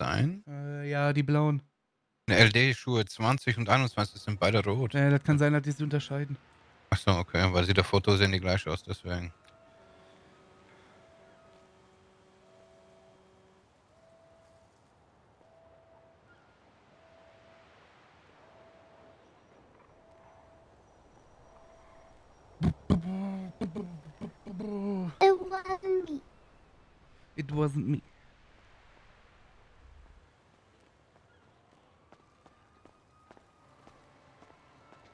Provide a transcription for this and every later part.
sein? Äh, ja, die blauen. LD-Schuhe 20 und 21 sind beide rot. Ja, das kann sein, dass die sich unterscheiden. Achso, okay, weil sie der Foto sehen die gleich aus, deswegen. It wasn't me. It wasn't me.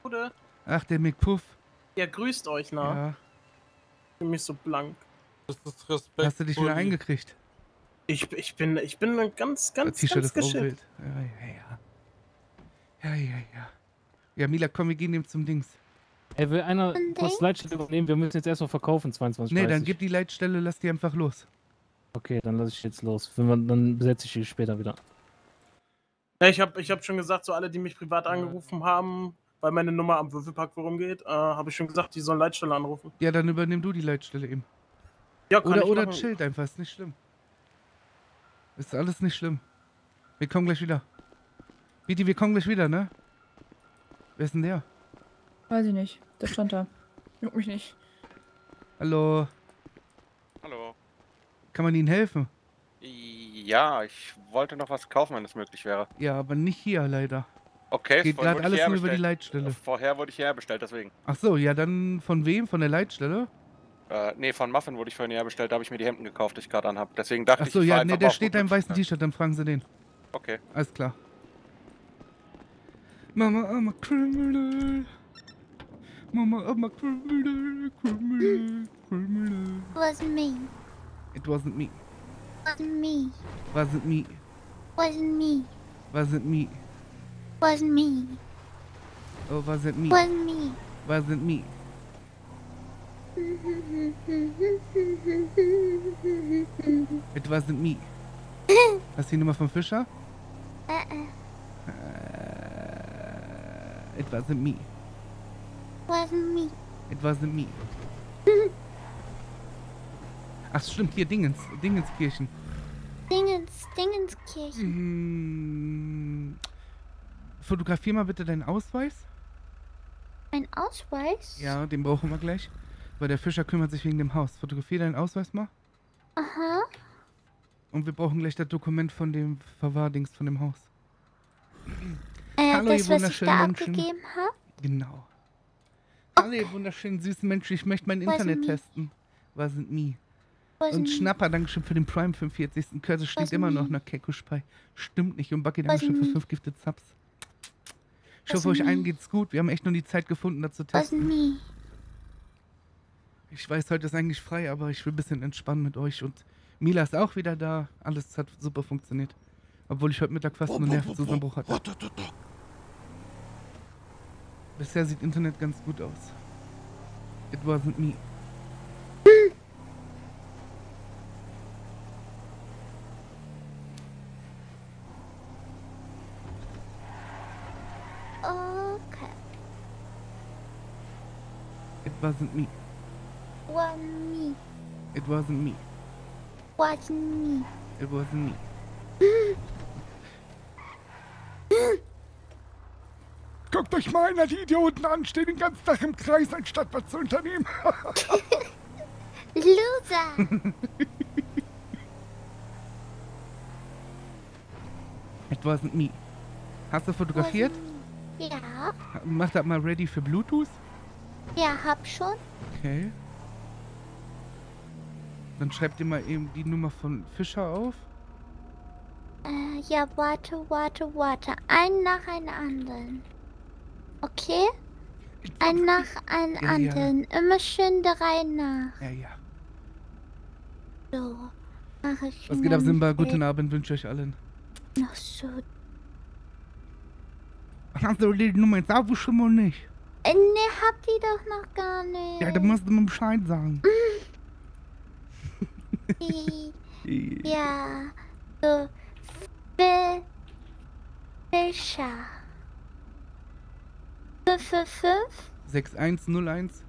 Gute. Ach, der McPuff. Ja, grüßt euch, na. Ja. Ich bin mich so blank. Das ist Respekt. Hast du dich wieder eingekriegt? Ich, ich bin, ich bin ganz, Das ganz, T-Shirt ganz geschickt. Ja, ja, ja. Ja, ja, ja. Ja, Mila, komm, wir gehen ihm zum Dings. Ey, will einer Dings? Leitstelle übernehmen? Wir müssen jetzt erstmal verkaufen, 22 Nee, dann gib die Leitstelle, lass die einfach los. Okay, dann lass ich jetzt los. Wenn wir, dann besetze ich die später wieder. Ja, ich habe ich hab schon gesagt, so alle, die mich privat angerufen haben, weil meine Nummer am Würfelpark worum geht, äh, habe ich schon gesagt, die sollen Leitstelle anrufen. Ja, dann übernimm du die Leitstelle eben. Ja, kann Oder, ich oder machen. chillt einfach, ist nicht schlimm. Ist alles nicht schlimm. Wir kommen gleich wieder. Biti, wir kommen gleich wieder, ne? Wer ist denn der? Weiß ich nicht. Der stand da. Juckt mich nicht. Hallo, Hallo. kann man Ihnen helfen? Ja, ich wollte noch was kaufen, wenn es möglich wäre. Ja, aber nicht hier leider. Okay, Geht gerade alles nur über die. Leitstelle. Vorher wurde ich hierher bestellt, deswegen. Ach so, ja, dann von wem? Von der Leitstelle? Äh, nee, von Muffin wurde ich vorhin hierher bestellt, da habe ich mir die Hemden gekauft, die ich gerade anhab. Deswegen dachte Ach ich, so, ich ja, ne, einfach der steht da im weißen. T-Shirt, dann fragen Sie den. Okay. Alles klar. Mama, I'm a criminal. Mama, I'm a criminal, criminal, criminal. It wasn't me. It wasn't me. Wasn't me. Wasn't me. Wasn't me. Wasn't me. Wasn't me. Oh, wasn't me. Wasn't me. Wasn't me. It wasn't me. Hast du die Nummer vom Fischer? Uh-uh. Äh, it wasn't me. Wasn't me. It wasn't me. Ach stimmt, hier Dingens, Dingenskirchen. Dingens, Dingenskirchen. Hm, fotografier mal bitte deinen Ausweis. Ein Ausweis? Ja, den brauchen wir gleich. Weil der Fischer kümmert sich wegen dem Haus. Fotografier deinen Ausweis mal. Aha. Und wir brauchen gleich das Dokument von dem Verwahrdings von dem Haus. Äh, Hallo, das, ihr was wunderschönen Menschen. Genau. Hallo, ihr wunderschönen süßen Menschen. Ich möchte mein Wasn't Internet testen. Wasn't me. Wasn't Und. Schnapper, Dankeschön für den Prime 45. Curtis Wasn't immer noch nach Kekuspei. Stimmt nicht. Und Bucky, Dankeschön für me. 5 Gifted Subs. Ich hoffe, euch allen geht's gut. Wir haben echt nur die Zeit gefunden, das zu testen. Wasn't me. Ich weiß, heute ist eigentlich frei, aber ich will ein bisschen entspannen mit euch. Und Mila ist auch wieder da. Alles hat super funktioniert. Obwohl ich heute Mittag fast einen Nervenzusammenbruch hatte. Bisher sieht Internet ganz gut aus. It wasn't me. Wasn't me. Wasn't me. It wasn't me. Wasn't me. It wasn't me. Guckt euch mal einer die Idioten an, stehen den ganzen Tag im Kreis, anstatt was zu unternehmen. Loser. It wasn't me. Hast du fotografiert? Ja. Mach das mal ready für Bluetooth. Ja, hab schon. Okay. Dann schreib dir mal eben die Nummer von Fischer auf. Äh, ja, warte, warte, warte. Ein nach einem anderen. Okay? Ein nach einem Ja, ja. anderen. Immer schön drei nach. Ja, ja. So. Mach ich Was geht ab, Simba? Guten Abend, wünsche euch allen. Noch so. Hast du die Nummer jetzt aufgeschrieben oder nicht? Äh, ne, hab die doch noch gar nicht. Ja, da musst du mir Bescheid sagen. ja, so. Be Fischer. 555 6101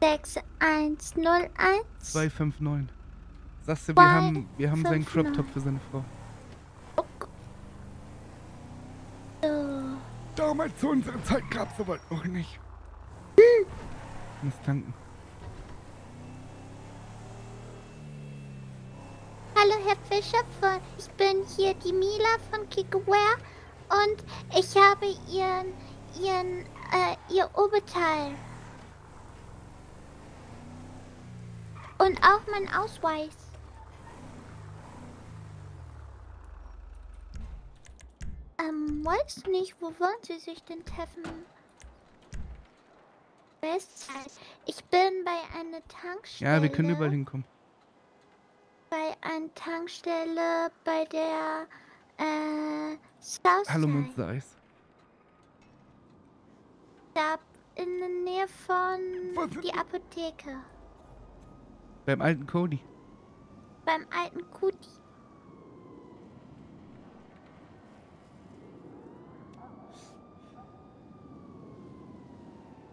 6101 259. Sagst du, wir haben, wir haben seinen Crop-Top für seine Frau. Oh Damals zu unserer Zeit gab es sowas noch nicht. Muss tanken. Hallo Herr Fischer, von, ich bin hier die Mila von Kickware und ich habe Ihren, Ihren, äh, Ihr Oberteil. Und auch mein Ausweis. Ähm, weiß nicht, wo wollen Sie sich denn treffen? Westzeit. Ich bin bei einer Tankstelle. Ja, wir können überall hinkommen. bei einer Tankstelle bei der äh, Southside. Hallo Monster Eis. Da in der Nähe von Was die Apotheke. Beim alten Cody. Beim alten Kuti.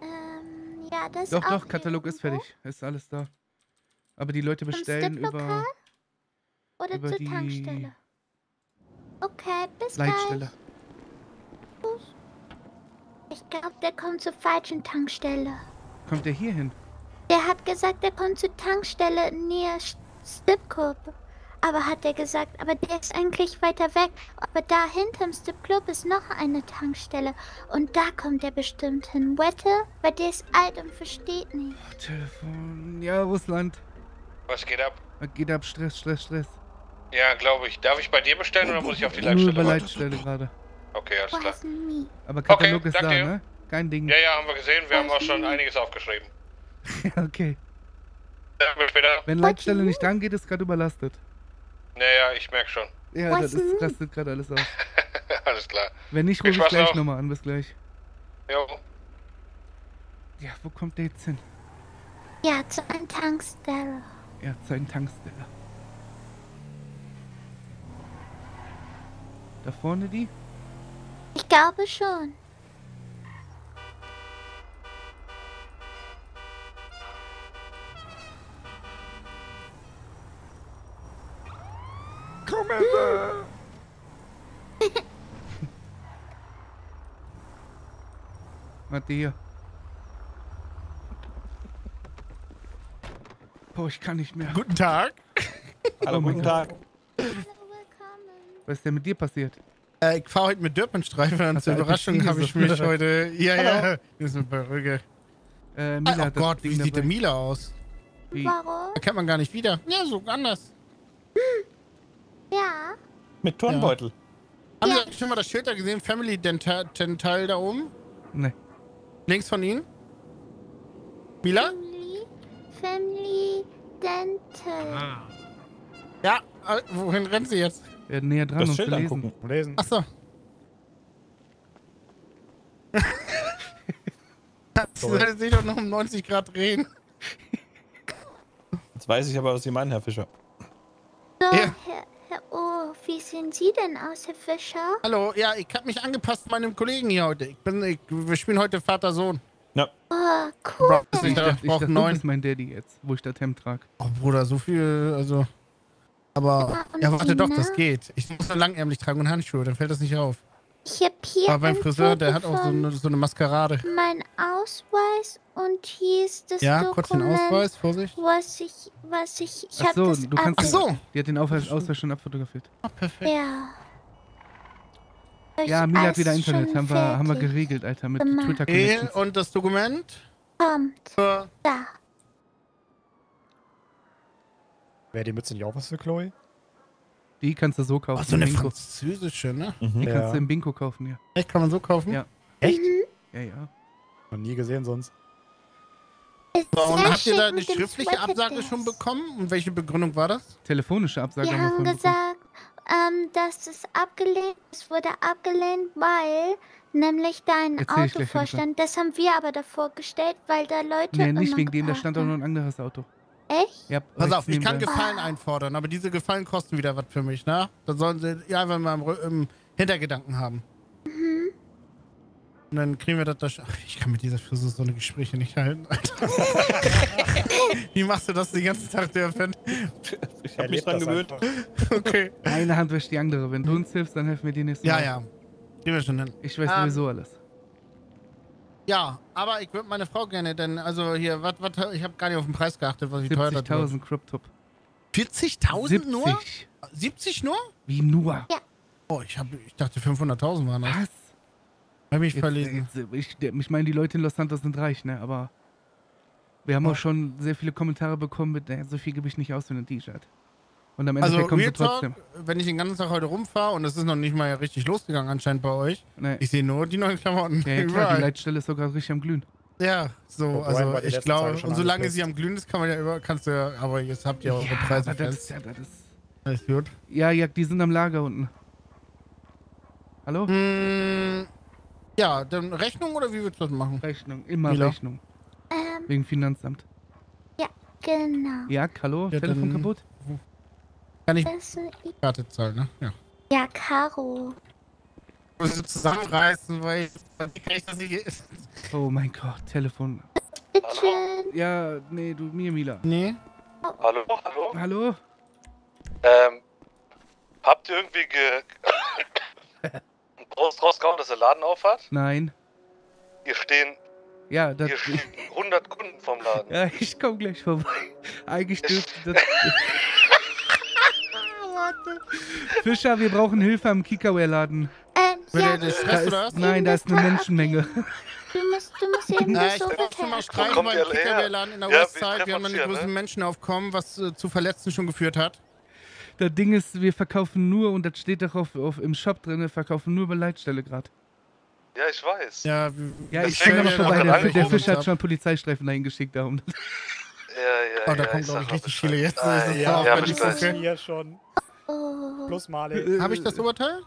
Ähm, ja, das Doch, doch, Katalog ist fertig. Ist alles da. Aber die Leute bestellen über? Oder über zur die Tankstelle. Okay, bis Leitstelle. gleich. Ich glaube, der kommt zur falschen Tankstelle. Kommt der hier hin? Der hat gesagt, er kommt zur Tankstelle näher Stripclub. Aber hat er gesagt, aber der ist eigentlich weiter weg. Aber da hinterm Stripclub ist noch eine Tankstelle. Und da kommt er bestimmt hin. Wette? Weil der ist alt und versteht nicht. Oh, Telefon. Ja, Russland. Was geht ab? Was geht ab? Stress, Stress, Stress. Ja, glaube ich. Darf ich bei dir bestellen oder muss ich auf die Nur Leitstelle über warten? Leitstelle gerade. Okay, alles klar. Aber Katalog ist da, danke. ne? Kein Ding. Ja, ja, haben wir gesehen. Wir haben auch schon einiges aufgeschrieben. okay. Dann bis später. Wenn Leitstelle nicht dran geht, ist gerade überlastet. Naja, ich merke schon. Ja, Was das ist, rastet gerade alles aus. alles klar. Wenn nicht, rufe ich gleich noch. nochmal an. Bis gleich. Jo. Ja, wo kommt der jetzt hin? Ja, zu einer Tankstelle. Ja, zu einer Tankstelle. Da vorne die? Ich glaube schon. Komm her! Warte hier. Boah, ich kann nicht mehr. Guten Tag. Hallo, oh guten Gott. Tag. Willkommen. Was ist denn mit dir passiert? Äh, ich fahre heute mit Dürpenstreifen und zur Überraschung habe ich mich heute. Ja, ja. Das ist eine Perücke. Äh, Mila oh Gott, wie sieht der. Mila aus? Wie? Warum? Da kennt man gar nicht wieder. Ja, so anders. Ja. Mit Turnbeutel. Haben Ja. Sie schon mal das Schild da gesehen? Family Dental, Dental da oben? Ne. Links von Ihnen? Mila? Family, Family Dental. Ja, äh, wohin rennt sie jetzt? Werden näher dran, Das um Schild lesen. angucken. und Lesen. Achso. Sie sollte sich doch noch um 90 Grad drehen. Jetzt weiß ich aber, was Sie meinen, Herr Fischer. So, Ja. Herr, oh, wie sehen Sie denn aus, Herr Fischer? Hallo, ja, ich habe mich angepasst meinem Kollegen hier heute. Ich bin, ich, wir spielen heute Vater-Sohn. Oh, cool. Bro, ist Ich dachte, ich ich brauche dachte, einen du neuen. bist mein Daddy jetzt, wo ich das Hemd trage. Oh, Bruder, so viel, also. Aber, und ja, warte Sie, doch, ne? das geht. Ich muss nur langärmlich tragen und Handschuhe, dann fällt das nicht auf. Ich hab hier Aber beim Friseur, der hat auch so eine, so eine Maskerade. Mein Ausweis und hier ist das Ja, Dokument, kurz den Ausweis, Vorsicht. was ich, was ich, ich Ach hab so, das du kannst Ach ab- so. Die hat den Ausweis, Ausweis schon abfotografiert. Ah, perfekt. Ja. Ja, Mila hat wieder Internet. Haben wir, haben wir geregelt, Alter, mit gemacht. Twitter Okay, Connections. und das Dokument? Kommt, Für da. Wäre die Mütze nicht auch was für Chloe? Die kannst du so kaufen. oh, so eine Bingo. französische, ne? Die Ja. kannst du im Bingo kaufen, ja. Echt, kann man so kaufen? Ja. Echt? Ja, ja. Noch nie gesehen sonst. Und habt ihr da eine schriftliche Absage schon bekommen? Und welche Begründung war das? Telefonische Absage Die haben wir haben gesagt, ähm, dass es abgelehnt, es wurde abgelehnt, weil nämlich dein Erzähl ich Auto vorstand. Das haben wir aber davor gestellt, weil da Leute Nee, nicht wegen dem, da stand auch noch ein anderes Auto. Echt? Ja, Pass auf, ich kann nebenbei. Gefallen einfordern, aber diese Gefallen kosten wieder was für mich, ne? Da sollen sie ja einfach mal im, im Hintergedanken haben. Mhm. Und dann kriegen wir das da. sch- Ach, ich kann mit dieser Frisur so eine Gespräche nicht halten, Alter. Wie machst du das den ganzen Tag, der Fan? Ich hab mich dran gewöhnt. Okay. Eine Hand wäscht die andere. Wenn du uns hilfst, dann helfen wir dir nächste Ja, Mal. ja. Kriegen wir schon hin. Ich weiß Ähm, sowieso alles. Ja, aber ich würde meine Frau gerne, denn also hier, was, was, ich habe gar nicht auf den Preis geachtet, was wie teuer das wird. 70.000 Crop Top. 40.000 nur? 70. 70 nur? Wie nur? Oh, ich, hab, ich dachte 500.000 waren das. Was? Hab mich Jetzt, verlesen. jetzt, ich, ich meine, die Leute in Los Santos sind reich, ne? Aber wir haben Oh. auch schon sehr viele Kommentare bekommen mit, naja, so viel gebe ich nicht aus für ein T-Shirt. Und am Ende Also, kommen sie Real Talk, trotzdem. wenn ich den ganzen Tag heute rumfahre und es ist noch nicht mal richtig losgegangen anscheinend bei euch, Nee. ich sehe nur die neuen Klamotten. Ja, ja, klar, die. Leitstelle ist sogar richtig am Glühen. Ja, so, also ich glaube, und solange sie am Glühen ist, kann man ja über, kannst du ja, aber jetzt habt ihr eure Preise aber das, fest. ja, das ist, Alles gut. ja, ja, die sind am Lager unten. Hallo? Hm, ja, dann Rechnung oder wie würdest du das machen? Rechnung, immer Mila? Rechnung. Ähm, Wegen Finanzamt. genau. Ja, hallo? Ja, Telefon dann- kaputt? Kann ich Das, Karte zahlen, ne? Ja. ja, Caro. Ich muss zusammenreißen, weil ich, kann ich das nicht. Oh mein Gott, Telefon. Bitteschön. Ja, nee, du, mir, Mila. Nee. Hallo, hallo. Hallo? Ähm, habt ihr irgendwie ge... Brust rausgehauen, dass der Laden auf hat? Nein. Hier stehen, Ja, das, hier stehen 100 Kunden vom Laden. ja, ich komm gleich vorbei. Eigentlich dürfte das... Fischer, wir brauchen Hilfe am Kikauer-Laden. Ähm, Will ja, das Da Stress ist, nein, da ist eine Menschenmenge. du musst, du musst eben Na, ich mal kommt weil her? Kickerwehrladen in der Ja, wir Westside, wir haben uns ein hier, größeren ne? Menschenaufkommen, was äh, zu Verletzten schon geführt hat. Das Ding ist, wir verkaufen nur, und das steht doch auf, auf, im Shop drin, wir verkaufen nur über Leitstelle gerade. Ja, ich weiß. Ja, Ja, ich bin aber vorbei. Der, der Fischer hat schon Polizeistreifen dahin geschickt. Darum. Ja, ja, Oh, da ja, kommen, glaube ich, richtig viele jetzt. Ah, ist es ja, auch ja. Kucke. Hier schon. Oh. Plus Marley. Habe ich das Oberteil?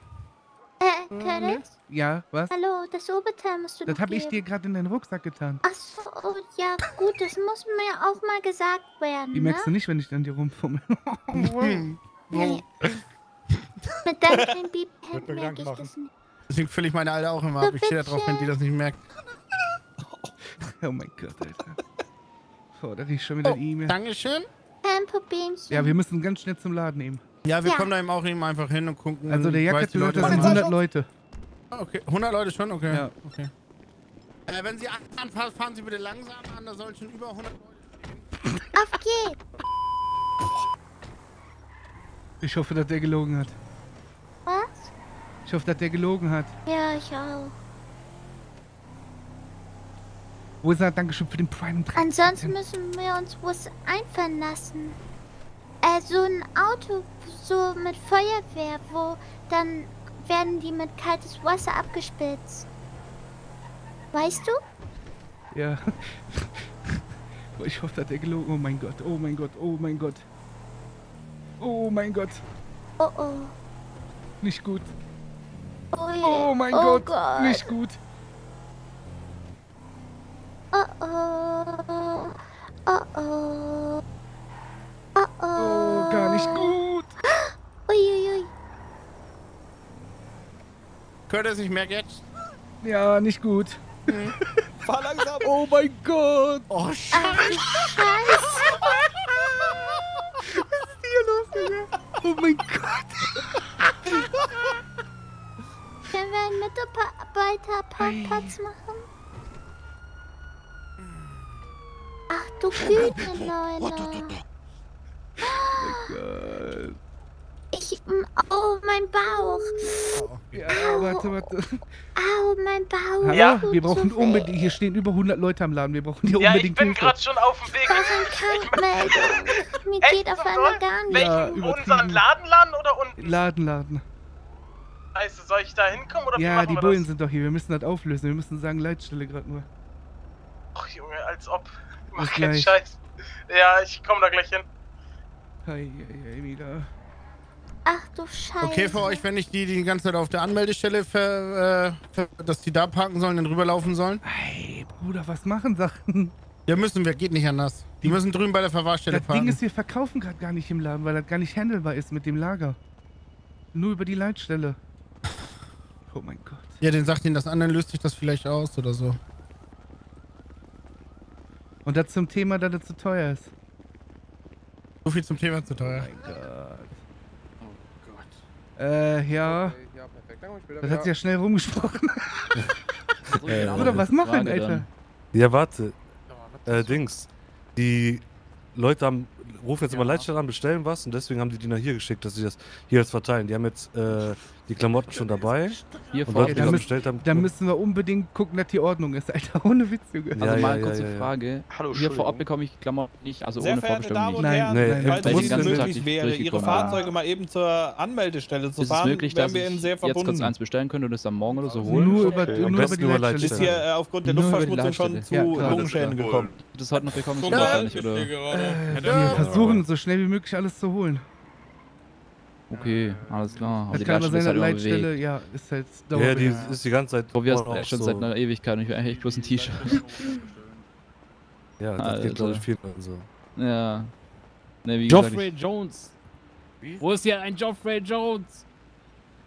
Äh, Curtis? Ja, was? Hallo, das Oberteil musst du Das habe ich dir gerade in deinen Rucksack getan. Ach so, oh, ja, gut, das muss mir auch mal gesagt werden, Die ne? merkst du nicht, wenn ich an dir rumfummel. Hm. Nee. Mit deinem kleinen mir merke ich machen. das nicht. Deswegen fülle ich meine Alte auch immer So, ab. Ich stehe da drauf, wenn die das nicht merkt. oh mein Gott, Alter. Oh, da riecht schon wieder die E-Mail. Dankeschön. Kein Problemchen. Ja, wir müssen ganz schnell zum Laden eben. Ja, wir Ja. kommen da eben auch eben einfach hin und gucken. Also der Ich Jack weiß, hat die Leute das sind sind- 100 Leute. Ah, Okay, 100 Leute schon? Okay. Ja. okay. Äh, wenn Sie anfahren, fahren Sie bitte langsam an, da sollen schon über 100 Leute Auf geht's. Ich hoffe, dass der gelogen hat. Was? Ich hoffe, dass der gelogen hat. Ja, ich auch. Wo ist er? Dankeschön für den Prime 3. Ansonsten müssen wir uns was einfallen lassen. Äh, so ein Auto, so mit Feuerwehr, wo dann werden die mit kaltes Wasser abgespitzt. Weißt du? Ja. Ich hoffe, dass der gelogen Oh mein Gott, oh mein Gott, oh mein Gott. Oh mein Gott. Oh oh. Nicht gut. Oh, je. Oh mein oh Gott. Nicht gut. Oh oh. Oh oh. Oh oh. Oh, gar nicht gut. Uiuiui. Curtis, ich merke jetzt. Ja, nicht gut. Fahr langsam. Oh mein Gott. Oh, Scheiße. Ach du Scheiße. Oh mein Gott. Können wir einen Mitarbeiterparkplatz machen? Ach du Güte, Leute. Gott. Ich, oh, mein Bauch. Ja, warte, warte. Au, mein Bauch. Ja? Wir brauchen so unbedingt. Hier stehen über 100 Leute am Laden. Wir brauchen hier Ja, ich unbedingt bin Hilfe. gerade schon auf dem Weg. Krankmeldung. Mir Echt? geht auf einmal gar nicht. Ja, Welchen? unseren Ladenladen oder unten? Laden, Laden. Scheiße, soll ich da hinkommen oder Ja, die wir Bullen das? sind doch hier. Wir müssen das auflösen. Wir müssen sagen Leitstelle gerade nur. Ach Junge, als ob. Bis Mach gleich. Scheiß. Ja, ich komm da gleich hin. Hey, hey, hey, wieder. Ach du Scheiße. Okay für euch, wenn ich die die ganze Zeit auf der Anmeldestelle, ver, äh, ver, dass die da parken sollen, dann rüberlaufen sollen? Hey, Bruder, was machen Sachen? Ja, müssen wir, geht nicht anders. Die müssen drüben bei der Verwahrstelle Das parken. Ding ist, wir verkaufen gerade gar nicht im Laden, weil das gar nicht handelbar ist mit dem Lager. Nur über die Leitstelle. Oh mein Gott. ja, den sagt ihnen das an, dann löst sich das vielleicht aus oder so. Und das zum Thema, dass es zu teuer ist. So viel zum Thema zu teuer. Mein Gott. Äh, ja. Ja, Ja, perfekt. Das hat sich ja schnell rumgesprochen. Äh, Oder was machen, Alter? dann. Ja, warte. Äh, Dings. Die Leute haben, rufen jetzt immer Leitstelle an, bestellen was und deswegen haben die die nach hier geschickt, dass sie das hier jetzt verteilen. Die haben jetzt äh, die Klamotten schon dabei. Hier Und die da bestellt haben. Da müssen wir unbedingt gucken, dass die Ordnung ist, Alter. Ohne Witz, Junge. Also Ja, mal eine ja, kurze ja, ja. Frage. Hallo, Hier vor Ort bekomme ich Klamotten nicht, also Sehr ohne Damen und nicht. Nein, Herren, nein, falls es möglich wäre, Ihre. Fahrzeuge mal eben zur Anmeldestelle zu Ist es fahren, möglich, wären dass wir Ihnen ich sehr jetzt kurz verbunden. eins bestellen könnte und es dann morgen oder so holen? Nur über, Okay. nur Am über die Leitstelle. ist hier äh, aufgrund der Nur über die Luftverschmutzung schon zu. Lungenschäden gekommen. Das heute noch bekommen ich nicht, oder? Äh, wir versuchen so schnell wie möglich alles zu holen. Okay, alles klar. Aber Das die kann aber Leitstelle sein, halt Leitstelle, ja, ist halt Ja, die Dauerweg. ist die ganze Zeit. Probier auch es schon so. seit einer Ewigkeit und ich will eigentlich bloß ein T-Shirt. Ja, das geht, glaube ich, Alter. viel so. Ja. Ne, wie gesagt, Geoffrey ich, Jones. Wo ist hier ein Geoffrey Jones?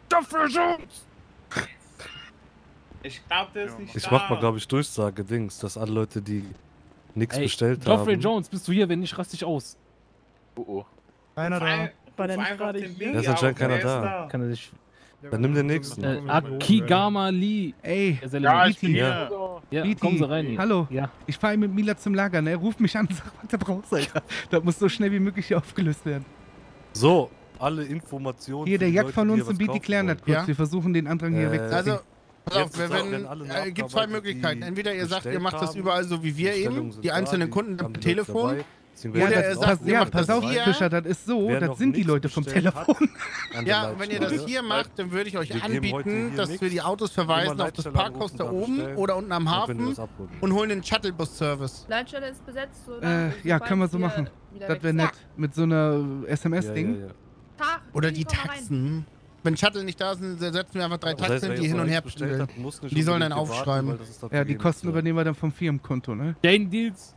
Geoffrey Jones! Ich glaube, der ist nicht Ich mach mal, glaube ich, Durchsage, Dings, dass alle Leute, die nichts bestellt Geoffrey haben. Jones, bist du hier? Wenn nicht, raste ich aus. Oh, oh. Keiner da. War der nicht gerade hier? Da ist anscheinend keiner da. kann er sich. Dann nimm den nächsten. Äh, Akigama Lee. Ey, Der Celebrity. Biti, Ja. Ja, Biti, kommen Sie rein hier. hallo. Ja. Ich fahre mit Mila zum Lager, ne? Ruf mich an, sag, was du brauchst, Alter. Das muss so schnell wie möglich hier aufgelöst werden. So, alle Informationen. Hier, der Leute, von uns hier und Biti klären das kurz. Ja. Wir versuchen den anderen hier Äh, wegzukriegen. Also, pass auf, wir werden, äh, gibt zwei Möglichkeiten. Entweder ihr sagt, ihr macht das überall so wie wir eben, die da, einzelnen Kunden haben am Telefon. dabei. Ja, er das, die sagt, ja, pass auf, hier. Fischer, das ist so, das sind die Leute vom hat, Telefon. der Ja, wenn ihr das hier macht, dann würde ich euch Wir anbieten, dass wir die Autos verweisen auf das Parkhaus da oben bestellen. oder unten am Hafen und holen den Shuttlebus-Service. Leitstelle ist besetzt, so. Äh, ja, können wir so machen. Das wäre nett. Mit so einer SMS-Ding. Ja, ja, ja. Tag, Oder die. Taxen. Wenn Shuttle nicht da sind, setzen wir einfach drei Das heißt, Taxen, die hin und her hat, nicht Die sollen dann aufschreiben. warten, Ja, die Kosten übernehmen wir dann vom Firmenkonto, ne? Jane Deals.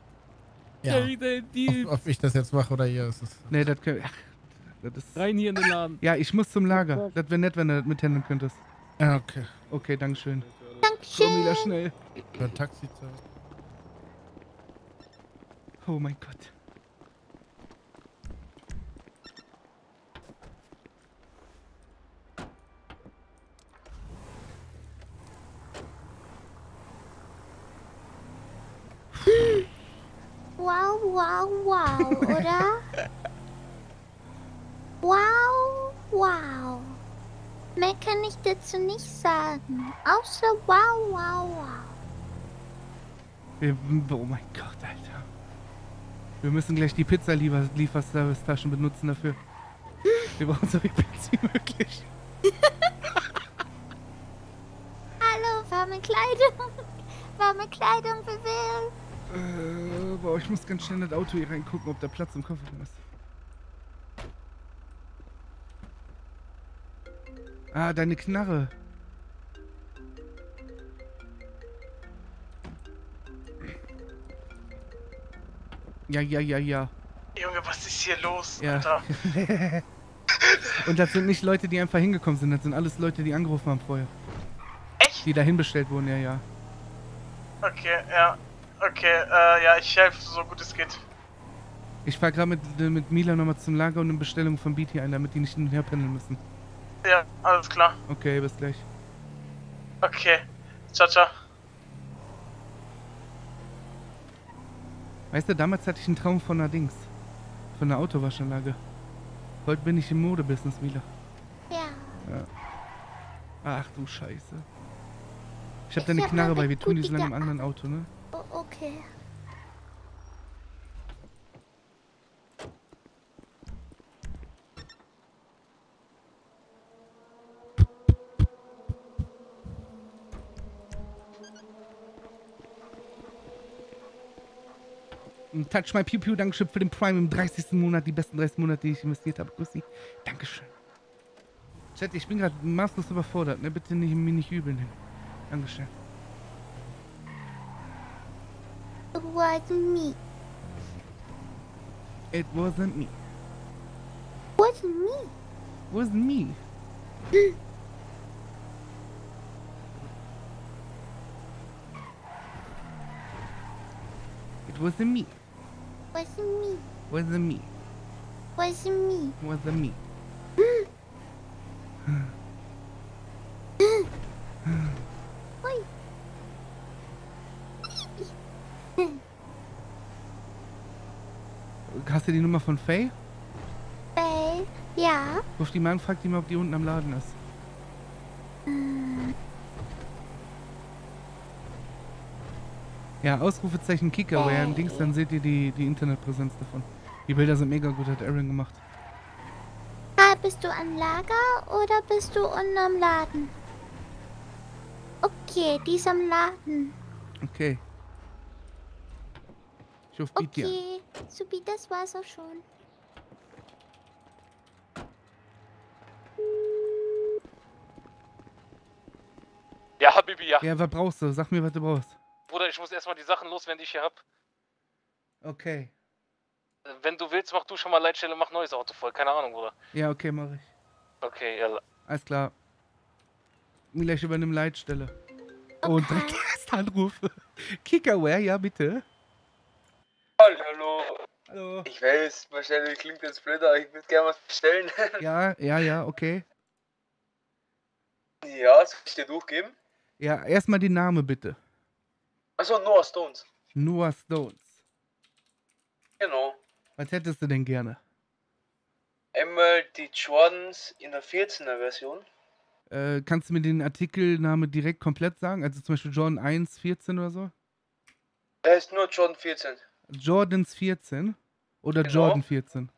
Ja. Jane Deals. Ob ich das jetzt mache oder ihr. Ist Ne, das können. Ach, das ist. Rein hier in den Laden. Ja, ich muss zum Lager. Das wäre nett, wenn du das mithandeln könntest. ja, okay. Okay, dankeschön. Dankeschön. Mila, schnell. Für Taxi-Service. Oh mein Gott. Wow, wow, wow, oder? wow, wow. Mehr kann ich dazu nicht sagen. Außer wow, wow, wow. Oh mein Gott, Alter. Wir müssen gleich die Pizza-Lieferservice-Taschen benutzen dafür. Wir brauchen so viel Pizza wie möglich. Hallo, warme Kleidung. Warme Kleidung für Will. Äh, boah, ich muss ganz schnell in das Auto hier reingucken, ob da Platz im Kofferraum ist. Ah, deine Knarre. Ja, ja, ja, ja. Junge, was ist hier los, Ja. Alter? Und das sind nicht Leute, die einfach hingekommen sind, das sind alles Leute, die angerufen haben vorher. Echt? Die dahin bestellt wurden, ja, ja. Okay, ja. Okay, äh, ja, ich helfe so gut es geht. Ich fahr gerade mit, äh, mit Mila nochmal zum Lager und eine Bestellung von BT ein, damit die nicht hin und her pendeln müssen. Ja, alles klar. Okay, bis gleich. Okay. Ciao, ciao. Weißt du, damals hatte ich einen Traum von einer Dings. Von einer Autowaschanlage. Heute bin ich im Modebusiness, Mila. Ja. Ach du Scheiße. Ich hab Ich deine hab Knarre bei, wir tun die so lange im anderen Auto, ne? Okay. Touch My Pew Pew, Dankeschön für den Prime im 30. Monat, die besten 30 Monate, die ich investiert habe. Grüß Dankeschön. Chat, ich bin gerade maßlos überfordert, ne? Bitte nicht, mir nicht übel nehmen. Dankeschön. It wasn't me. It wasn't me. Wasn't me. Wasn't me. It wasn't me. Wasn't me. Wasn't me. Wasn't me. Wasn't me. Du die Nummer von Faye? Faye? Ja. Ruf die mal an, frag die mal, ob die unten am Laden ist. Hm, Ja, Ausrufezeichen Kickerware im Dings, dann seht ihr die, die Internetpräsenz davon. Die Bilder sind mega gut, hat Aaron gemacht. Ah, bist du am Lager oder bist du unten am Laden? Okay, die ist am Laden. Okay. Ich ruf Beat dir Okay, supi, das war's auch schon. Ja, Habibi, ja. Ja, was brauchst du? Sag mir, was du brauchst. Bruder, ich muss erstmal die Sachen loswerden, die ich hier hab. Okay. Wenn du willst, mach du schon mal Leitstelle, mach neues Auto voll. Keine Ahnung, Bruder. Ja, okay, mach ich. Okay, ja. Alles klar. Mila, ich übernimm Leitstelle. Und direkt erst Anrufe. Kickerware, ja, bitte. Hallo. Ich weiß, wahrscheinlich klingt jetzt blöd, aber ich würde gerne was bestellen. Ja, ja, ja, okay. ja, soll ich dir durchgeben? Ja, erstmal die Name bitte. Achso, Noah Stones. Noah Stones. Genau. Was hättest du denn gerne? Einmal die Jordans in der 14er Version. Äh, kannst du mir den Artikelname direkt komplett sagen? Also zum Beispiel Jordan 1, 14 oder so? Er ist nur Jordan 14. Jordans 14? Oder Genau. Jordan 14?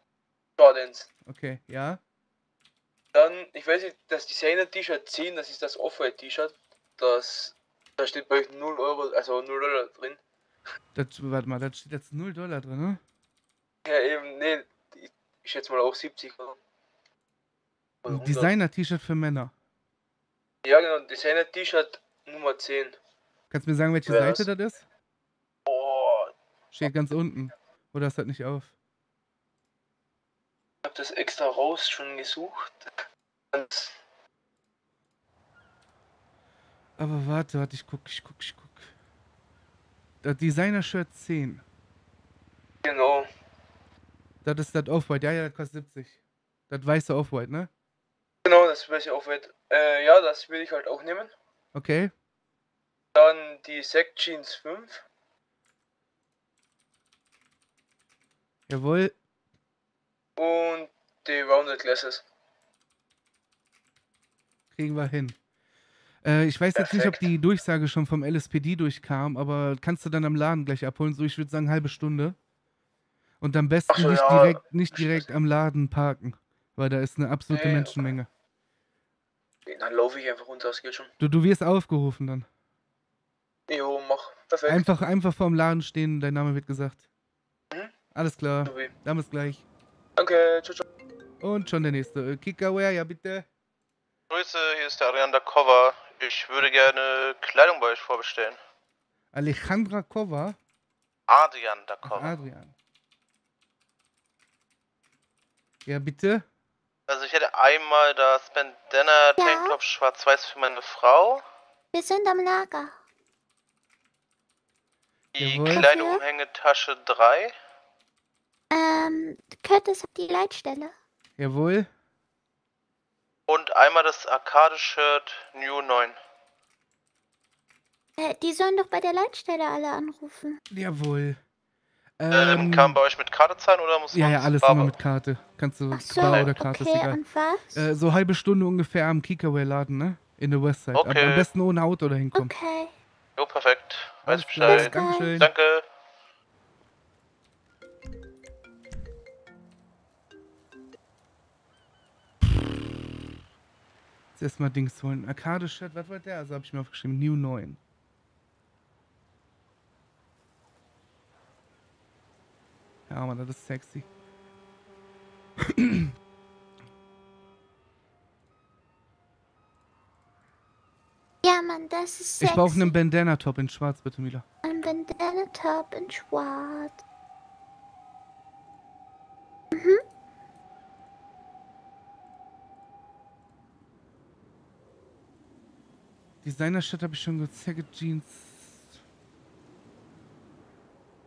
Jordans. Okay, ja. Dann, ich weiß nicht, das Designer-T-Shirt 10, das ist das Off-White-T-Shirt. Das, da steht bei euch 0 Euro, also 0 Dollar drin. Das, warte mal, da steht jetzt 0 Dollar drin, ne? Ja, eben, nee, ich, schätze mal auch 70 Euro. Oder Ein 100. Designer-T-Shirt für Männer. Ja, genau, Designer-T-Shirt Nummer 10. Kannst du mir sagen, welche Wer Seite das ist? Steht ganz unten. Oder ist das nicht auf? ich hab das extra raus schon gesucht. Aber warte, warte, ich guck, ich guck, ich guck. Das Designer-Shirt 10. genau, Das ist das Off-White. Ja, ja, das kostet 70. Das weiße Off-White, ne? genau, das weiß ich auch wert. Äh, ja, das will ich halt auch nehmen. Okay. Dann die Sec Jeans 5. Jawohl. Und die Rounded Glasses. Kriegen wir hin. Äh, ich weiß jetzt nicht, ob die Durchsage schon vom LSPD durchkam, aber kannst du dann am Laden gleich abholen? So, ich würde sagen, halbe Stunde. Und am besten so, nicht, ja. direkt, nicht direkt am Laden parken, weil da ist eine absolute Nee, Menschenmenge. Dann laufe ich einfach runter, das geht schon. Du, du wirst aufgerufen dann. Jo, mach. Perfekt. Einfach, einfach vorm Laden stehen, dein Name wird gesagt. Mhm. Alles klar. Supi. Dann bis gleich. Danke, ciao, ciao. Und schon der nächste. Äh, Kickerware, ja bitte. Grüße, hier ist der Ariane Cover. Ich würde gerne Kleidung bei euch vorbestellen. Alejandra Kova. Adrian Ach, Dakova. Adrian. Ja, bitte. Also ich hätte einmal das Bandana Tanktop schwarz-weiß für meine Frau. Wir sind am Lager. Die Jawohl. Kleidungsumhängetasche 3. Ähm, Curtis hat die Leitstelle. Jawohl. Und einmal das Arcade-Shirt New 9. Äh, die sollen doch bei der Leitstelle alle anrufen. Jawohl. Ähm, kann man bei euch mit Karte zahlen oder muss Ja, man ja, alles bar immer mit Karte. Kannst du so, Bar oder Karte, ist okay, egal. und was? Äh, so halbe Stunde ungefähr am Kickerware-Laden, ne? In der Westside. Aber Okay. am besten ohne Auto dahin kommen. Okay. Jo, perfekt. Weiß Bescheid. Dankeschön. Danke. Jetzt erstmal Dings holen. Arcade-Shirt, was war der? Also habe ich mir aufgeschrieben. New 9. Ja, Mann, das ist sexy. Ja, Mann, das ist Ich sexy. brauche einen Bandana-Top in schwarz, bitte, Mila. Ein Bandana-Top in schwarz. Mhm. Designer-Shirt habe ich schon gezeigt. Jeans.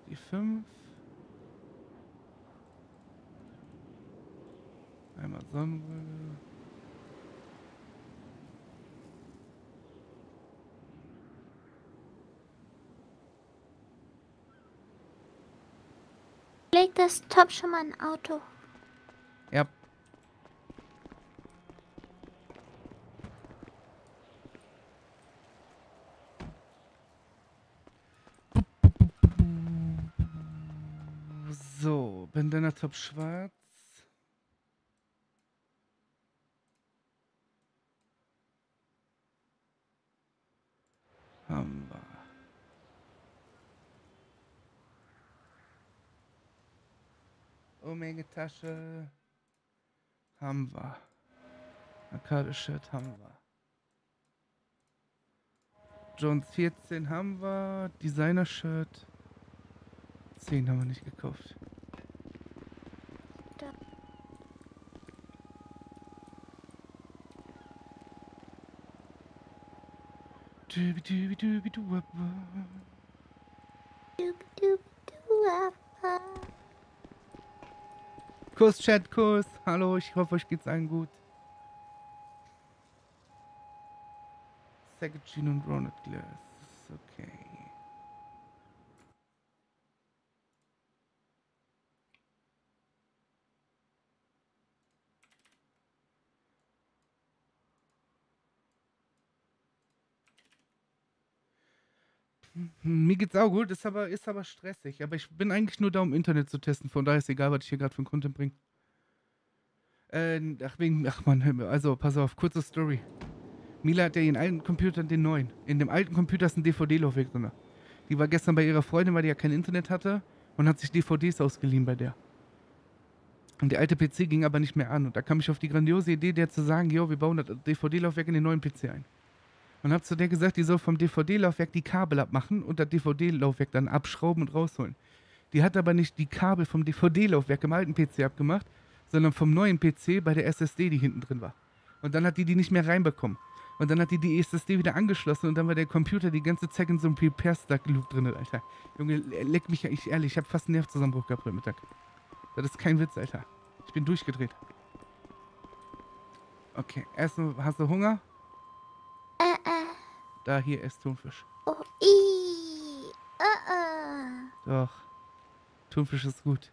Die 5. Einmal Sonnenbrille. Leg das Top schon mal ein Auto. Bandana Top schwarz. Haben wir. Omega-Tasche. Haben wir. Arcade-Shirt haben wir. Jones 14 haben wir. Designer-Shirt. 10 haben wir nicht gekauft. Da. Dubi dubi dubi du wap Kuss, Chat, Kuss. Hallo, ich hoffe, euch geht's allen gut. Second und Ronald Glass. Okay. Mir geht's auch gut, ist aber, ist aber stressig. Aber ich bin eigentlich nur da, um Internet zu testen. Von daher ist egal, was ich hier gerade für einen Content bringe. Äh, ach, wegen, ach man, also pass auf, kurze Story. Mila hat ja ihren alten Computer den neuen. In dem alten Computer ist ein DVD-Laufwerk drin. Die war gestern bei ihrer Freundin, weil die ja kein Internet hatte und hat sich DVDs ausgeliehen bei der. Und der alte PC ging aber nicht mehr an. Und da kam ich auf die grandiose Idee, der zu sagen, jo, wir bauen das DVD-Laufwerk in den neuen PC ein. Und hab zu der gesagt, die soll vom DVD-Laufwerk die Kabel abmachen und das DVD-Laufwerk dann abschrauben und rausholen. Die hat aber nicht die Kabel vom DVD-Laufwerk im alten PC abgemacht, sondern vom neuen PC bei der SSD, die hinten drin war. Und dann hat die die nicht mehr reinbekommen. Und dann hat die die SSD wieder angeschlossen und dann war der Computer die ganze Zeit in so einem Prepare-Stack-Loop drin, Alter. Junge, le- leck mich ja, ich ehrlich, ich hab fast einen Nervzusammenbruch gehabt heute Mittag. Das ist kein Witz, Alter. Ich bin durchgedreht. Okay, erstmal, hast du Hunger? Da, hier, esst Thunfisch. Oh, i. Äh, äh. Doch. Thunfisch ist gut.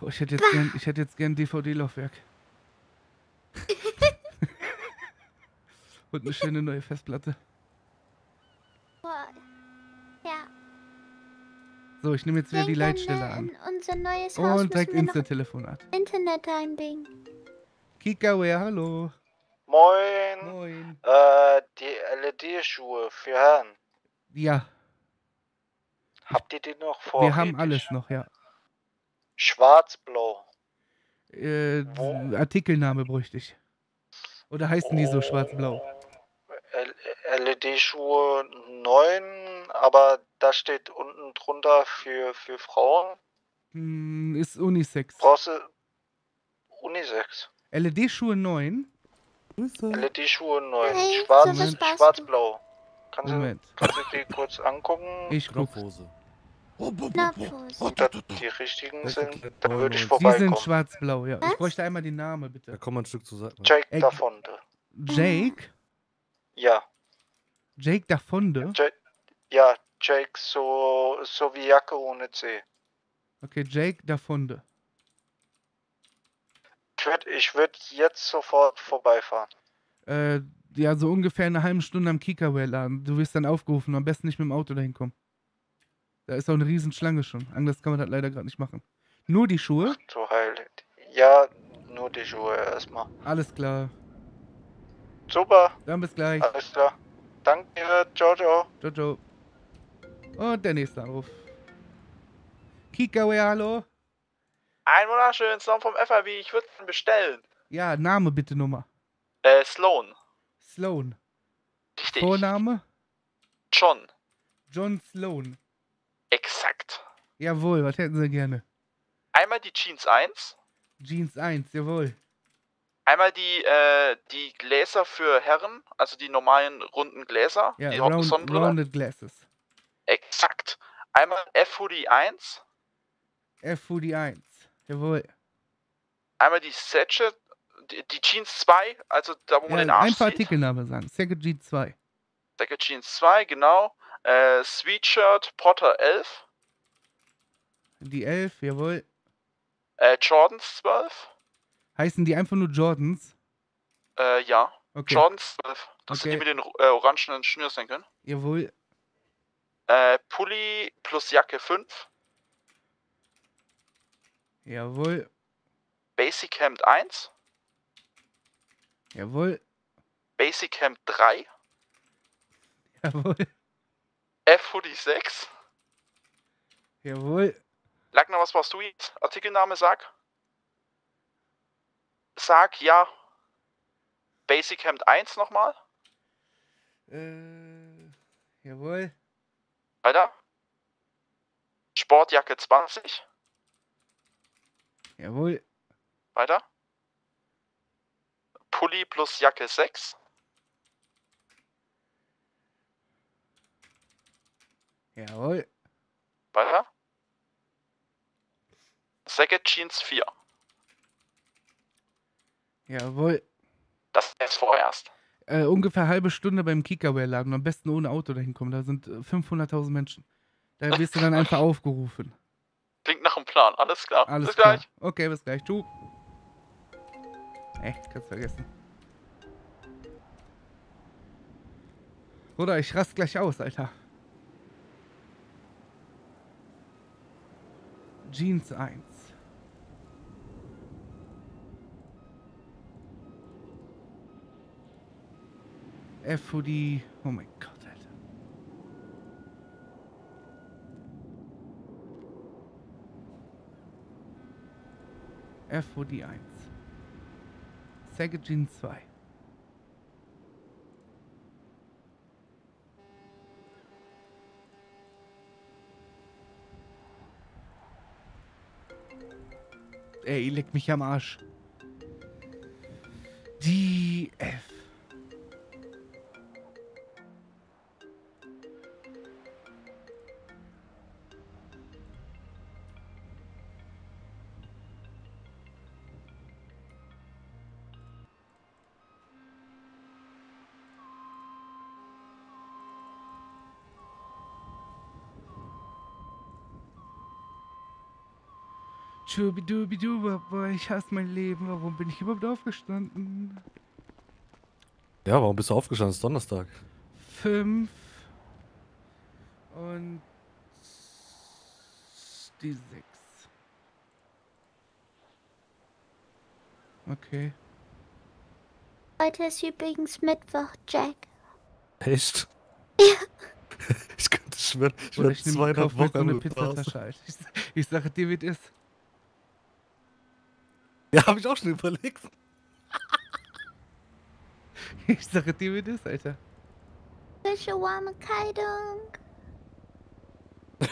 Boah, ich hätte jetzt gern, ich hätte jetzt gern DVD-Laufwerk. Und eine schöne neue Festplatte. Ja. So, ich nehme jetzt wieder die Denk an, Leitstelle an. Unser neues Haus Und direkt Insta-Telefonat. Internet einlegen. Kikaware, hallo. Moin. Moin. Äh, die LED-Schuhe für Herren. Ja, Habt ihr die noch vor? wir haben alles noch, ja. Schwarz-blau. Äh, Artikelname bräuchte ich. Oder heißen die so schwarz-blau? LED-Schuhe 9, aber da steht unten drunter für, für Frauen. Hm, ist Unisex. Brauchst du Unisex. LED-Schuhe 9. LED-Schuhe 9. Hey, Schwarz, passt. schwarz-blau. Kannst du, Moment. kannst du die kurz angucken? Ich guck. Knopfhose. Ob das die richtigen sind? Dann würde ich Sie vorbeikommen. sind schwarz-blau, ja. Ich bräuchte einmal den Namen, bitte. Da komm mal ein Stück Seite. Jake Ey, Dafonte. Jake? Ja. Jake Dafonde? Ja- Ja, Jake, so, so wie Jacke ohne C. Okay, Jake Dafonde. Ich würde ich würd jetzt sofort vorbeifahren. Äh, ja, so ungefähr eine halbe Stunde am Kikaware-Laden. Du wirst dann aufgerufen, am besten nicht mit dem Auto dahin kommen. Da ist auch eine Riesenschlange schon. Anders kann man das leider gerade nicht machen. Nur die Schuhe? Du Heil. Ja, nur die Schuhe erstmal. Alles klar. Super. Dann bis gleich. Alles klar. Danke, ciao, ciao. Ciao, ciao. Und der nächste Anruf. Kikaware, hallo? Ein wunderschönen Song vom FAW, ich würde ihn bestellen. Ja, Name bitte Nummer. Äh, Sloan. Sloan. Richtig. Vorname? John. John Sloan. Exakt. Jawohl, was hätten Sie gerne? Einmal die Jeans 1, Jeans 1, jawohl. einmal die, äh, die Gläser für Herren, also die normalen runden Gläser, Ja, die round. Rounded Glasses. Exakt. Einmal F-Hoodie 1, FUD 1, jawohl. einmal die Satchet, die, die Jeans 2, also da wo man den Ja, Arsch einfach sieht. Artikelname sagen. Second G2. Decke Jeans 2, genau. Äh, Sweatshirt Potter 11. Die 11, jawohl. Äh, Jordans 12. Heißen die einfach nur Jordans? Äh, ja. Okay. Jordans 12. Das sind die Okay. mit den äh, orangenen Schnürsenkeln. Jawohl. Äh, Pulli plus Jacke 5. Jawohl. Basic Hemd 1. Jawohl. Basic Hemd 3. Jawohl. F Hoodie 6. Jawohl. Lackner, was brauchst du jetzt? Artikelname sag. Sag ja. Basic Hemd 1 nochmal. Äh, jawohl. Weiter. Sportjacke 20. Jawohl. Weiter. Pulli plus Jacke 6. Jawohl. Weiter. Sacket Jeans 4. Jawohl. Das ist vorerst. Äh, ungefähr halbe Stunde beim Kickerware-Laden. Am besten ohne Auto dahin kommen. Da sind äh, 500.000 Menschen. Da wirst du dann einfach aufgerufen. Plan. Alles klar. Alles Bis klar. gleich. Okay, bis gleich. Tschu. Ey, kannst vergessen. Oder ich rast gleich aus, Alter. Jeans 1. F Hoodie. Oh mein Gott, Alter. F Hoodie 1. Sega Jeans 2. Ey, leck mich am Arsch. Die F. Ich hasse mein Leben. Warum bin ich überhaupt aufgestanden? Ja, warum bist du aufgestanden? Es ist Donnerstag. Fünf. Und die sechs. Okay. Heute ist übrigens Mittwoch, Jack. Echt? ich könnte schwören, ich werde ich nehme 200 kauf mir so eine Wochen Pizzatasche. Ich, ich sage dir, wie es ist. Ja, habe ich auch schon überlegt. Ich sage dir, wie ist, Alter. Frische, warme Kleidung.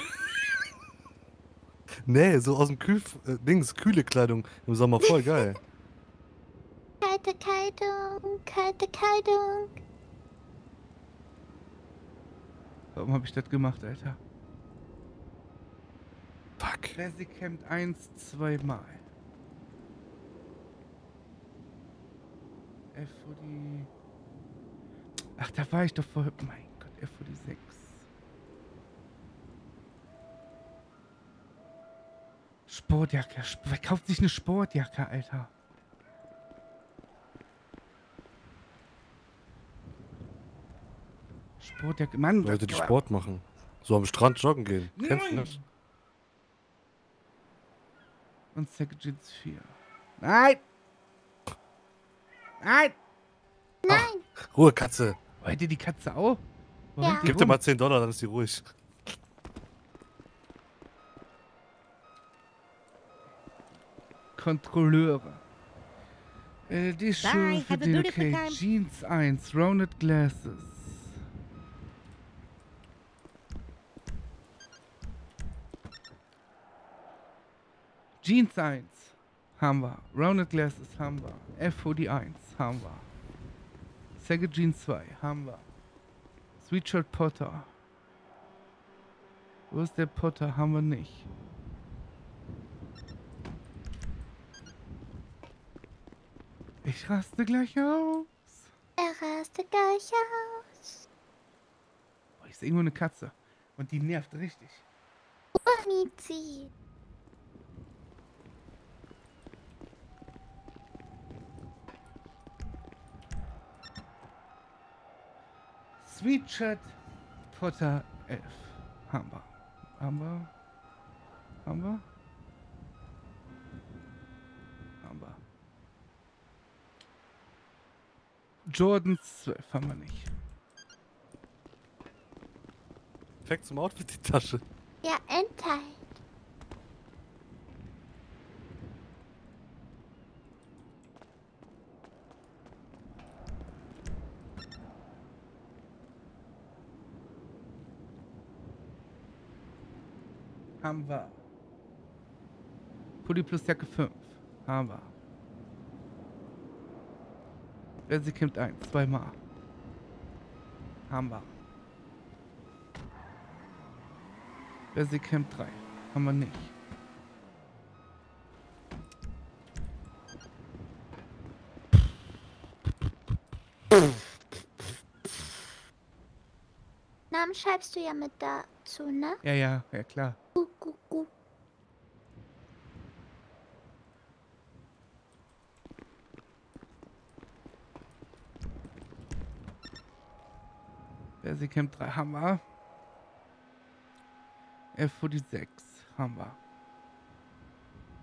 Nee, so aus dem Kühl, äh, Dings, kühle Kleidung im Sommer voll geil. Kalte Kleidung, kalte Kleidung. Warum habe ich das gemacht, Alter? Fuck. Classic Hemd 1, zweimal. F die. Ach, da war ich doch vorher. Mein Gott, F die 6. Sportjacke. Sp- Wer kauft sich eine Sportjacke, Alter? Sportjacke. Mann, Leute, die Sport machen. So am Strand joggen gehen. Kennst du Nein. das? Und Jeans 4. Nein! Nein! Nein! Ruhe, Katze. Wollt ihr die Katze auch? Rennt die Gib dir mal 10 Dollar, dann ist die ruhig. Kontrolleure. Äh, die Schuhe Bye, für have a den beautiful okay. Jeans 1, Rounded Glasses. Jeans 1 haben wir. Rounded Glasses haben wir. FOD 1 haben wir. Second Jeans 2 haben wir. Sweatshirt Potter. Wo ist der Potter? Haben wir nicht. Ich raste gleich aus. Er raste gleich aus. Oh, ich Ist irgendwo eine Katze. Und die nervt richtig. Mizi. Sweet Chat Potter 11. Haben wir. Haben wir. Haben wir. Haben wir. Jordans 12 haben wir nicht. Perfekt zum Outfit die Tasche. Ja, Endteil. Haben wir. Pulli plus Jacke 5. Haben wir. Wer Camp 1. Zweimal. Haben wir. Wer Camp 3. Haben wir nicht. Namen schreibst du ja mit dazu, ne? Ja, ja, ja klar. Wer Camp 3 haben wir. F für die 6 haben wir.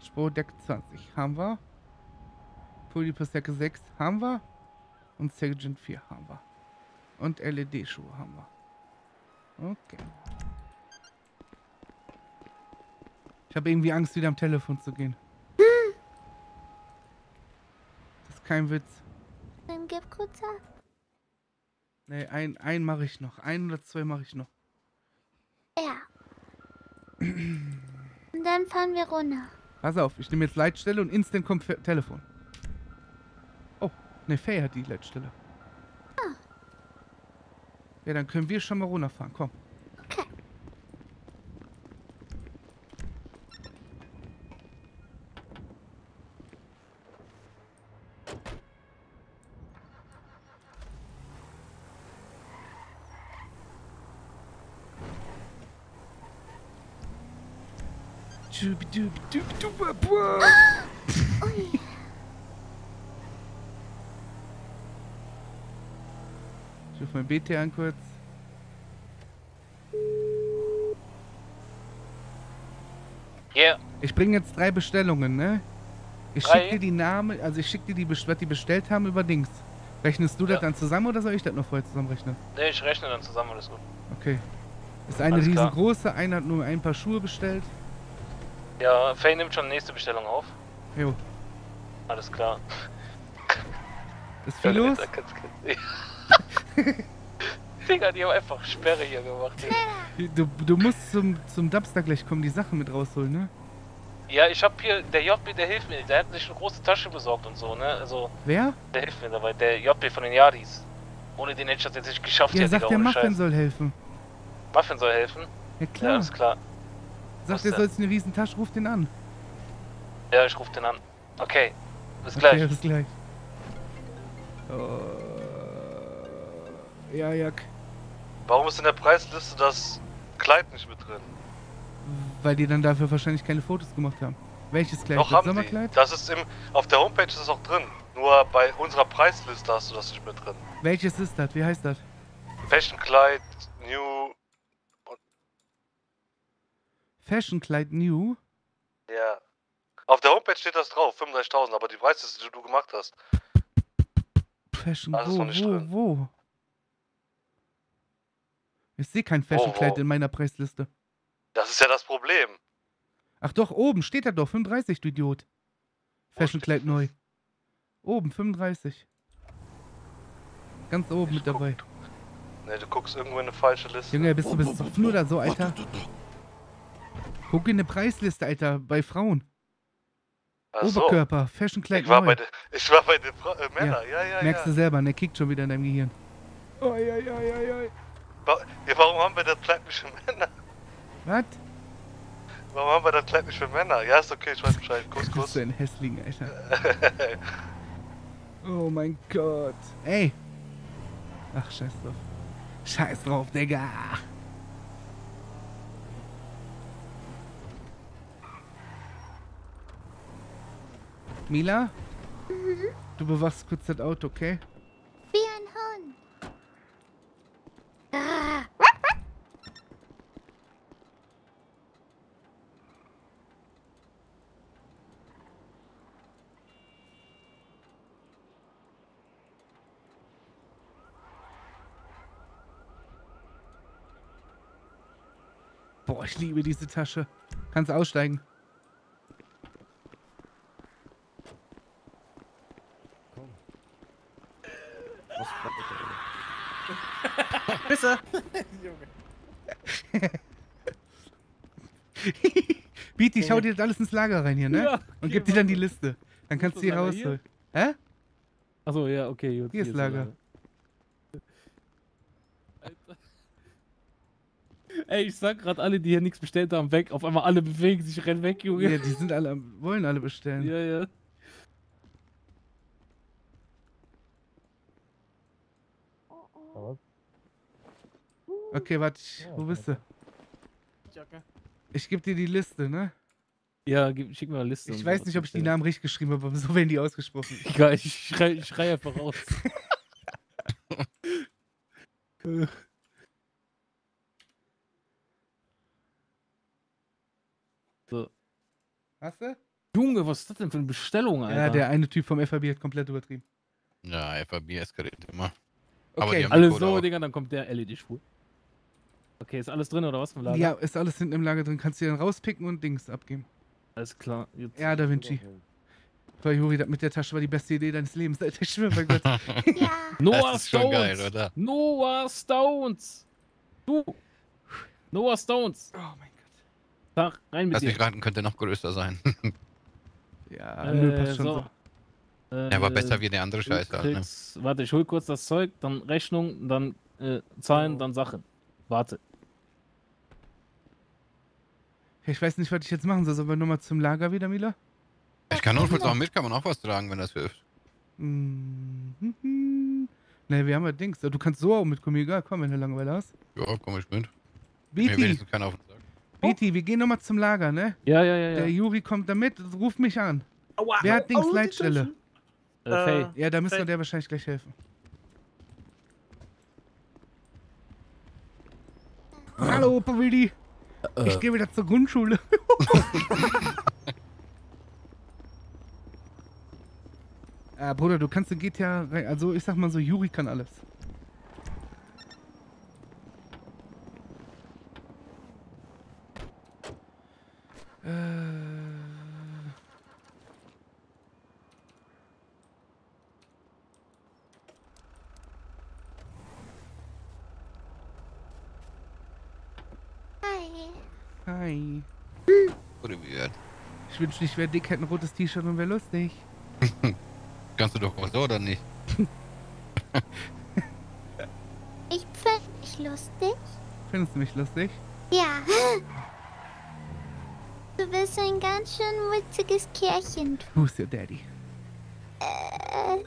Sportdeck 20 haben wir. Jacke 6 haben wir. Und Sergeant 4 haben wir. Und LED-Schuhe haben wir. Okay. Ich habe irgendwie Angst, wieder am Telefon zu gehen. Das ist kein Witz. Dann gib kurz ab. Nee, ein, ein mache ich noch. Ein oder zwei mache ich noch. Ja. Und dann fahren wir runter. Pass auf, ich nehme jetzt Leitstelle und instant kommt Fe- Telefon. Oh, ne, Faye hat die Leitstelle. Ja, dann können wir schon mal runterfahren. Komm. Schubidubidubidubidubidu. Ui. Ich rufe mein BT an kurz. Ja. Ich bringe jetzt drei Bestellungen, ne? Ich schicke dir die Namen, also ich schicke dir die, was die bestellt haben über Dings. Rechnest du das dann zusammen oder soll ich das noch vorher zusammenrechnen? Ne, ich rechne dann zusammen, alles gut. Okay. Ist eine Alles riesengroße, einer hat nur ein paar Schuhe bestellt. Ja, Faye nimmt schon nächste Bestellung auf. Jo. Alles klar. Ist viel los? Digga, die haben einfach Sperre hier gemacht. ey. Du, du musst zum, zum Dubster gleich kommen, die Sachen mit rausholen, ne? Ja, ich hab hier, der JB, der hilft mir, der hat sich eine große Tasche besorgt und so, ne? Also, Wer? der hilft mir dabei, der JB von den Yardis. Ohne den hätte ich das jetzt nicht geschafft, Ja, hier, sagt der Muffin soll helfen. Muffin soll helfen? Ja, klar. Ja, alles klar. Sagt, er soll eine riesen Tasche, ruf den an. Ja, ich ruf den an. Okay, bis Okay, gleich. bis gleich. Oh. Ja, Jack. Warum ist in der Preisliste das Kleid nicht mit drin? Weil die dann dafür wahrscheinlich keine Fotos gemacht haben. Welches Kleid? Doch das haben die. Sommerkleid? Das ist im, auf der Homepage ist es auch drin. Nur bei unserer Preisliste hast du das nicht mit drin. Welches ist das? Wie heißt das? Fashionkleid, New, Fashionkleid New. ja. Auf der Homepage steht das drauf, 35.000, aber die Preisliste, die du gemacht hast. Fashion, Alles wo, wo, drin. wo? Ich sehe kein Fashionkleid wo? in meiner Preisliste. Das ist ja das Problem. Ach doch, oben steht da doch, 35, du Idiot. Fashionkleid neu. Oben, 35. Ganz oben mit dabei. Ne, du guckst irgendwo in eine falsche Liste. Junge, bist du besoffen oder so, Alter? Guck in eine Preisliste, Alter, bei Frauen. Ach so. Oberkörper, Fashionkleid Ich war neu. bei den, ich war bei den äh, Männern, ja, ja, ja. Merkst du selber, ne, kickt schon wieder in deinem Gehirn. Oi, oi, oi, oi, oi. Ja. Warum haben wir das Kleid nicht für Männer? Was? Warum haben wir das Kleid nicht für Männer? Ja, ist okay, ich weiß Bescheid. Kuss, Du Kuss. bist so ein Hässling, Alter. Oh mein Gott. Ey. Ach, scheiß drauf. Scheiß drauf, Digga. Mila, Mhm. du bewachst kurz das Auto, okay? Wie ein Hund. Ah. Boah, ich liebe diese Tasche. Kannst aussteigen. Pisse! Beatty, schau dir das alles ins Lager rein hier, ne? Ja, Und gib dir dann die Liste. Dann kannst du die hier? rausholen. Hä? Achso, ja, okay. Gut, Hier ist Lager. Ey, ich sag gerade alle, die hier nichts bestellt haben, weg. Auf einmal alle bewegen sich, rennen weg, Junge. Ja, die sind alle, am- wollen alle bestellen. Ja, ja. Okay, warte, ich- wo bist du? Jacke. Ich geb dir die Liste, ne? Ja, gib, schick mir eine Liste. Ich weiß nicht, ob ich die. Namen richtig geschrieben habe, aber so werden die ausgesprochen. Egal, ich schrei, ich schrei einfach raus. so. Hast du? Junge, was ist das denn für eine Bestellung, Alter? Ja, der eine Typ vom FAB hat komplett übertrieben. Ja, FAB eskaliert immer. Okay. die haben die Alles Code so. Digga, dann kommt der LED-Schwul. Okay, ist alles drin oder was? Im Lager? Ja, ist alles hinten im Lager drin. Kannst du dir dann rauspicken und Dings abgeben. Alles klar. Jetzt. Ja, Da Vinci. Boah, Juri, das mit der Tasche war die beste Idee deines Lebens, Alter. Ich schwöre bei Gott. Noah Das ist schon Stones. geil, oder? Noah Stones. Du. Noah Stones. Oh mein Gott. Tag, rein mit Lass dir. mich raten, könnte noch größer sein. Ja, nö, Äh, passt schon so. Äh, Ja, aber besser wie der andere Scheiß halt, ne? Warte, ich hol kurz das Zeug, dann Rechnung, dann äh, Zahlen, dann Sachen. Warte. Ich weiß nicht, was ich jetzt machen soll. Sollen wir nochmal zum Lager wieder, Mila? Ich kann notfalls auch mit, kann man auch was tragen, wenn das hilft. Mhm. Ne, wir haben ja Dings. Du kannst so auch mitkommen, egal. Komm, wenn du Langeweile hast. Ja, komm ich mit. Mir Beatty, wir gehen nochmal zum Lager, ne? Ja, ja, ja, ja. Der Juri kommt da mit, ruf mich an. Aua, Wer hat au, Dings die Leitstelle? Äh, Faye. Ja, da müssen wir der wahrscheinlich gleich helfen. Hallo, Opa Willi. Ich gehe wieder zur Grundschule. ah, Bruder, du kannst in GTA rein. Also, ich sag mal so, Juri kann alles. Äh. Hi. Hi. Oder wie wird? Ich wünschte, ich wäre dick, hätte ein rotes T-Shirt und wäre lustig. Kannst du doch mal so oder nicht? Ich finde dich lustig. Findest du mich lustig? Ja. Du bist ein ganz schön witziges Kerlchen. Who's your daddy? Äh,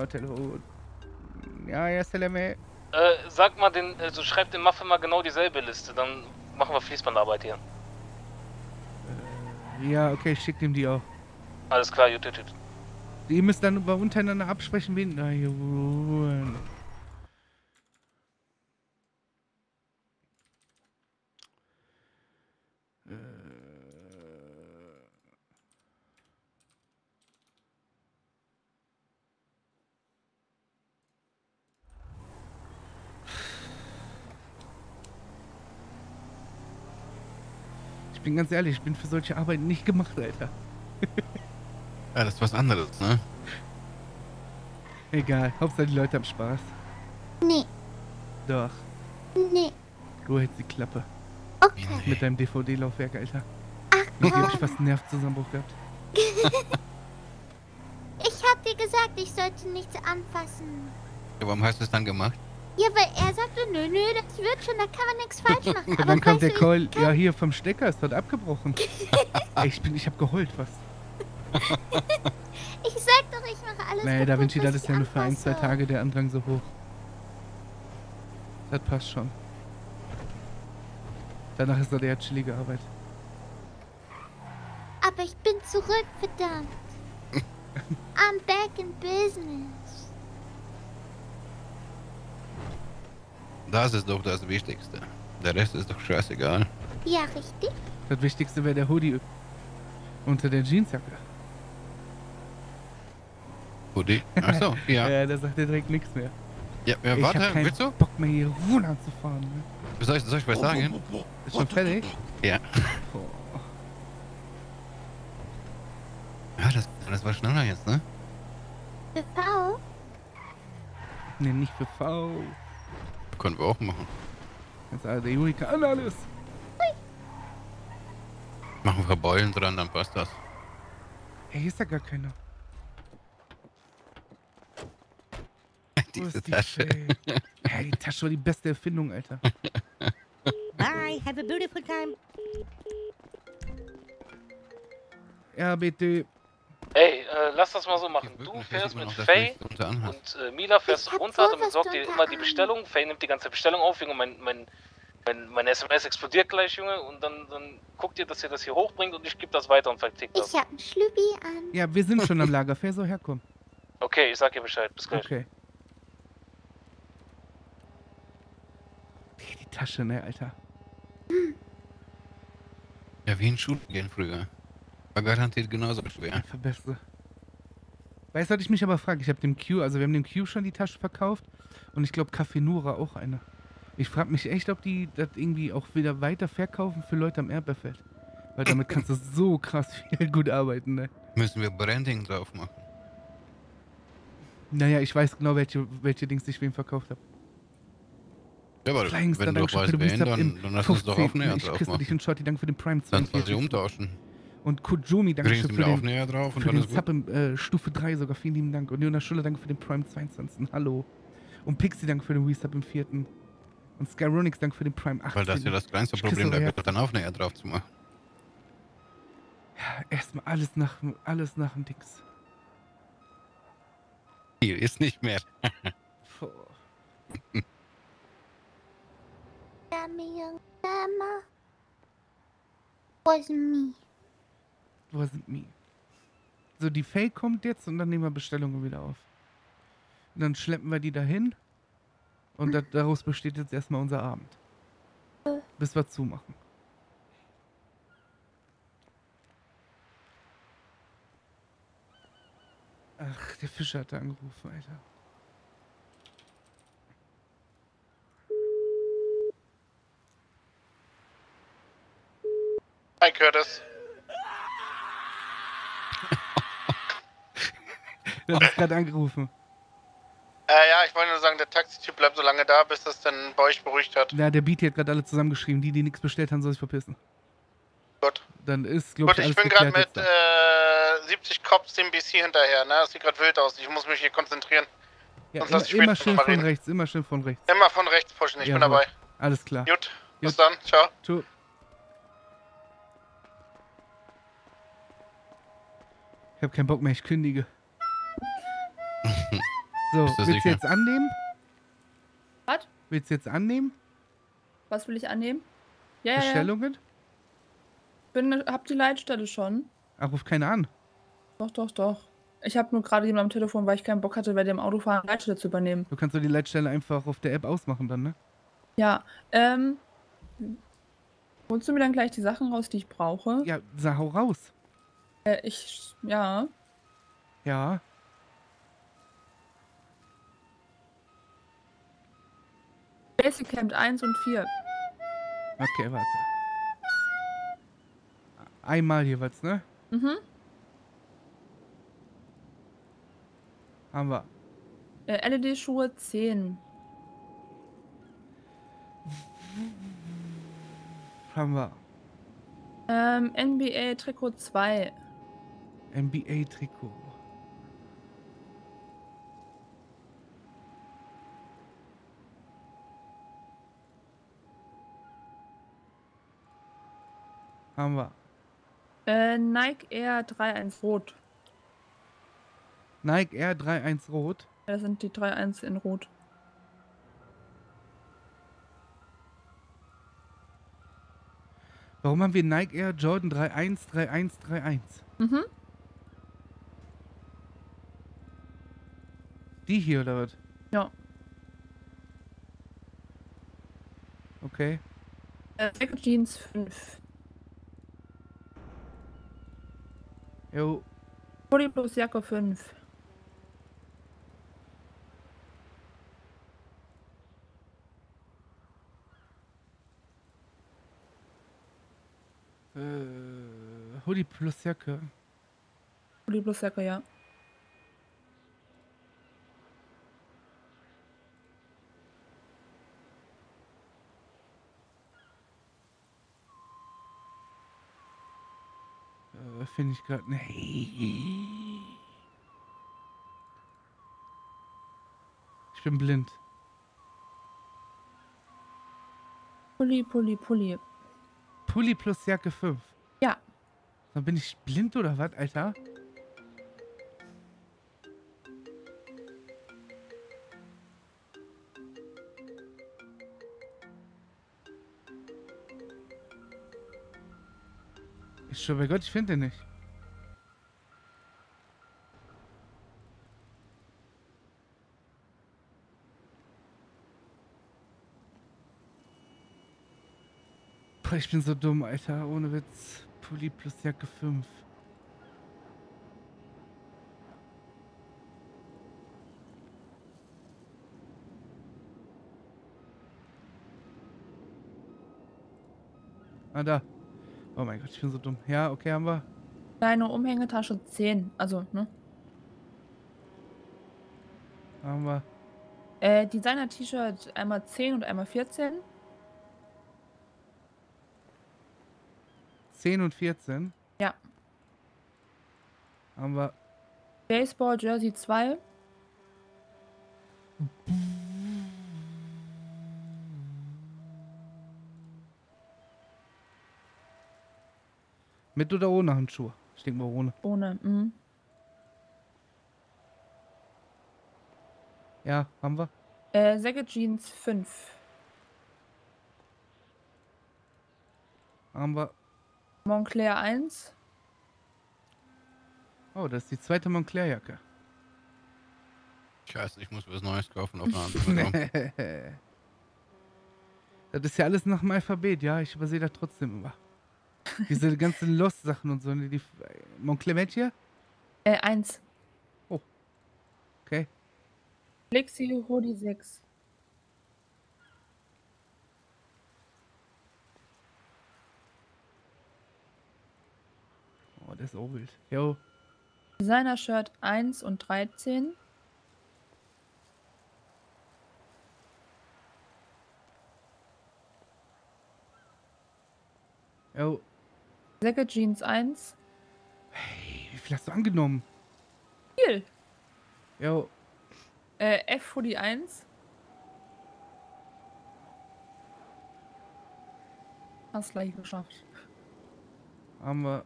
Oh, Telefon. Ja, ja, Salame. Äh, sag mal den, also schreib dem Muffin mal genau dieselbe Liste, dann machen wir Fließbandarbeit hier. Ja, okay, ich schick ihm die auch. Alles klar, gut, gut, gut. Ihr müsst dann über untereinander absprechen, wen. Na, Junge. Bin ganz ehrlich, ich bin für solche Arbeit nicht gemacht, Alter. Ja, das ist was anderes, ne? Egal, Hauptsache die Leute haben Spaß. nee, Doch, nee. du hältst die Klappe. Okay. Mit deinem DVD-Laufwerk, Alter. Mit dir hab ich fast einen Nervzusammenbruch gehabt. Ich hab dir gesagt, ich sollte nichts anfassen. Ja, warum hast du es dann gemacht? Ja, weil er sagte, nö, nö, das wird schon, da kann man nichts falsch machen. Aber dann weißt der Call, ja hier vom Stecker ist dort abgebrochen. Ich bin, ich hab geheult fast. Ich sag doch, ich mache alles Nee, Da Vinci, was das ist ja nur für ein, zwei. Tage der Andrang so hoch. Das passt schon. Danach ist da der chillige Arbeit. Aber ich bin zurück, verdammt. I'm back in business. Das ist doch das Wichtigste. Der Rest ist doch scheißegal. Ja, richtig. Das Wichtigste wäre der Hoodie unter der Jeansjacke. Hoodie? Achso, ja. ja, da sagt er direkt nichts mehr. Ja, ja ich warte, hab keinen willst du? Bock mehr hier runterzufahren. Ne? Soll ich, soll ich was sagen? Ist schon fertig? Ja. Ja, das, das war schneller jetzt, ne? Für V? Ne, nicht für V. Können wir auch machen. Jetzt also, der Juri kann alles. Machen wir Beulen dran, dann passt das. Ey, hier ist ja gar keiner. Diese ist die Tasche. Fee? Hey, die Tasche war die beste Erfindung, Alter. Bye, have a beautiful time. Ja, bitte. Ey, äh, lass das mal so machen. Du fährst mit Faye und äh, Mila fährst runter, dann besorgt dir immer die Bestellung. Faye nimmt die ganze Bestellung auf, Junge, mein, mein, mein, mein SMS explodiert gleich, Junge, und dann, dann guckt ihr, dass ihr das hier hochbringt und ich gebe das weiter und vertickt das. Ich hab ein Schlüppi an. Ja, wir sind schon am Lagerfeuer, so herkommen. Okay, ich sag ihr Bescheid. Bis gleich. Okay. Die, die Tasche, ne, Alter. Ja, wie in Schule gehen früher. War garantiert genauso schwer. Beste. Weißt du, was ich mich aber frage? Ich habe dem Q, also wir haben dem Q schon die Tasche verkauft und ich glaube Café Nura auch eine. Ich frage mich echt, ob die das irgendwie auch wieder weiter verkaufen für Leute am Erdbeerfeld. Weil damit kannst du so krass viel gut arbeiten, ne? Müssen wir Branding drauf machen. Naja, ich weiß genau, welche, welche Dings ich wem verkauft habe. Ja, aber Flying Star, wenn du doch weißt, wen, dann, dann lass uns doch 15. Aufnäher Ich drauf küsse dich machen. und Shorty, danke für den Prime Dann 42. quasi umtauschen. Und Kojumi, danke schön für den, Aufnäher drauf und für den Sub im äh, Stufe 3 sogar. Vielen lieben Dank. Und Jonas Schuller, danke für den Prime 22. Hallo. Und Pixie, danke für den Resub im 4. Und Skyronix, danke für den Prime 18. Weil das ist ja das kleinste Problem, da wird dann Aufnäher drauf zu machen. Ja, erstmal alles nach, alles nach dem Dings. Hier ist nicht mehr. Young Emma. Wasn't me. Wasn't me. So, die Fake kommt jetzt und dann nehmen wir Bestellungen wieder auf. Und dann schleppen wir die dahin. Und da, daraus besteht jetzt erstmal unser Abend. Bis wir zumachen. Ach, der Fischer hat da angerufen, Alter. Hi Curtis. Der hat gerade angerufen. Äh, ja, ich wollte nur sagen, der Taxityp bleibt so lange da, bis das dann bei euch beruhigt hat. Ja, der Beat hat gerade alle zusammengeschrieben. Die, die nichts bestellt haben, soll sich verpissen. Gut. Dann ist, glaube Gut, ich, ich alles bin gerade mit äh, 70 Cops dem BC hinterher, ne? Das sieht gerade wild aus. Ich muss mich hier konzentrieren. Ja, Sonst immer, ich immer schön von reden. rechts, immer schön von rechts. Immer von rechts pushen, ich bin Jawohl. dabei. Alles klar. Gut, bis Gut. dann, ciao. Ciao. Ich habe keinen Bock mehr, ich kündige. So, du willst du sicher? jetzt annehmen? Was? Willst du jetzt annehmen? Was will ich annehmen? Ja, ja, ja. Bestellungen? Bin, hab die Leitstelle schon. Ach, ruf keine an. Doch, doch, doch. Ich habe nur gerade jemand am Telefon, weil ich keinen Bock hatte, bei dem Autofahren Leitstelle zu übernehmen. Du kannst doch die Leitstelle einfach auf der App ausmachen dann, ne? Ja, ähm. Holst du mir dann gleich die Sachen raus, die ich brauche? Ja, hau raus. Äh, ich. Ja. Ja. Basic Camp 1 und 4. Okay, warte. Einmal jeweils, ne? Mhm. Haben wir. Äh, LED-Schuhe 10. Haben wir. Ähm, NBA Trikot 2. NBA-Trikot. haben wir? Äh, Nike Air 31 Rot. Nike Air 31 Rot? Ja, das sind die 31 in Rot. Warum haben wir Nike Air Jordan 31 31 31? Mhm. Die hier oder was? Ja. Okay. Äh, Jeans 5. Jo. Pulli plus Jacke 5. Äh, Hoodie plus Jacke. Pulli plus Jacke, ja. Finde ich gerade. Nee. Ich bin blind. Pulli, Pulli, Pulli. Pulli plus Jacke 5. Ja. Dann bin ich blind oder was, Alter? Ich schwör bei Gott, ich finde den nicht. Boah, ich bin so dumm, Alter. Ohne Witz. Pulli plus Jacke 5. Ah, da. Oh mein Gott, ich bin so dumm. Ja, okay, haben wir. Kleine Umhängetasche 10. Also, ne? Haben wir. Äh, Designer-T-Shirt einmal 10 und einmal 14. 10 und 14. Ja. Haben wir. Baseball Jersey 2. Mit oder ohne Handschuhe? Ich denke mal ohne. Ohne. Mhm. Ja, haben wir. Äh, Säcke Jeans 5. Haben wir. Montclair 1. Oh, das ist die zweite Montclair-Jacke. Scheiße, ich muss was Neues kaufen auf einer anderen das ist ja alles nach dem Alphabet, ja. Ich übersehe das trotzdem immer. Diese ganzen Lost-Sachen und so. ne, Die Montclair hier? Äh, 1. Oh. Okay. Flexi Hoodie 6. Oh, der ist auch wild. Jo. Designer-Shirt 1 und 13. Jo. Säcke Jeans 1. Wie viel hast du angenommen? Viel. Jo. Äh, F Hoodie 1. Hast gleich geschafft. Haben wir.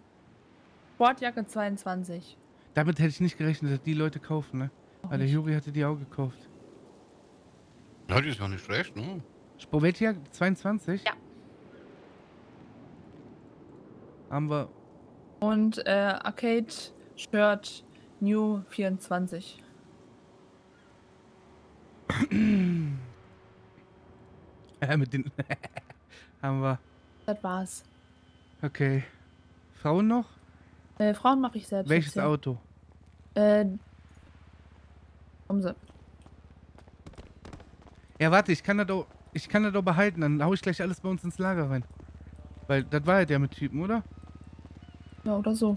Sportjacke 22. Damit hätte ich nicht gerechnet, dass die Leute kaufen, ne? Weil der Juri hatte die auch gekauft. Ja, die ist auch nicht schlecht, ne? Spovetjacke 22? Ja. Haben wir. Und äh, Arcade Shirt New 24. Ja, mit den. haben wir. Das war's. Okay. Frauen noch? Äh, Frauen mache ich selbst. Welches. Auto? Äh. Sie. Ja, warte, ich kann das doch. Ich kann das doch behalten, dann hau ich gleich alles bei uns ins Lager rein. Weil das war ja der mit Typen, oder? Ja, oder so.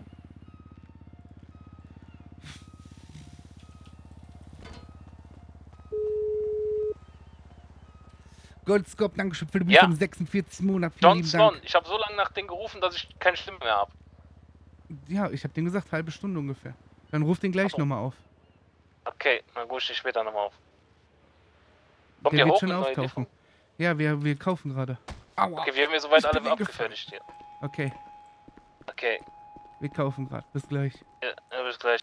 Goldscope, Dankeschön für die Ja. Prüfung, 46 Monate. Vielen John ich habe so lange nach denen gerufen, dass ich keine Stimme mehr habe. Ja, ich hab den gesagt, halbe Stunde ungefähr. Dann ruf den gleich nochmal auf. Okay, dann rufe ich dich später nochmal auf. Kommt der wird hoch schon auftauchen. Ja, wir, wir kaufen gerade. Okay, wir haben hier soweit Ich alle abgefertigt hier. Okay, Okay, wir kaufen gerade. Bis gleich. Ja, bis gleich.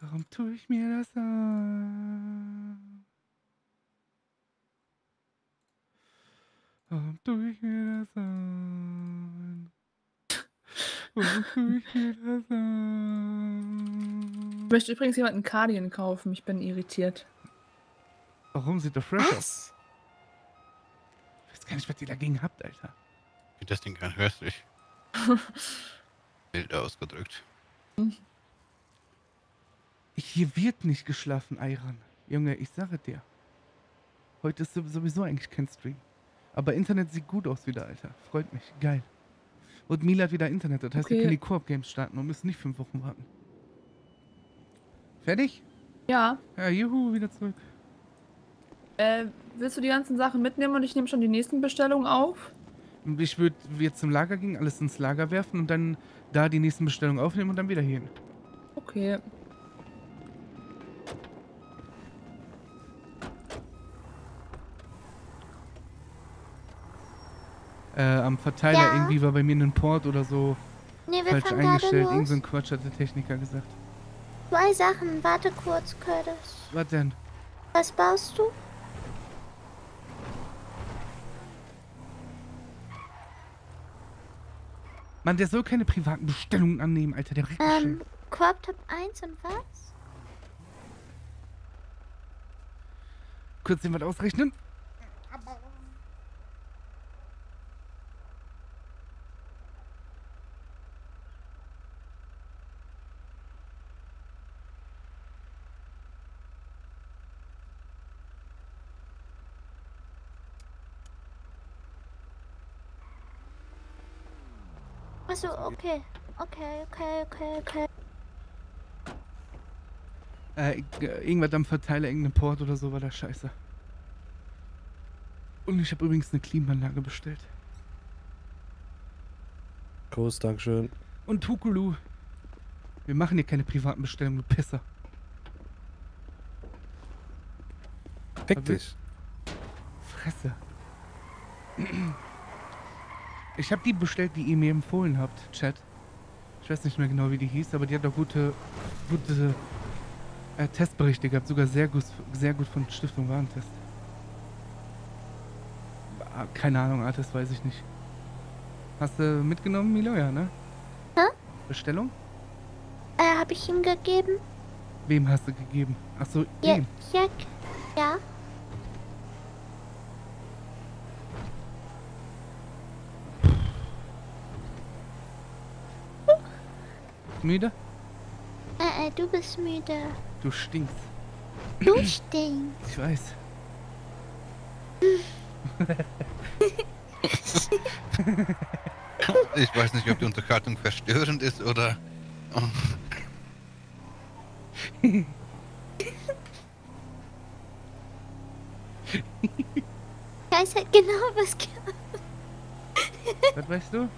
Warum tue ich mir das an? Warum tue ich mir das an? Warum tue ich mir das an? Ich möchte übrigens jemanden Cardian kaufen. Ich bin irritiert. Warum sieht der fresh aus? Ich weiß gar nicht, was ihr dagegen habt, Alter. Das Ding ganz hässlich. Wild ausgedrückt. Hier wird nicht geschlafen, Ayran. Junge, ich sage dir. Heute ist sowieso eigentlich kein Stream. Aber Internet sieht gut aus wieder, Alter. Freut mich. Geil. Und Mila hat wieder Internet. Das heißt, wir Okay. können die Koop-Games starten und müssen nicht fünf Wochen warten. Fertig? Ja. Ja, juhu, wieder zurück. Äh, willst du die ganzen Sachen mitnehmen und ich nehme schon die nächsten Bestellungen auf? Ich würde jetzt zum Lager gehen, alles ins Lager werfen und dann da die nächsten Bestellungen aufnehmen und dann wieder hin. Okay. Äh, am Verteiler Ja. irgendwie war bei mir ein Port oder so Nee, wir falsch eingestellt. Irgend so ein Quatsch hat der Techniker gesagt. Zwei Sachen. Warte kurz, Curtis. Was denn? Was baust du? Mann, der soll keine privaten Bestellungen annehmen, Alter. Der mich Ähm. Crop Top 1 und was? Kurz den was ausrechnen. Achso, okay. Okay, okay, okay, okay. Äh, irgendwas am Verteiler, irgendein Port oder so war da scheiße. Und ich habe übrigens eine Klimaanlage bestellt. Kurs, Dankeschön. Und Tukulu. Wir machen hier keine privaten Bestellungen, du Pisser. Fick dich. Fresse. Ich habe die bestellt, die ihr mir empfohlen habt, Chat. Ich weiß nicht mehr genau, wie die hieß, aber die hat doch gute, gute äh, Testberichte gehabt. Sogar sehr gut, sehr gut von Stiftung Warentest. Ah, Keine Ahnung, ah, das weiß ich nicht. Hast du mitgenommen, Milo? Ja, ne? Hä? Bestellung? Äh, hab ich ihm gegeben? Wem hast du gegeben? Achso, Ja, ihm. ja, ja. Müde? Äh, äh, du bist müde. Du stinkst. Du stinkst. Ich weiß. Ich weiß nicht, ob die Unterhaltung verstörend ist oder. Ich weiß halt genau, was kommt. Was weißt du?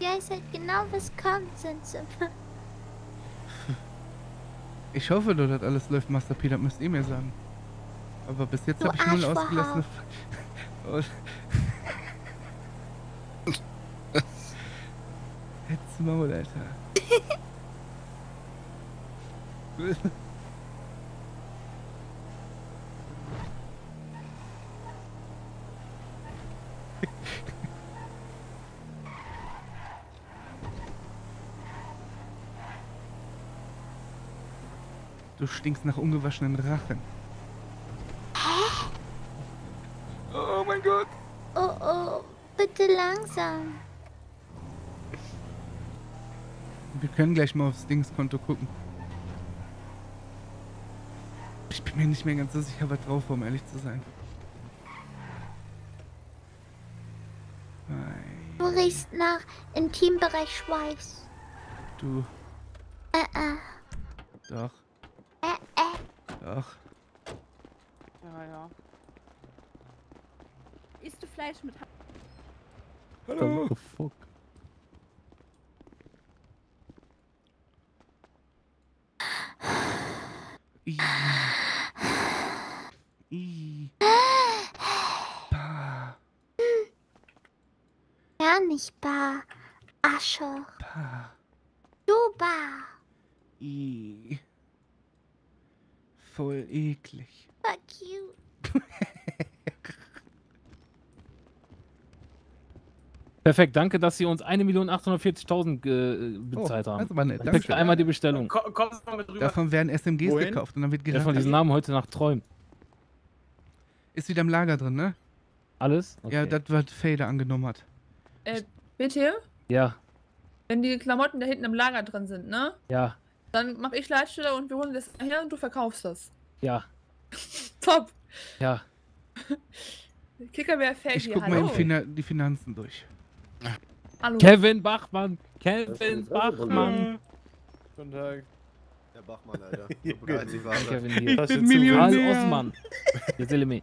Ich weiß halt genau, was kommt, Sinzimmer. Ich hoffe nur, dass alles läuft, Master P, das müsst ihr mir sagen. Aber bis jetzt habe ich null ausgelassene. Jetzt Maul, Alter. Du stinkst nach ungewaschenen Rachen. Oh mein Gott. Oh, oh, bitte langsam. Wir können gleich mal aufs Dingskonto gucken. Ich bin mir nicht mehr ganz so sicher, was drauf war, um ehrlich zu sein. Nein, Du riechst nach Intimbereich Schweiß. du, Fleisch mit Perfekt, danke, dass Sie uns 1.840.000 äh, bezahlt Oh, haben. das war nett, Dann danke. einmal die Bestellung. Ko kommst du mal mit rüber? Davon werden SMGs Wohin? gekauft und dann wird Ja, gedacht, von diesen Namen heute Nacht träumen. ist wieder im Lager drin, ne? Alles? Ja, Okay. das, was Fader angenommen hat. Äh, bitte? Ja, Wenn die Klamotten da hinten im Lager drin sind, ne? ja, Dann mach ich Leitstelle und wir holen das her und du verkaufst das. ja, Top. ja. Kicker wäre fair Ich guck mal hallo. die Finanzen durch. Hallo. Kevin Bachmann, Kevin Bachmann. Guten Tag. Der Bachmann, Alter. War. Kevin hier. Ich bin Millionär. Karl Osman. Jetzt mir.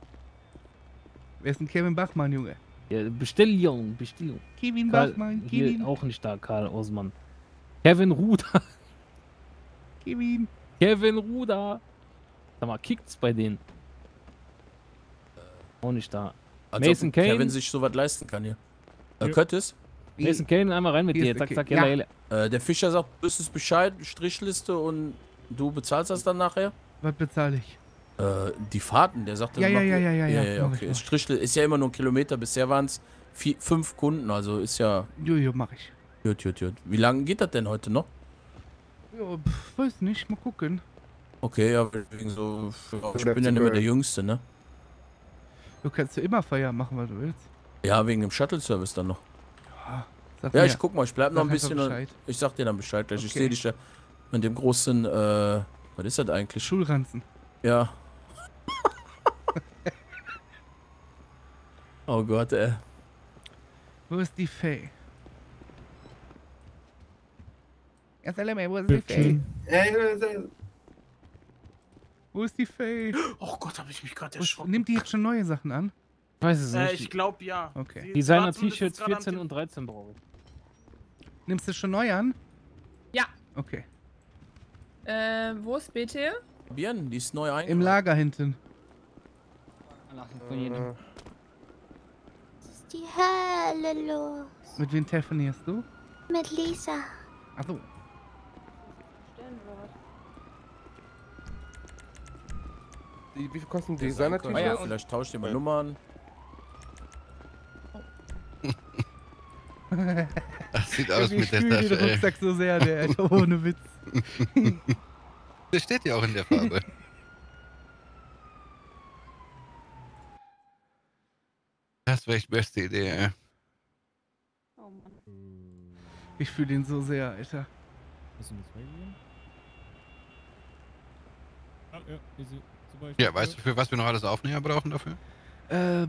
Wer ist denn Kevin Bachmann, Junge? Ja, Bestellung, Bestellung. Kevin Karl, Bachmann, hier Kevin. auch nicht da, Karl Osman. Kevin Ruder. Kevin. Kevin Ruder. Sag mal, kickt's bei denen? Auch nicht da. Als Mason ob Kane. Kevin sich sowas leisten kann hier. Äh, Ja. Curtis? Mason Kane, einmal rein mit Hier dir. ist Zack, okay. zack, Ja. jalla, jalla. Äh, der Fischer sagt, du wüsstest Bescheid, Strichliste und du bezahlst das dann nachher? Was bezahle ich? Äh, die Fahrten, der sagt Ja, dann ja, ja, ja, ja, ja, ja, ich, okay. mach Ist, Strichliste, ist ja immer nur ein Kilometer, bisher waren es fünf Kunden, also ist ja. Jojo, mach ich. Gut, gut, gut. Wie lange geht das denn heute noch? Ja, pf, weiß nicht, mal gucken. Okay, ja, wegen so. Ich bin ja nicht mehr der. Jüngste, ne? Du kannst ja immer Feier machen, was du willst. Ja, wegen dem Shuttle-Service dann noch. Sag Ja, mir. ich guck mal, ich bleib noch Sag ein bisschen. und. Ich sag dir dann Bescheid gleich. Ich Okay. sehe dich ja mit dem großen, äh, was ist das eigentlich? Schulranzen. Ja. oh Gott, ey. Wo ist die Faye? SLM, wo ist die Faye? Bitte. Wo ist die Faye? Oh Gott, habe ich mich gerade erschrocken. Nimmt die jetzt schon neue Sachen an? Ich weiß es Äh, nicht. ich glaube ja. Okay. Sie- Designer T-Shirts gerade am 14 und 13 brauche ich. Nimmst du schon neu an? Ja. Okay. Äh, wo ist BT? Bien, die ist neu ein. Im Lager hinten. Was ist die Hölle los? Mit wem telefonierst du? Mit Lisa. Achso. Die, wie viel kosten Der Designer sein kann. T-Shirts? Ja, vielleicht tauscht ihr mal Nummern. Das sieht aus Ich mit der fühle Tasche, den ey. Rucksack so sehr, der Alter, ohne Witz. Der steht ja auch in der Farbe. Das wäre echt beste Idee, ey. Ich fühle den so sehr, Alter. Ja, weißt du, für was wir noch alles Aufnäher brauchen dafür? Äh,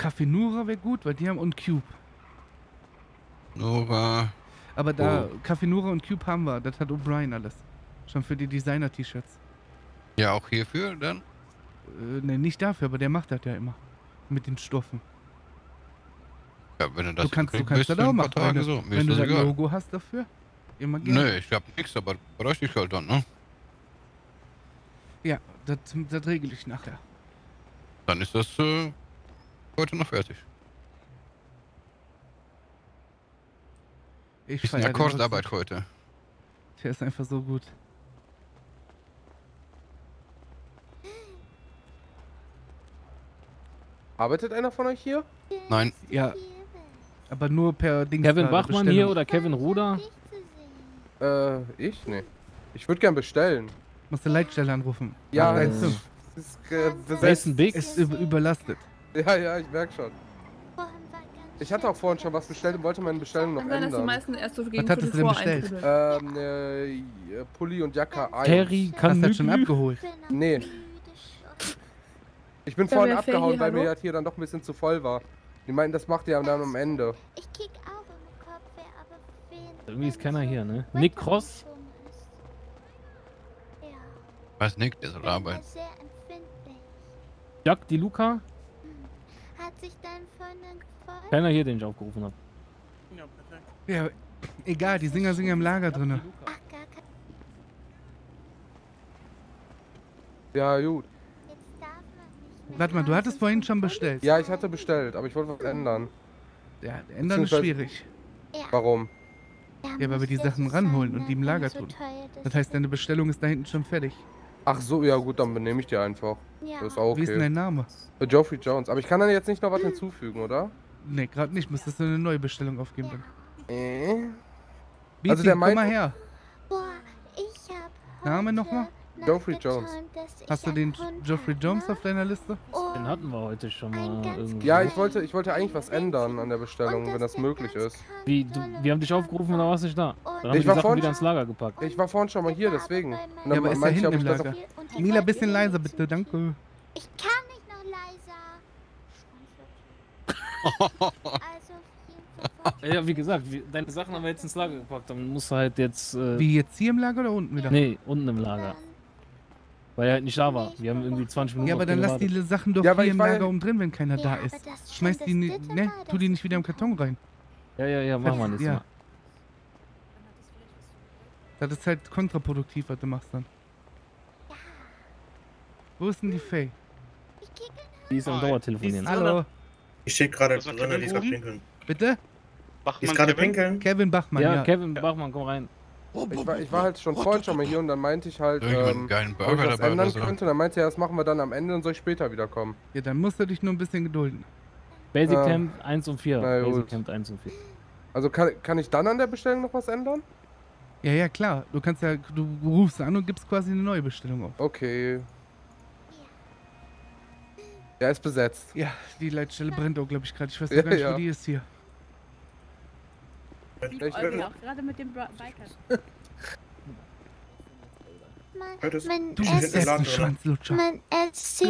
Kaffee Nura wäre gut, weil die haben und Cube. Nora. Aber da, Oh. Nura und Cube haben wir. Das hat O'Brien alles. Schon für die Designer-T-Shirts. Ja, auch hierfür dann? Äh, ne, nicht dafür, aber der macht das ja immer. Mit den Stoffen. Ja, wenn du das du kannst, du hinkriegst, kannst das du auch ein machen. Wenn du, so. Wenn du das egal. Logo hast dafür, immer gerne. Nö, ich hab nix, aber bräuchte ich halt dann, ne? Ja, das, das regel ich nachher. Dann ist das äh, heute noch fertig. Ich Bisschen Akkordarbeit heute. Der ist einfach so gut. Arbeitet einer von euch hier? Nein. Ja. Aber nur per Ding. Kevin Bachmann hier oder Kevin Ruder? Äh, ich? Nee. Ich würde gern bestellen. Musst du Leitstelle anrufen. Ja, Äh, es ist äh, besetzt. Mason Big ist üb- überlastet. Ja, ja, ich merk schon. Ich hatte auch vorhin schon was bestellt und wollte meine Bestellung noch Kann sein, dass die ändern. meisten erst so gegen hattest Viertel du denn bestellt? Ähm, äh, Pulli und Jacke 1. Terry Hast du das schon abgeholt? Nee. Ich bin Ja, vorhin abgehauen, weil mir das hier dann doch ein bisschen zu voll war. Die meinten, das macht ihr dann am Ende. Ich kick auch im Kopf, wer aber wen Irgendwie ist keiner hier, ne? Nick Cross? Was Nick, der soll arbeiten. Jack Di Luca? Hat sich dein Freundin gefreut? Keiner hier, den ich aufgerufen habe. Ja, perfekt. Ja, egal, die Singer sind ja im Lager drin. Ja, gut. Warte mal, du hattest vorhin schon bestellt. Ja, ich hatte bestellt, aber ich wollte was ändern. Ja, ändern ist schwierig. Warum? Ja, weil wir die Sachen ranholen und die im Lager tun. Das heißt, deine Bestellung ist da hinten schon fertig. Ach so, ja gut, dann benehme ich die einfach. Ja. Das ist auch okay. Wie ist denn dein Name? Äh, Geoffrey Jones. Aber ich kann dann jetzt nicht noch was hinzufügen, oder? Ne, gerade nicht. Müsstest du eine neue Bestellung aufgeben dann. Äh? Beatty, Also der komm mal her. Boah, ich hab Name nochmal? Geoffrey Jones. Hast du den Geoffrey Jones auf deiner Liste? Den hatten wir heute schon mal irgendwie. Ja, ich wollte, ich wollte eigentlich was ändern an der Bestellung, wenn das möglich ist. Wie, du, wir haben dich aufgerufen und da warst du nicht da. Dann haben wir Ich die war Sachen vorhin- wieder ins Lager gepackt. Ich war vorhin schon mal hier, deswegen. Und Ja, dann aber ist ja hinten im Lager. Mila, bisschen leiser bitte, danke. Ich kann nicht noch leiser. Also, Ja, wie gesagt, wir, deine Sachen haben wir jetzt ins Lager gepackt. Dann musst du halt jetzt. Äh, Wie jetzt hier im Lager oder unten wieder? Nee, unten im Lager. Weil er halt nicht da war. Wir haben irgendwie 20 Minuten Ja, aber dann lass die. Sachen doch Ja, hier im war ja- drin, wenn keiner da ist. Schmeiß die, ni- ne, tu die nicht wieder im Karton rein. Ja, ja, ja, machen wir nächstes Ja. Mal. Das ist halt kontraproduktiv, was du machst dann. Wo ist denn die Faye? Die ist am Dauertelefonieren. Hallo. Ich stehe gerade Was war drin, Kevin die ist gerade pinkeln. Bitte? Die ist gerade pinkeln. Kevin Bachmann, ja, ja. Kevin Bachmann, komm rein. Ich war, ich war halt schon vorhin schon mal hier und dann meinte ich halt, ähm, ob ich dabei ändern könnte. Dann meinte er, das machen wir dann am Ende und soll ich später wiederkommen. Ja, dann musst du dich nur ein bisschen gedulden. Basic Ja. Camp 1 und 4. Na Basic gut. Camp 1 und 4. Also kann, kann ich dann an der Bestellung noch was ändern? Ja, ja, klar. Du kannst ja, du rufst an und gibst quasi eine neue Bestellung auf. Okay. Der ist besetzt. Ja, die Leitstelle brennt auch, glaube ich, gerade. Ich weiß Ja, gar nicht, ja. wo die ist hier. Ich will- auch gerade mit dem Biker. Hört es? mein Du bist im Laden drin. Schwanzlutscher. Mein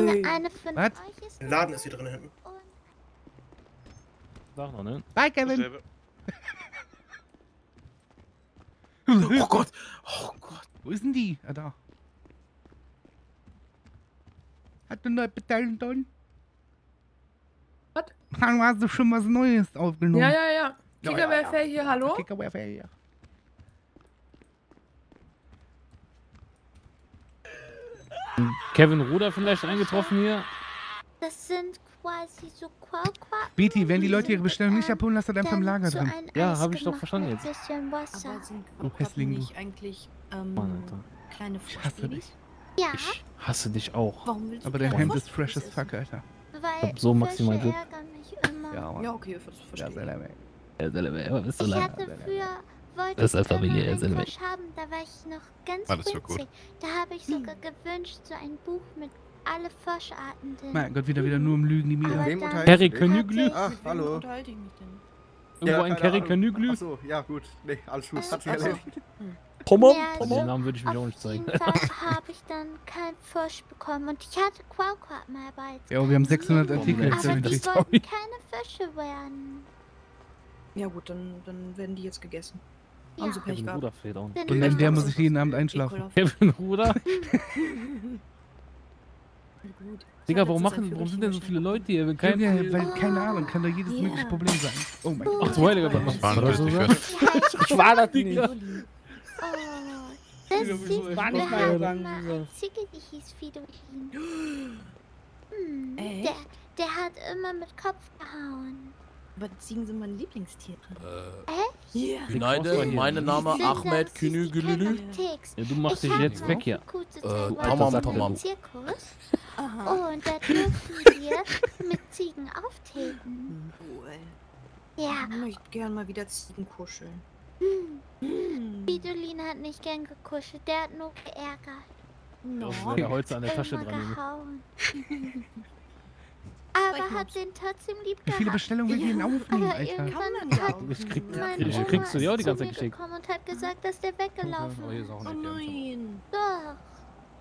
Nee. eine von Was? euch ist. Laden ist sie drin hinten. Sag noch, ne? Bye, Kevin. Oh Gott. Oh Gott. Wo ist denn die? Ah, da. Hat du neue Bestellung drin? Was? Mann, hast du schon was Neues aufgenommen? Ja, ja, ja. Ja, Kicker ja, ja, ja. Fair hier, hallo? Kicker Welfare hier. Kevin Ruder vielleicht eingetroffen hier. Das sind quasi so Quaqua. Beatty, wenn die Leute ihre Bestellung nicht abholen, lass das einfach im Lager drin. Ja, habe ich doch verstanden jetzt. bisschen Wasser. Aber sind Du Hässling, nicht eigentlich ähm, Mann, kleine Ich hasse dich. Ja, Ich hasse dich auch. Warum willst du Aber dein Hemd ist fresh as fuck, Alter. weil hab so maximal Glück. Ja, Mann. Ja, okay, das verstehe Ja, ich. Ja, Ich hatte früher, wollte Das ist ich Familie, ja, einen Frosch haben, da war ich noch ganz Alles winzig. Da habe ich sogar gewünscht, so ein Buch mit alle Froscharten drin. Mein Gott, wieder wieder nur im Lügen, die hatte Canüglü? ich- Ach, hallo. unterhalte ich mich denn? Irgendwo ein keine Kerry. Canüglü? Achso, ja gut. Nee, alles gut. Hat sich Achso. erledigt. Pomom? Ja, Den Namen würde ich mich auch nicht zeigen. habe ich dann keinen Frosch bekommen und ich hatte Quaquat mal bei. Ja, wir haben 600 Artikel Aber die wollten keine Fische werden. Ja gut, dann, dann werden die jetzt gegessen. Ja. Haben sie Pech Kevin gehabt. Ruder fehlt auch. Denn Und in der muss ich jeden Abend einschlafen. Kevin Ruder? Gut. Digga, warum, machen, warum sind denn so viele Leute hier? Wenn kein, Junge, weil, keine Ahnung, kann da jedes Ja. mögliche Problem sein. Oh mein Gott. Ach du heiliger Gott, was Waren war das so? fest. Ich war das nicht. Oh, das Ja? Ich war nicht eine Ziege, die hieß Fridolin. Hm, der, der hat immer mit Kopf gehauen. Aber Ziegen sind meine Lieblingstiere. Echt? Ja. Nein, mein Name Ahmed das Künügülülü. Ja, du machst Ich dich jetzt weg hier. Äh, tamam, tamam. Zirkus. Aha. Und da durften wir mit Ziegen auftreten. Cool. Ja. Ich möchte gern mal wieder Ziegen kuscheln. Hm. Hm. Fridolin hat nicht gern gekuschelt, der hat nur geärgert. No. Das ist ja Holz an der Tasche dran. Ich Aber hat den trotzdem lieb Wie viele. Bestellungen will ich denn aufnehmen, Aber Alter? Kann man ja hat auch. Ich krieg, meine ich kriegst du ja auch die ganze Zeit geschickt. gekommen und hat gesagt, dass der weggelaufen Oh, ist Oh nein. Doch.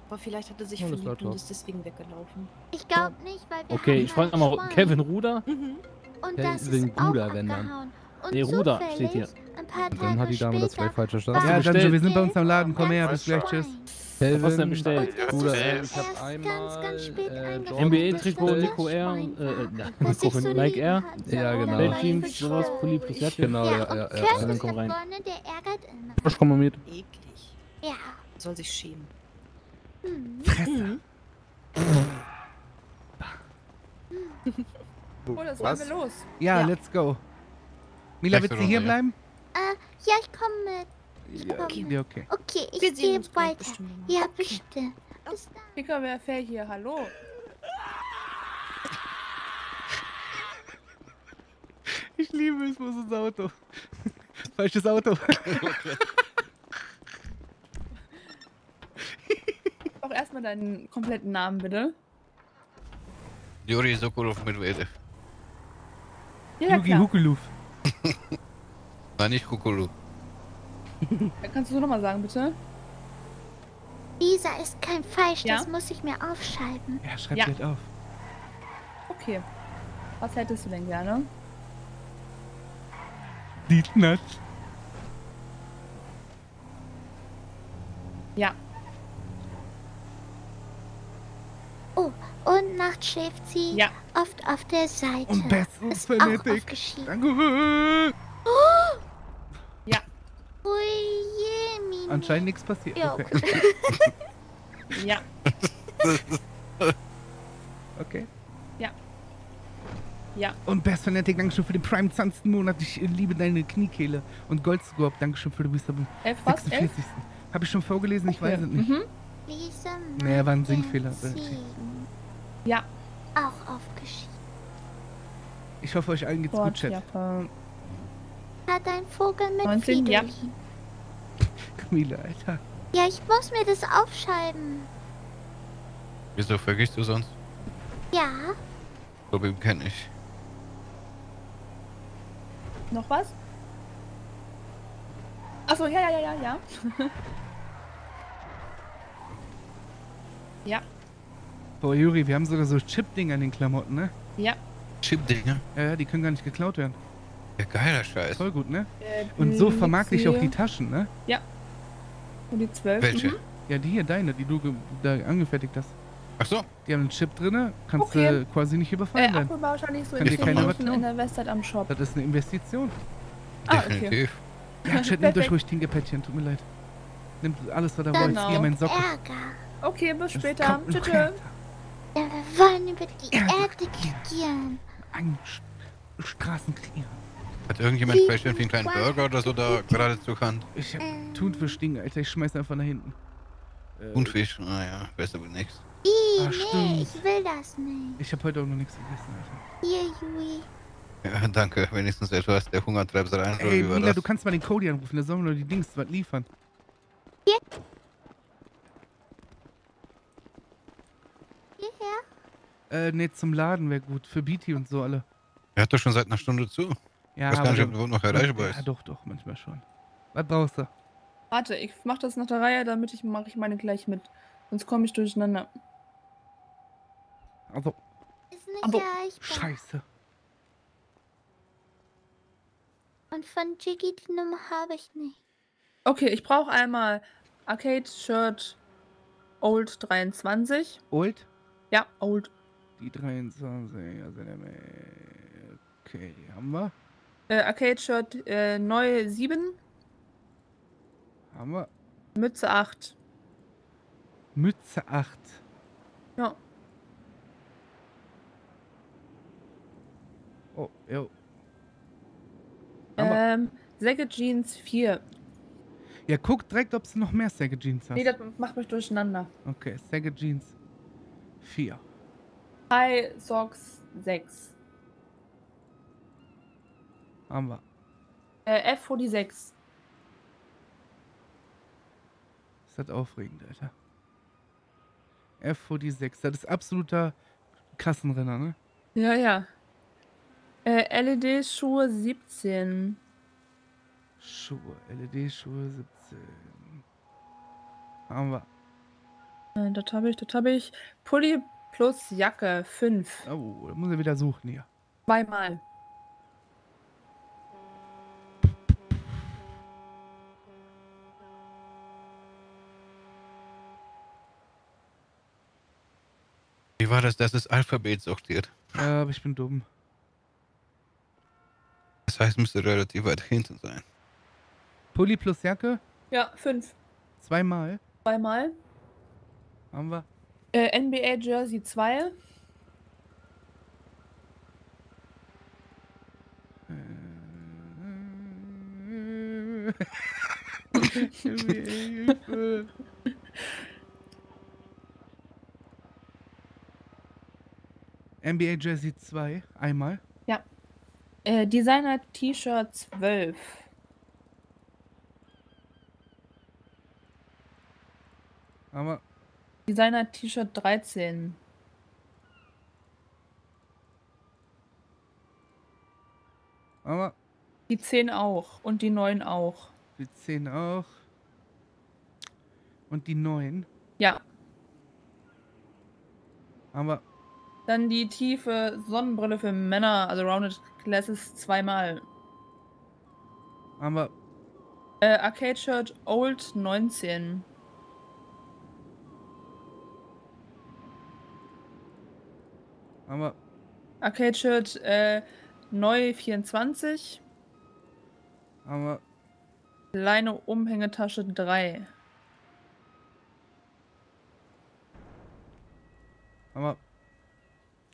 Aber vielleicht hat er sich verliebt und ist deswegen weggelaufen. Ich glaube nicht, weil wir Okay, ich frage ein nochmal. Kevin Ruder. Mhm. Und das ist auch Ruder, wenn dann. Und Nee, Ruder steht hier. zufällig, Ein paar Tage Dann hat die Dame das zwei war Stellen. Ja, bestellt? wir sind bei uns am Laden. Komm her, bis gleich, tschüss. Kelvin, Was denn bestellt? Bruder, äh, ich hab einmal, ganz, ganz spät äh, NBA-Trikot, Nico Air, Schwein äh, äh, ich so Nike hatte. Ja, genau. Jeans, sowas. Pulli plus Jacke. Genau, Ja, ja, ja, ja. dann komm der rein. Ich komm mal mit. Eklig. Ja. Soll sich schämen. Hm. Fresse. Oh, das Was? wollen wir los. Ja, Ja. let's go. Mila, willst du hier bleiben? Äh, ja, ich komme mit. Ja, Okay. ja, okay. Okay, ich Wir gehe weiter. bestimmt. Ja, Okay. bestimmt. Bis dann. Kicker wer Fair hier, hallo. Ich liebe es, wo ist das Auto? Falsches Auto. Auch erstmal deinen kompletten Namen, bitte. Juri Sokolov Medvedev. Ja, ja Yugi. Hukuluf. Nein, nicht Kukulu. Kannst du so nochmal sagen, bitte? Dieser ist kein Falsch, Ja? das muss ich mir aufschreiben. Ja, schreib Ja. halt auf. Okay. Was hättest du denn gerne? Dietnat. Ja. Oh, und nachts schläft sie Ja. oft auf der Seite. Und besseres ist auch aufgeschieden. Danke. Oh! Ja. Ui. Anscheinend nichts passiert. Jo. Okay. Ja. okay. Ja. Ja. Und Best Fanatic, Dankeschön für den Prime 20. Monat. Ich äh, liebe deine Kniekehle. Und Goldscorp, Dankeschön für den Wisdom. Elf was? 46. Habe ich schon vorgelesen? Ich Okay. weiß es nicht. Mhm. Lisa Nee, war ein Singfehler. Ja. Auch aufgeschieden. Ich hoffe, euch allen geht's gut, Chat. Sportjappe. Hat ein Vogel mit 19, ja. Camille, Alter. Ja, ich muss mir das aufschreiben. Wieso vergisst du sonst? Ja, Problem kenne ich. Noch was? Achso, ja, ja, ja, ja, ja. ja, Boah, Juri, wir haben sogar so Chip-Dinger in den Klamotten, ne? ja. Chip-Dinger? Ja, ja, die können gar nicht geklaut werden. Ja, geiler Scheiß. Voll gut, ne? Äh, Und so vermarkte ich auch die. Taschen, ne? Ja. Und die 12. Welche? Mhm. Ja, die hier, deine, die du da angefertigt hast. Ach so. Die haben einen Chip drinne, kannst Okay. du quasi nicht Äh, überfallen werden. Abholbar wahrscheinlich so Kann in dir 10 keiner was Minuten in der Westside am Shop. Das ist eine Investition. Ah, okay. Ja, Chat, nehmt euch ruhig Tinkepäckchen, tut mir leid. Nimmt alles, was ihr wollt. Hier, mein gibt Socke. Ärger. Okay, bis später. Tschüss. Ja, wir wollen über die Erde regieren. Ein Straßenkrieg. Hat irgendjemand Wie vielleicht irgendwie einen kleinen Burger oder so da gerade zur Hand? Ich hab Ähm. Thunfisch Ding, Alter. Ich schmeiß einfach nach hinten. Äh, Thunfisch? Naja, besser wohl nichts. Ih, Ah, nee, ich will das nicht. Ich hab heute auch noch nichts gegessen, Alter. Hier, Jui. Ja, danke. Wenigstens etwas. Der Hunger treibt rein. oder Ey, wie Mila, das? du kannst mal den Cody anrufen, der soll mir nur die Dings was liefern. Hierher? Äh, nee, zum Laden wäre gut. Für BT und so alle. Er hat doch schon seit einer Stunde zu. Ja, ich weiß gar nicht, aber ob du noch erreichbar Ja, ist. doch, doch, manchmal schon. Was brauchst du? Warte, ich mach das nach der Reihe, damit ich mache ich meine gleich mit. Sonst komme ich durcheinander. Also, Ist nicht Aber- erreichbar. scheiße. Und von Jiggy die Nummer habe ich nicht. Okay, ich brauche einmal Arcade Shirt Old 23. Old? Ja, Old. Die 23, also der. Okay, die haben wir. Äh, Arcade Shirt äh, neu 7. Haben wir. Mütze 8. Mütze 8. Ja. Oh, jo. Ähm, Säcke Jeans 4. Ja, guck direkt, ob du noch mehr Saggy Jeans hast. Nee, das macht mich durcheinander. okay, Saggy Jeans 4. High Socks 6. Haben wir. Äh, F die 6. Ist das aufregend, Alter. F46, das ist absoluter Kassenrenner, ne? Ja, ja. Äh, LED-Schuhe 17. Schuhe, LED-Schuhe 17. Haben wir. Äh, das habe ich, das habe ich. Pulli plus Jacke 5. Oh, da muss er wieder suchen hier. Zweimal. Wie war das? Das ist Alphabet sortiert. Ja, aber ich bin dumm. Das heißt, müsste relativ weit hinten sein. Pulli plus Jacke, Ja, 5. zweimal. Zweimal. Haben wir. Äh, NBA Jersey 2. NBA Jersey 2, einmal. Ja. Äh, Designer T-Shirt 12. Aber Designer T-Shirt 13. Aber Die 10 auch. Und die 9 auch. die 10 auch. Und die 9. Ja. Aber Dann die tiefe Sonnenbrille für Männer, also Rounded Glasses zweimal. aber Äh, Arcade Shirt Old 19. aber Arcade Shirt äh, neu 24. aber Kleine Umhängetasche 3. aber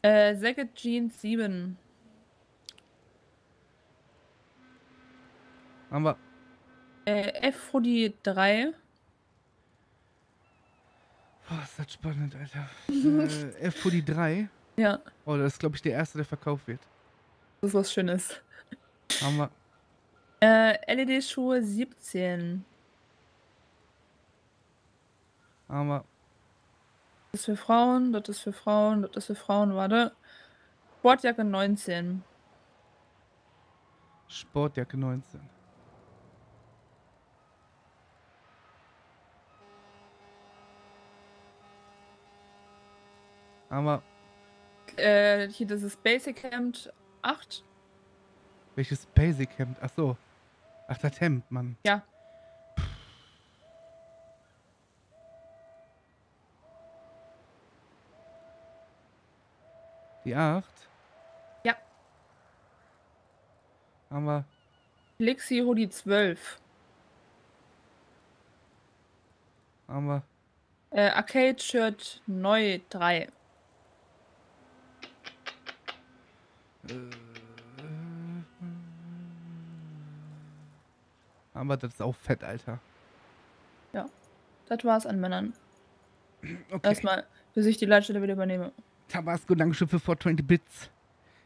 Äh, Sacket Jeans 7. aber Äh, F Hoodie 3. Boah, ist das spannend, Alter. äh, F für die 3. Ja. Oh, das ist, glaube ich, der erste, der verkauft wird. Das ist was Schönes. Haben wir. Äh, LED-Schuhe 17. Haben wir. Das ist für Frauen, das ist für Frauen, das ist für Frauen, warte. Sportjacke 19. Sportjacke 19. Aber Äh, hier, das ist Basic Hemd 8. welches Basic Hemd? Ach so. Ach, das Hemd, Mann. Ja. Die 8. Ja. Haben wir. Lixi Hoodie 12. Haben wir. Äh, Arcade Shirt neu 3. Aber das ist auch fett, Alter. Ja. Das war's an Männern. Okay. Erstmal, bis ich die Leitstelle wieder übernehme. Tabasco, Dankeschön für 420 Bits.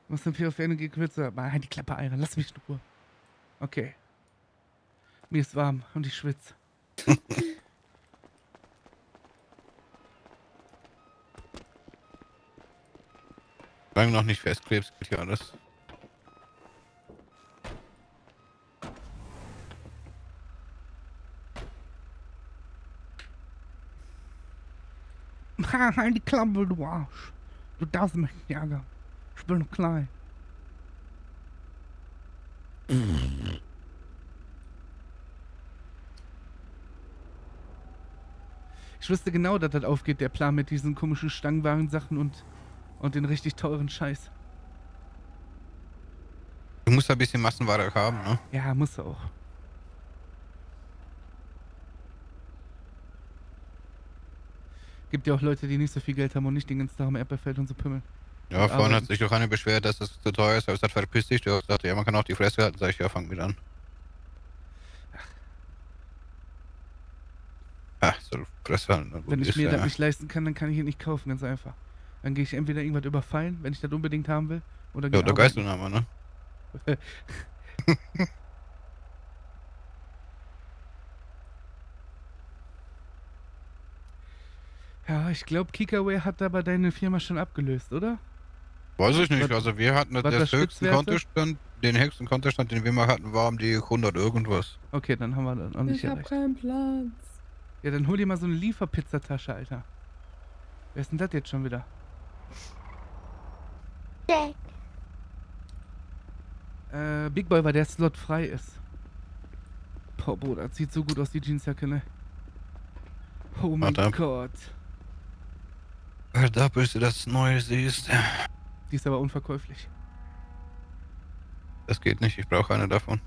Ich muss dann für auf Energie kürzer. Aber halt die Klappe ein, lass mich in Ruhe. Okay. Mir ist warm und ich schwitze. Solange noch nicht festklebst, geht ja alles. die Klappe, du Arsch. Du darfst mich nicht ärgern. Ich bin noch klein. Ich wusste genau, dass das aufgeht, der Plan mit diesen komischen Stangenwagen-Sachen und, und den richtig teuren Scheiß. Du musst ein bisschen Massenware haben, ne? Ja, muss er auch. Gibt ja auch Leute, die nicht so viel Geld haben und nicht den ganzen Tag am Erdbeerfeld und so pümmeln. Ja, Und vorhin hat sich doch einer beschwert, dass das zu teuer ist. Aber ich gesagt, verpiss dich. Du hast gesagt, ja, man kann auch die Fresse halten. Sag ich, ja, fang wieder an. Ach, so Fresse halten. Wenn ich ist mir ja- das nicht leisten kann, dann kann ich ihn nicht kaufen, ganz einfach. Dann gehe ich entweder irgendwas überfallen, wenn ich das unbedingt haben will, oder Ja, gehe der arbeiten. Geiselnahme, ne? Ja, ich glaube, Kikaway hat aber deine Firma schon abgelöst, oder? Weiß ich nicht. Was- Also wir hatten das das höchsten? Kontostand, den höchsten Kontostand, den wir mal hatten, war um die 100 irgendwas. Okay, dann haben wir das noch nicht Ich hab erreicht. keinen Platz. Ja, dann hol dir mal so eine Lieferpizzatasche, Alter. Wer ist denn das jetzt schon wieder? Jack. Äh, Big Boy, weil der Slot frei ist. Boah, Bruder, das sieht so gut aus, die Jeansjacke, ne? Oh mein Warte. Gott. Du das Neue siehst. Die ist aber unverkäuflich. Das geht nicht, ich brauche eine davon.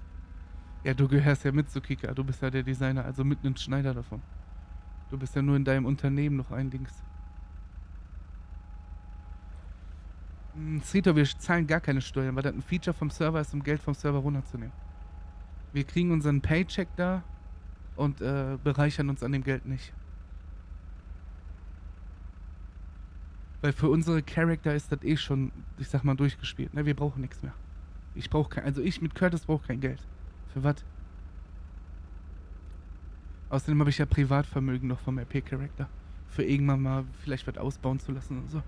Ja, du gehörst ja mit zu Kika. Du bist ja der Designer, also mit einem Schneider davon. Du bist ja nur in deinem Unternehmen noch ein Dings. Hm, Srito, wir zahlen gar keine Steuern, weil das ein Feature vom Server ist, um Geld vom Server runterzunehmen. Wir kriegen unseren Paycheck da und äh, bereichern uns an dem Geld nicht. Weil für unsere Charakter ist das eh schon, ich sag mal, durchgespielt. Ne? Wir brauchen nichts mehr. Ich brauche kein, also ich mit Curtis brauche kein Geld. Für was? Außerdem habe ich ja Privatvermögen noch vom RP-Charakter. Für irgendwann mal vielleicht was ausbauen zu lassen und so.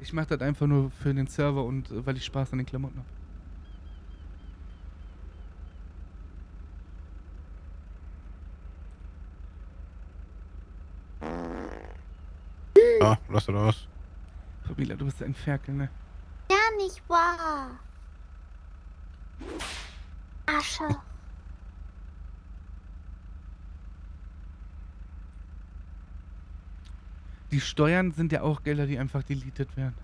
Ich mache das einfach nur für den Server und äh, weil ich Spaß an den Klamotten habe. Ja, lass raus. Pamela, du bist ein Ferkel, ne? Ja, nicht wahr. Asche. Die Steuern sind ja auch Gelder, die einfach deleted werden.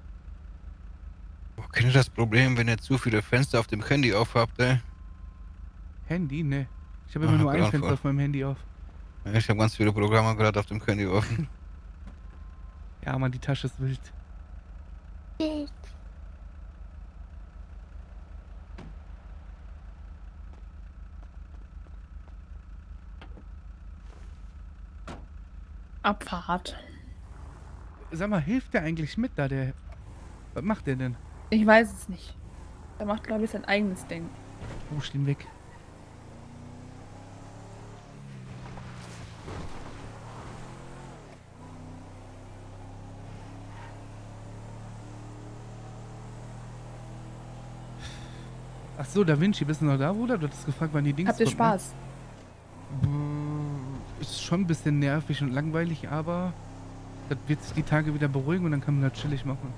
Wo kennt ihr das Problem, wenn ihr zu viele Fenster auf dem Handy aufhabt, ey? Handy? Ne. Ich habe immer nur ein Fenster voll. auf meinem Handy auf. Ich habe ganz viele Programme gerade auf dem Handy offen. Ja, Mann, die Tasche ist wild. Bild. Abfahrt. Sag mal, hilft der eigentlich mit da, der... Was macht der denn? Ich weiß es nicht. Er macht, glaube ich, sein eigenes Ding. Wo stehen weg? So, Da Vinci, bist du noch da, Bruder? Du hattest gefragt, wann die Dings Habt ihr kommt, ne? Spaß? Ist schon ein bisschen nervig und langweilig, aber das wird sich die Tage wieder beruhigen und dann kann man das chillig machen.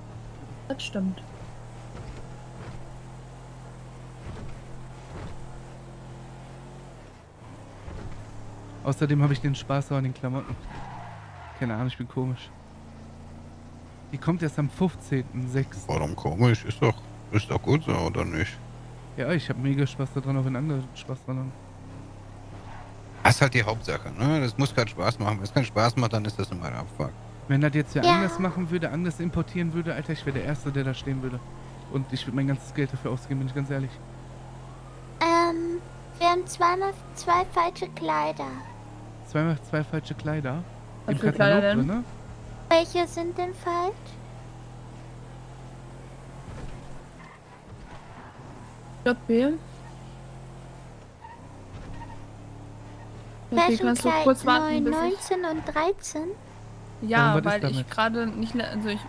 Das stimmt. Außerdem habe ich den Spaß auch an den Klamotten. Keine Ahnung, ich bin komisch. Die kommt erst am 15.06. Warum komisch? Ist doch, ist doch gut so, oder nicht? Ja, ich habe mega Spaß daran, auch wenn andere Spaß dran haben. Das ist halt die Hauptsache, ne? Das muss keinen Spaß machen. Wenn es keinen Spaß macht, dann ist das immer ein Abfuck. Wenn das jetzt wer Ja. anders machen würde, anders importieren würde, Alter, ich wäre der Erste, der da stehen würde. Und ich würde mein ganzes Geld dafür ausgeben, bin ich ganz ehrlich. Ähm, wir haben zweimal zwei falsche Kleider. Zweimal zwei falsche Kleider. Was Im Kleider Katalog denn? drin, ne? Welche sind denn falsch? JB? JB, kannst du kurz warten, 9, bis ich... 19 und 13? Ja, ist weil ich gerade nicht... Also ich...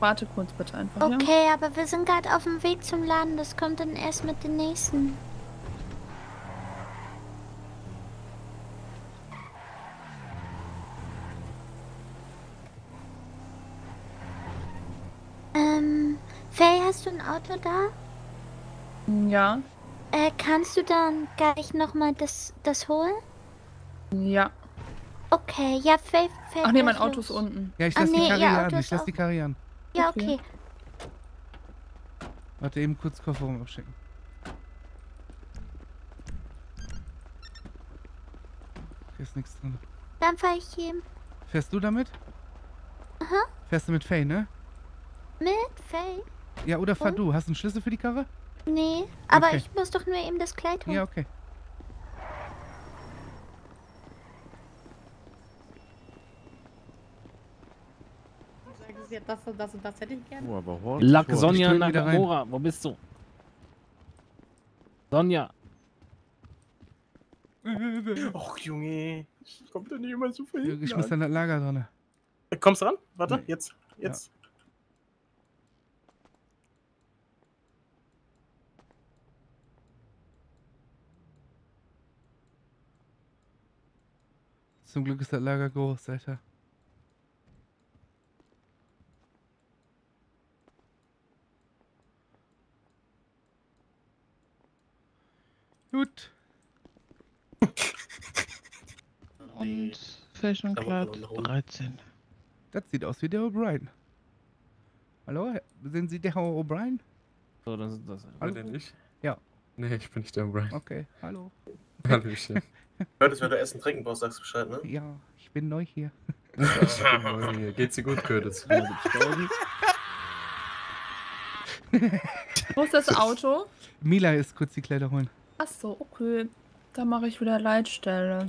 Warte kurz bitte einfach, ja? Okay, aber wir sind gerade auf dem Weg zum Laden. Das kommt dann erst mit den nächsten. Ähm, Faye, hast du ein Auto da? Ja. Äh, kannst du dann gleich nochmal das, das holen? Ja. Okay, ja, Faye, Faye. Ach nee, mein Auto ist los. unten. Ja, ich lass die nee, hier Auto an. ist Ich lass die Karre hier an. Ja, Okay. okay. Warte, eben kurz Kofferraum abschicken. Hier ist nichts drin. Dann fahr ich hier Fährst du damit? Aha. Fährst du mit Faye, ne? mit Faye. Ja, oder fahr Und? du. Hast du einen Schlüssel für die Karre? Nee, aber Okay. ich muss doch nur eben das Kleid holen. Ja, okay. Das und das und das hätte ich gerne. Oh, aber Horn. Lack Ich Sonja. Nakamura, wo bist du? Sonja, Och, Junge. Ich komm da nicht immer so viel. Ich muss an das Lager dran. Kommst du ran? Warte, Nee. jetzt. Jetzt. Zum Glück ist das Lager groß, Alter. Gut. Und Klamotten und 13. Das sieht aus wie der O'Brien. Hallo, sind Sie der O'Brien? so, das ist das. Hallo? Oder nicht? Ja. Nee, ich bin nicht der Brian. Okay, hallo. Hallöchen. Curtis, wenn du Essen trinken brauchst, sagst du Bescheid, ne? Ja, ich bin neu hier. Geht's dir gut, Curtis? Wo ist das Auto? Mila ist kurz die Kleider holen. Ach so, okay. Da mache ich wieder Leitstelle.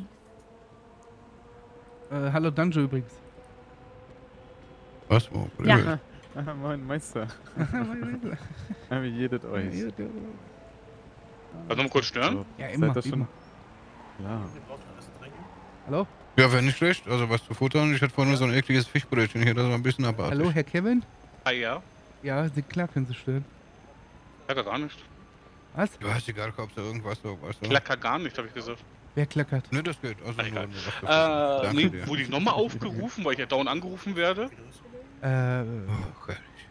Äh, hallo Danjo übrigens. Was? Wo? Ja. Ah, moin Meister. Moin, Meister. Wie jedet euch? Ja, du mal kurz stören? So, Ja, seid immer, ihr schon- immer. Ja. Hallo? Ja, wäre nicht schlecht. Also was zu futtern. Ich hatte vorhin nur so ein ekliges Fischbrötchen hier, das war ein bisschen abartig. Hallo, Herr Kevin? Ah ja? Ja, Sie, können Sie stören. Klacker gar nicht. Was? Du hast egal, ob da irgendwas so, weißt du? Klacker gar nicht, habe ich gesagt. Wer klackert? Ne, das geht. Also Egal. nur Äh, Danke nee, dir. wurde ich nochmal aufgerufen, weil ich ja dauernd angerufen werde? Äh,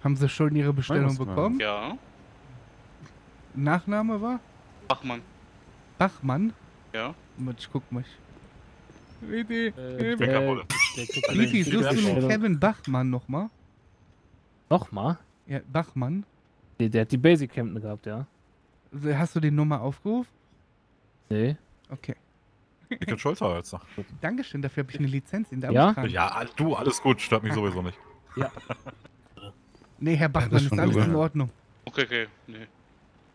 haben Sie schon Ihre Bestellung bekommen? Ja. Nachname war? Bachmann. Bachmann? Ja. Moment, ich guck mal. Ja Viti, den suchst du den. Kevin Bachmann nochmal? Nochmal? Ja, Bachmann. Nee, der hat die Basic Campen gehabt, ja. Hast du die Nummer aufgerufen? Nee. Okay. Ich bin Schulter jetzt noch. Dankeschön, dafür habe ich eine Lizenz in der Ja? Ja, du, alles gut, stört mich sowieso nicht. Ja. Nee, Herr Bachmann, ist schon alles in über- Ordnung. Okay, okay. Nee.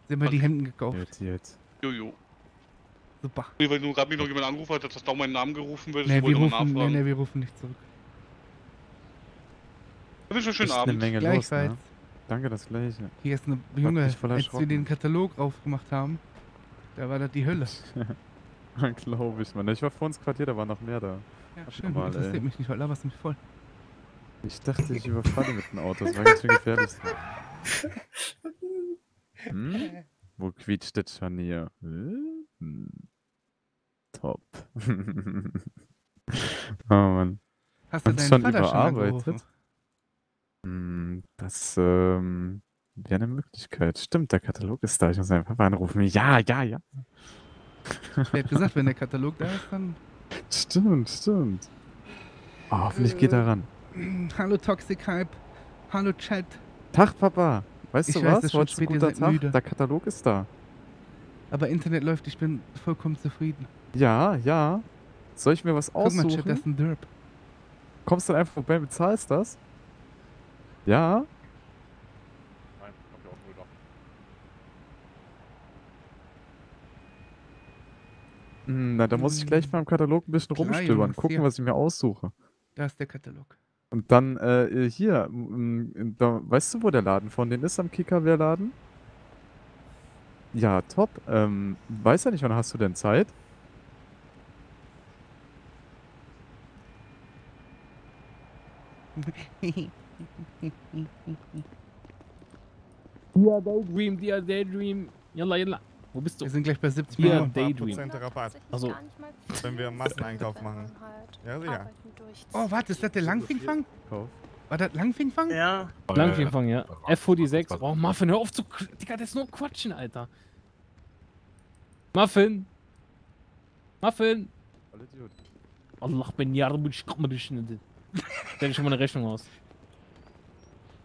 Sie haben mir die Hemden gekauft. Jetzt, jetzt. Jojo. Super. Nee, weil nur gerade mich noch jemand angerufen hat, dass da meinen Namen gerufen wird. Nee, ich wir rufen, nee, nachfragen. nee, wir rufen nicht zurück. Ich wünsche einen schönen Ist eine Abend. Menge los, ne? Danke, das gleiche. Hier ist eine Junge, als wir den Katalog aufgemacht haben, da war das die Hölle. Glaube ich, Mann. Ich war vor uns Quartier, da war noch mehr da. Ja, Ach, schön, normal, interessiert ey. mich nicht, weil laberst du mich voll. Ich dachte, ich überfalle mit dem Auto. Das war ganz schön gefährlich. Hm? Wo quietscht das schon hier? Hm. Top. oh Mann. Hast du deinen schon Vater schon überarbeitet? Hm, das ähm, wäre eine Möglichkeit. Stimmt, der Katalog ist da. Ich muss meinen Papa anrufen. Ja, ja, ja. Der hat gesagt, wenn der Katalog da ist, dann. Stimmt, stimmt. Oh, hoffentlich geht er ran. Hallo Toxic Hype. Hallo Chat. Tag, Papa. Weißt Ich du weiß, was? schon Heute ist ein guter Tag. müde. Der Katalog ist da. Aber Internet läuft, ich bin vollkommen zufrieden. Ja, ja. Soll ich mir was Guck mal, aussuchen? Chat, das ist ein Derp. Kommst du dann einfach vorbei, bezahlst das? Ja? Nein, kommt ja auch wohl doch. Hm, Na, da muss ich gleich mal im Katalog ein bisschen Klar, rumstöbern, gucken, hier. was ich mir aussuche. Da ist der Katalog. Und dann, äh, hier, m, da, weißt du, wo der Laden von denen ist am Kickerwehrladen? Ja, top. Ähm, weiß ja nicht, wann hast du denn Zeit? Dear Daydream, Dear Daydream. Yalla, yalla. Wo bist du? Wir sind gleich bei 70 Dear Millionen. Daydream. Rabatt. Also, Wenn wir Masseneinkauf machen. Ja, sicher. Oh, warte, ist das der Langfingfang? Kauf. War das Langfingfang? Ja. Langfingfang, ja. F46. Oh, Muffin, hör auf zu. qu- Digga, das ist nur Quatschen, Alter. Muffin. Muffin. Alle Idiot. Allah bin yarbush qamrishn. Stell schon mal eine Rechnung aus.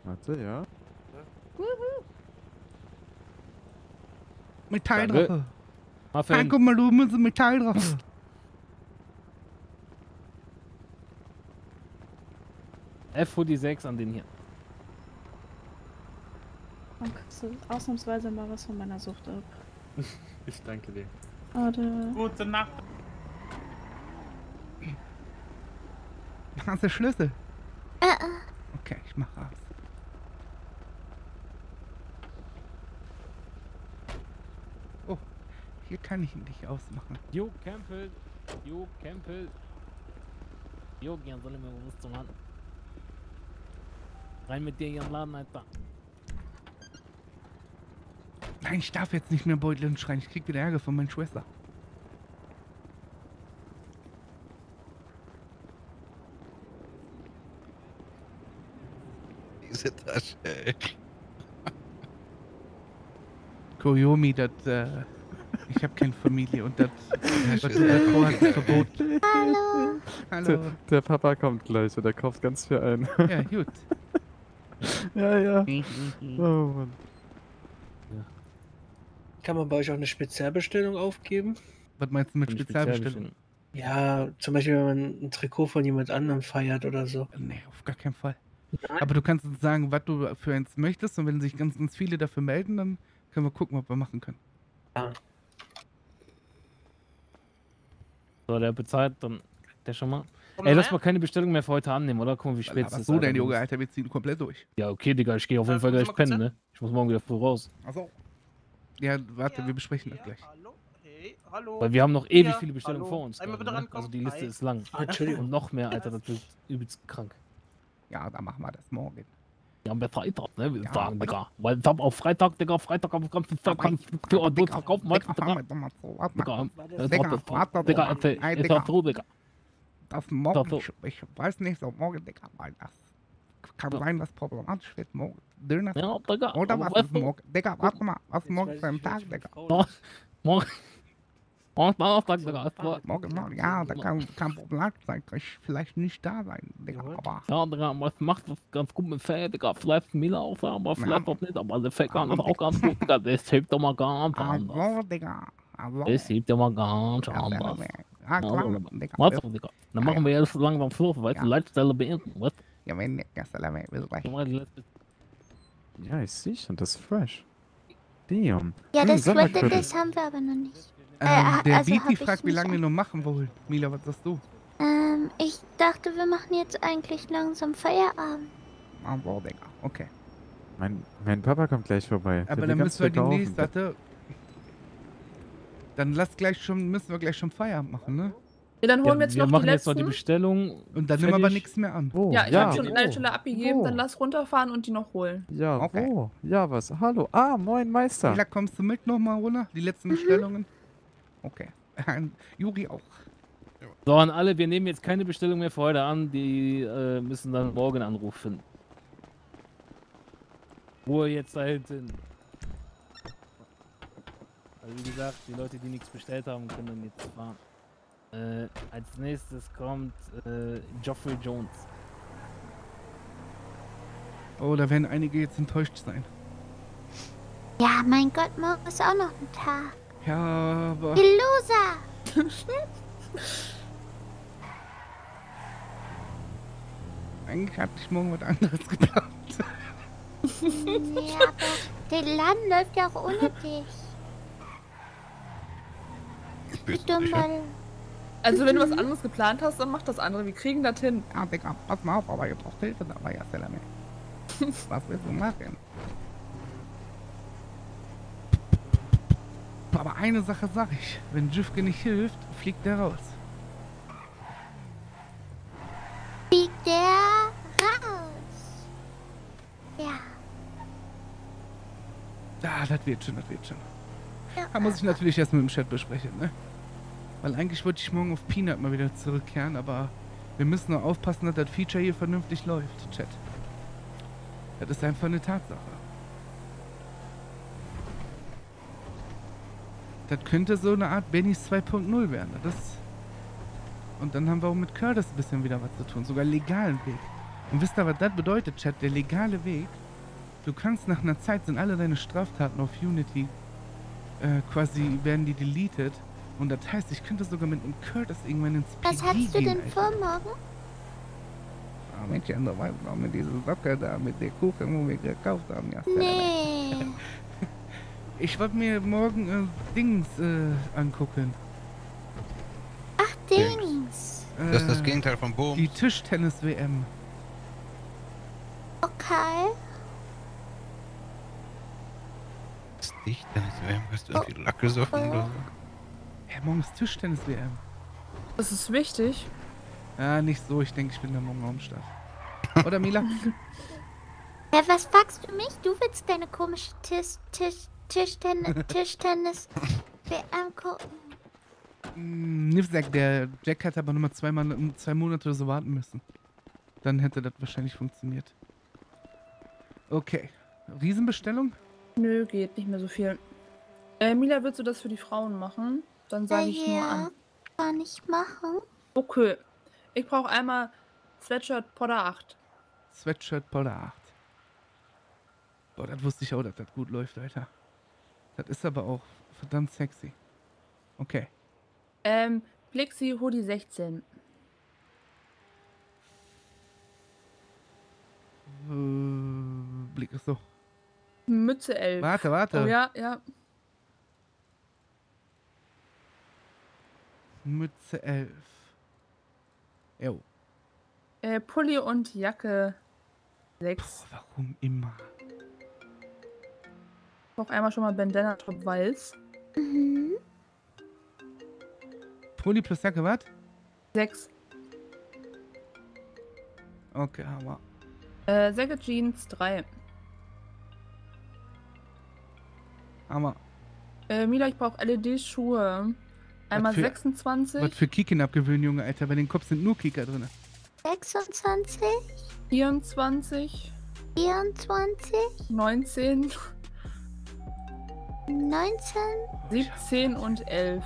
Warte, ja. Metall Danke. drauf. Muffin. Ah, guck mal, du musst Metall drauf. F46 an den hier. Dann kriegst du ausnahmsweise mal was von meiner Sucht ab. Ich danke dir. Warte. Gute Nacht. Hast du Schlüssel? Äh, äh. Okay, ich mach aus. Oh, hier kann ich ihn nicht ausmachen. Jo, Campbell. Jo, Campbell. Jo, gern soll ich mir was zum Hand. Rein mit dir in ihren Laden, Alter. Nein, ich darf jetzt nicht mehr Beuteln schreien. Ich krieg wieder Ärger von meiner Schwester. Diese Tasche, ey. Koyomi, das, äh, ich habe keine Familie und das, das Frau hat verboten. Hallo. Hallo. Der, der Papa kommt gleich und er kauft ganz viel ein. Ja, gut. ja, ja. Oh Mann. Kann man bei euch auch eine Spezialbestellung aufgeben? Was meinst du mit Spezialbestellung? Ja, zum Beispiel, wenn man ein Trikot von jemand anderem feiert oder so. Nee, auf gar keinen Fall. Aber du kannst uns sagen, was du für eins möchtest und wenn sich ganz, ganz viele dafür melden, dann können wir gucken, was wir machen können. So, der bezahlt, dann kriegt der schon mal. Ey, lass mal keine Bestellung mehr für heute annehmen, oder? Guck mal, wie spät es ist. so denn, Alter. Junge, Alter, wir ziehen komplett durch. Ja, okay, Digga, ich gehe auf jeden Fall gleich pennen, ja? ne? Ich muss morgen wieder früh raus. Achso. Ja, warte, wir besprechen das gleich. Hey, hallo. Weil wir haben noch ewig Ja, viele Bestellungen hallo. vor uns. Einmal gerade, bitte ne? rankommen. Also die Liste Hi. ist lang. Entschuldigung. Und noch mehr, Alter, das wird übelst krank. Ja, dann machen wir das morgen. Ja, am Freitag, ne? Wir Ja, sagen, aber- Digga. Weil ich hab auf Freitag, Digga, Freitag am ganzen Tag kann ich für Adult verkaufen, du, Digga? Digga, warte Digga, mal. äh, Digga, warte, Digga, doch. erzähl, ist Digga. das so, Digga? Das morgen, so. ich, ich weiß nicht, so morgen, Digga, weil das kann sein, dass problematisch wird morgen. Döner. Ja, Digga, Oder was ist du- morgen? Digga, warte mal, was ist morgen für ein Tag, Digga? Morgen, morgen, morgen Donnerstag, Digga. Morgen, morgen, ja, da kann, kann problematisch sein, kann ich vielleicht nicht da sein, Digga, aber... Ja, Digga, es macht das ganz gut mit Fell, Digga. Vielleicht Mila auch, aber vielleicht auch nicht, aber der Fell kann das auch ganz gut, Digga. Das hebt doch mal ganz anders. Also, Digga, also... Das hebt doch mal ganz anders. Ja, klar, Digga. Warte, Digga. Dann machen wir jetzt langsam Schluss, weißt du, Leitstelle beenden, weißt du? Ja, wenn nicht, das ist bis gleich. Ja, ich sehe schon, das ist fresh. Damn. Ja, Hm, das. Sweater, das haben wir aber noch nicht. Ähm, Äh, der also ich fragt, wie lange wir noch machen wollen. Mila, was sagst du? Ähm, ich dachte, wir machen jetzt eigentlich langsam Feierabend. Also, Digga, okay. Mein, mein Papa kommt gleich vorbei. Aber dann müssen wir demnächst, warte. Dann lass gleich schon, müssen wir gleich schon Feierabend machen, ne? Ja, dann holen wir jetzt wir noch machen die jetzt noch die letzten. Bestellung. Und dann nehmen wir aber nichts mehr an. Oh, ja, ich ja. habe schon eine Stelle abgegeben, Wo? dann lass runterfahren und die noch holen. Ja, Okay. wo? Ja, was? Hallo. Ah, moin Meister. Mila, kommst du mit nochmal runter? Die letzten Bestellungen? Okay. Juri auch. So, an alle, wir nehmen jetzt keine Bestellung mehr für heute an, die äh, müssen dann morgen anrufen. Wo ihr jetzt halt sind. Also wie gesagt, die Leute, die nichts bestellt haben, können dann jetzt fahren. Äh, als nächstes kommt äh, Geoffrey Jones. Oh, da werden einige jetzt enttäuscht sein. Ja, mein Gott, morgen ist auch noch ein Tag. Ja, aber. Die Loser! Eigentlich hatte ich morgen was anderes geplant. ja, aber der Laden läuft ja auch ohne dich. Du Dummball. Also wenn du was anderes geplant hast, dann mach das andere. Wir kriegen das hin. Ja, Digga, pass mal auf, aber ihr braucht Hilfe dabei, ja, Selame. Was willst du machen? Aber eine Sache sag ich. Wenn Jufke nicht hilft, fliegt der raus. Fliegt der raus. Ja. Ah, das wird schon, das wird schon. Ja. Da muss ich natürlich erst mit dem Chat besprechen, ne? Weil eigentlich wollte ich morgen auf Peanut mal wieder zurückkehren, aber wir müssen nur aufpassen, dass das Feature hier vernünftig läuft, Chat. Das ist einfach eine Tatsache. Das könnte so eine Art Bennys 2.0 werden. Das und dann haben wir auch mit Curtis ein bisschen wieder was zu tun. Sogar legalen Weg. Und wisst ihr, was das bedeutet, Chat? Der legale Weg. Du kannst nach einer Zeit sind alle deine Straftaten auf Unity äh, quasi werden die deleted. Und das heißt, ich könnte sogar mit dem Curtis irgendwann ins PD Was hast du gehen, denn Alter. vor morgen? Ah, Mädchen, du weißt noch mit dieser Socke da, mit der Kuchen, wo wir gekauft haben. Ja, Nee. Ich wollte mir morgen äh, Dings äh, angucken. Ach, Dings. Das ist das Äh, Gegenteil von Boom. Die Tischtennis-WM. Okay. ist dicht, dann ist WM, hast du irgendwie Lack gesoffen oder so? Ja, morgen ist Tischtennis-WM. Das ist wichtig. Ja, nicht so. Ich denke, ich bin da morgen am Start. Oder Mila? Ja, was fragst du mich? Du willst deine komische Tisch, Tisch, Tischtennis, Tischtennis WM gucken. Mm, Nifsack, der Jack hätte aber nur mal zweimal, zwei Monate oder so warten müssen. Dann hätte das wahrscheinlich funktioniert. Okay. Riesenbestellung? Nö, geht nicht mehr so viel. Äh, Mila, willst du das für die Frauen machen? Dann sage ich nur ja, an. kann ich machen. Okay. Ich brauche einmal Sweatshirt Podder 8. Sweatshirt Polar 8. Boah, das wusste ich auch, dass das gut läuft, Alter. Das ist aber auch verdammt sexy. Okay. Ähm, Plexi Hoodie 16. Äh, Blick ist so. Mütze 11. Warte, warte. Oh ja, ja. Mütze 11. Jo. Äh, Pulli und Jacke 6. Warum immer? Ich brauche einmal schon mal Bandana Top Weiß. Mhm. Pulli plus Jacke, was? 6. Okay, Hammer. Äh, Säcke Jeans 3. Hammer. Äh, Mila, ich brauche LED-Schuhe. Einmal für- 26, Was für Kicken abgewöhnen, Junge, Alter. Bei den Kopf sind nur Kicker drin. 26, 24, 24, 19, 19, 17 und 11.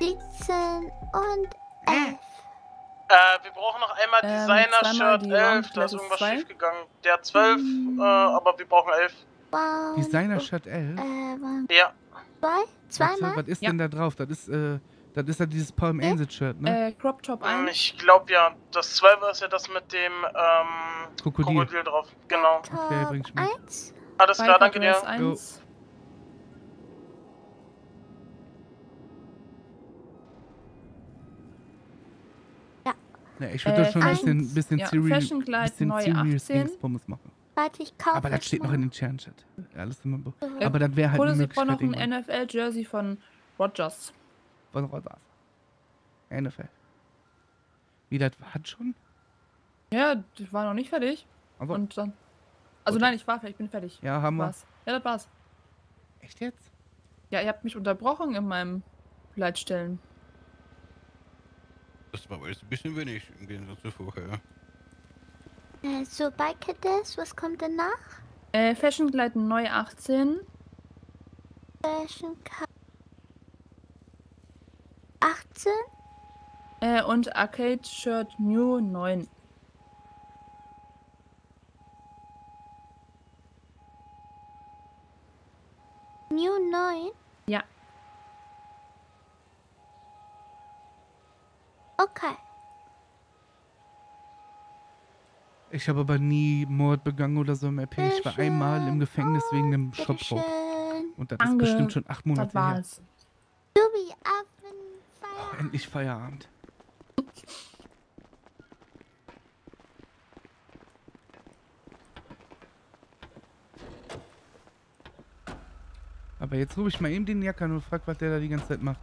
17 und 11. Äh, wir brauchen noch einmal Ähm, Designer-Shirt zweimal die 11, Round da ist irgendwas zwei. schief gegangen. Der hat 12, äh, aber wir brauchen 11. Wow. Designer Shirt 11. Äh, Ja. zwei? Was, Zweimal? was ist Ja. denn da drauf? Das ist, äh, das ist ja dieses Palm Angel Shirt, ne? Äh, Crop Top Hm, 1. Ich glaube ja, das 12 ist ja das mit dem ähm, Krokodil. Krokodil drauf. Genau. Okay, bring ich mit. Eins. Alles klar, danke dir. Dress 1. Ja, ich würde Äh, doch schon ein bisschen, bisschen Ja, serious, Fashion-Kleid bisschen neu serious 18. Dingsbums machen. Warte, ich kaufe Aber das steht noch in den Chat. Ja, alles immer. Äh, Aber das wäre halt eine noch ein. NFL-Jersey von Rogers. Von Rosas. NFL. Wie, das hat schon? Ja, ich war noch nicht fertig. Aber- Und dann. Also nein, ich war fertig, ich bin fertig. Ja, haben wir. War's. Ja, das war's. Echt jetzt? Ja, ihr habt mich unterbrochen in meinem Leitstellen. Das war jetzt ein bisschen wenig im Gegensatz zu vorher. Äh, so, bei Kiddes, was kommt danach? Äh, Fashion Glide neu 18. Fashion Cup. 18? Äh, und Arcade Shirt New 9. New 9? Okay. Ich habe aber nie Mord begangen oder so im RP. Ich war einmal im Gefängnis wegen einem Shop Schön. Und das Danke. ist bestimmt schon acht Monate Das her. war's. Dubi, Affen, Oh, endlich Feierabend. Aber jetzt rufe ich mal eben den Jackern und frag, was der da die ganze Zeit macht.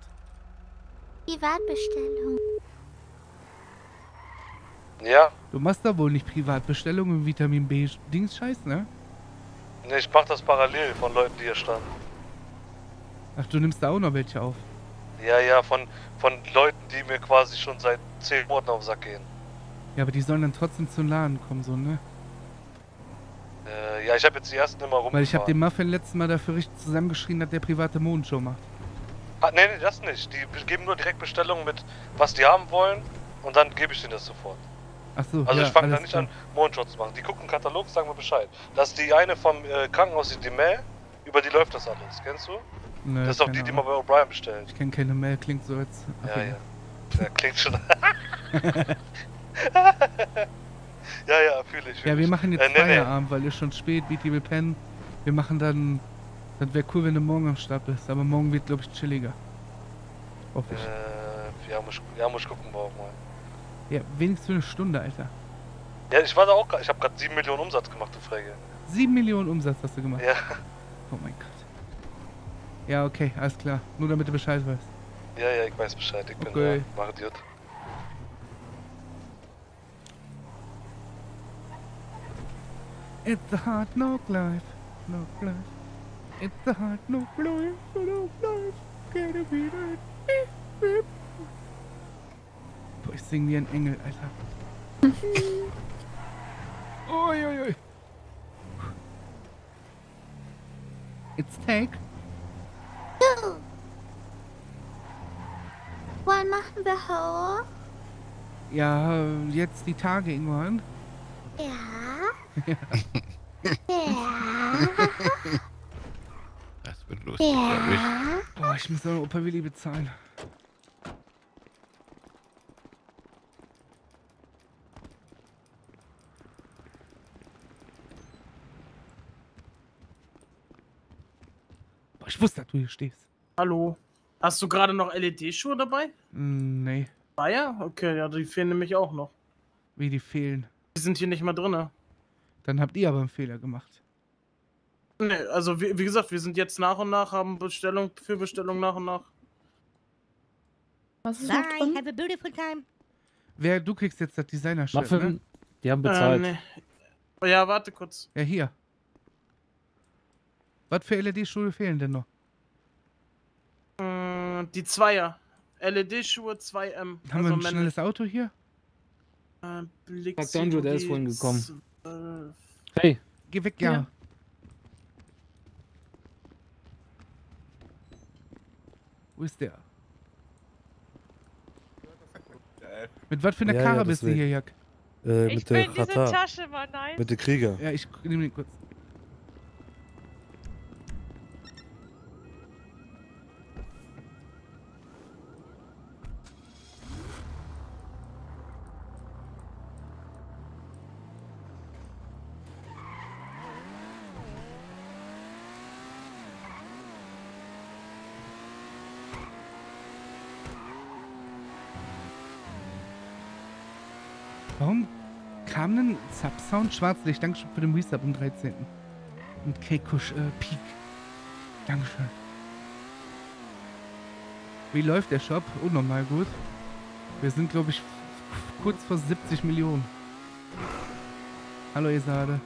Privatbestellung. Ja, Du machst da wohl nicht Privatbestellungen Vitamin B Dings Scheiß, ne? ne, ich mach das parallel von Leuten, die hier standen. Ach, du nimmst da auch noch welche auf. Ja, ja, von, von Leuten, die mir quasi schon seit 10 Monaten auf den Sack gehen. Ja, aber die sollen dann trotzdem zum Laden kommen, so, ne? Äh, ja, ich habe jetzt die ersten immer rumgefahren. Weil ich habe den Muffin letztes Mal dafür richtig zusammengeschrien, dass der private Mondshow macht. Ah, nee, nee, das nicht. Die geben nur direkt Bestellungen mit, was die haben wollen und dann gebe ich denen das sofort. So, Also ja, ich fange da nicht klar. an, Mondschutz zu machen. Die gucken Katalog, sagen mir Bescheid. Das ist die eine vom äh, Krankenhaus, die Mel, über die läuft das alles. Kennst du? Nee, das ist doch keine die, die man bei O'Brien bestellt. Ich kenne keine Mail, klingt so. Ach, Ja, egal. ja. Ja, klingt schon. ja, ja, fühle ich. Fühl Ja, wir ich. machen jetzt äh, nee, nee. Feierabend, weil es schon spät, BT will pennen. Wir machen dann. Das wäre cool, wenn du morgen am Start bist, aber morgen wird, glaube ich, chilliger. Hoffe ich. Äh, ja, muss, ja, muss gucken morgen mal. Ja, wenigstens für eine Stunde, Alter. Ja, ich war da auch gerade. Ich habe gerade 7 Millionen Umsatz gemacht, du Frage. Sieben Millionen Umsatz hast du gemacht. Ja. Oh mein Gott. Ja, okay, alles klar. Nur damit du Bescheid weißt. Ja, ja, ich weiß Bescheid. Ich bin Okay. da. Mach Idiot. It's a hard knock life, knock life. It's a hard knock life, knock life. Gotta be right. Boah, ich sing wie ein Engel, Alter. ui, ui, ui. It's take. Du. Wann machen wir hoch? Ja, jetzt die Tage irgendwann. Ja. Ja. Ja. Das wird lustig, glaube ich. Ja. Boah, ich muss noch Opa Willi bezahlen. Ich wusste, dass du hier stehst. Hallo. Hast du gerade noch LED-Schuhe dabei? Mm, nee. Ah ja? Okay, ja, die fehlen nämlich auch noch. Wie die fehlen. Die sind hier nicht mal drinne. Dann habt ihr aber einen Fehler gemacht. Nee, also wie, wie gesagt, wir sind jetzt nach und nach, haben Bestellung für Bestellung nach und nach. Was ist Bye, drin? have a beautiful time. Wer, du kriegst jetzt das Designer-Shirt, ne? Waffen, die haben bezahlt. Äh, nee. Ja, warte kurz. Ja, hier. Was für LED-Schuhe fehlen denn noch? Äh, die Zweier. LED-Schuhe 2M. Haben also wir ein schnelles Auto hier? Äh, Blick Sagt Donjo, der ist vorhin gekommen. 12. Hey, Geh weg, ja. Ja. Wo ist der? Mit was für einer Ja, Karre ja, bist du hier, Jack? Äh, Ich mit der bin diese Rata. Tasche mal nice. Mit der Krieger. Ja, ich nehme den kurz. Warum kam denn Subsound Schwarzlicht? Dankeschön für den Resub am 13. Und Keikush äh, Peak. Dankeschön. Wie läuft der Shop? Unnormal gut. Wir sind, glaube ich, kurz vor 70 Millionen. Hallo Esade.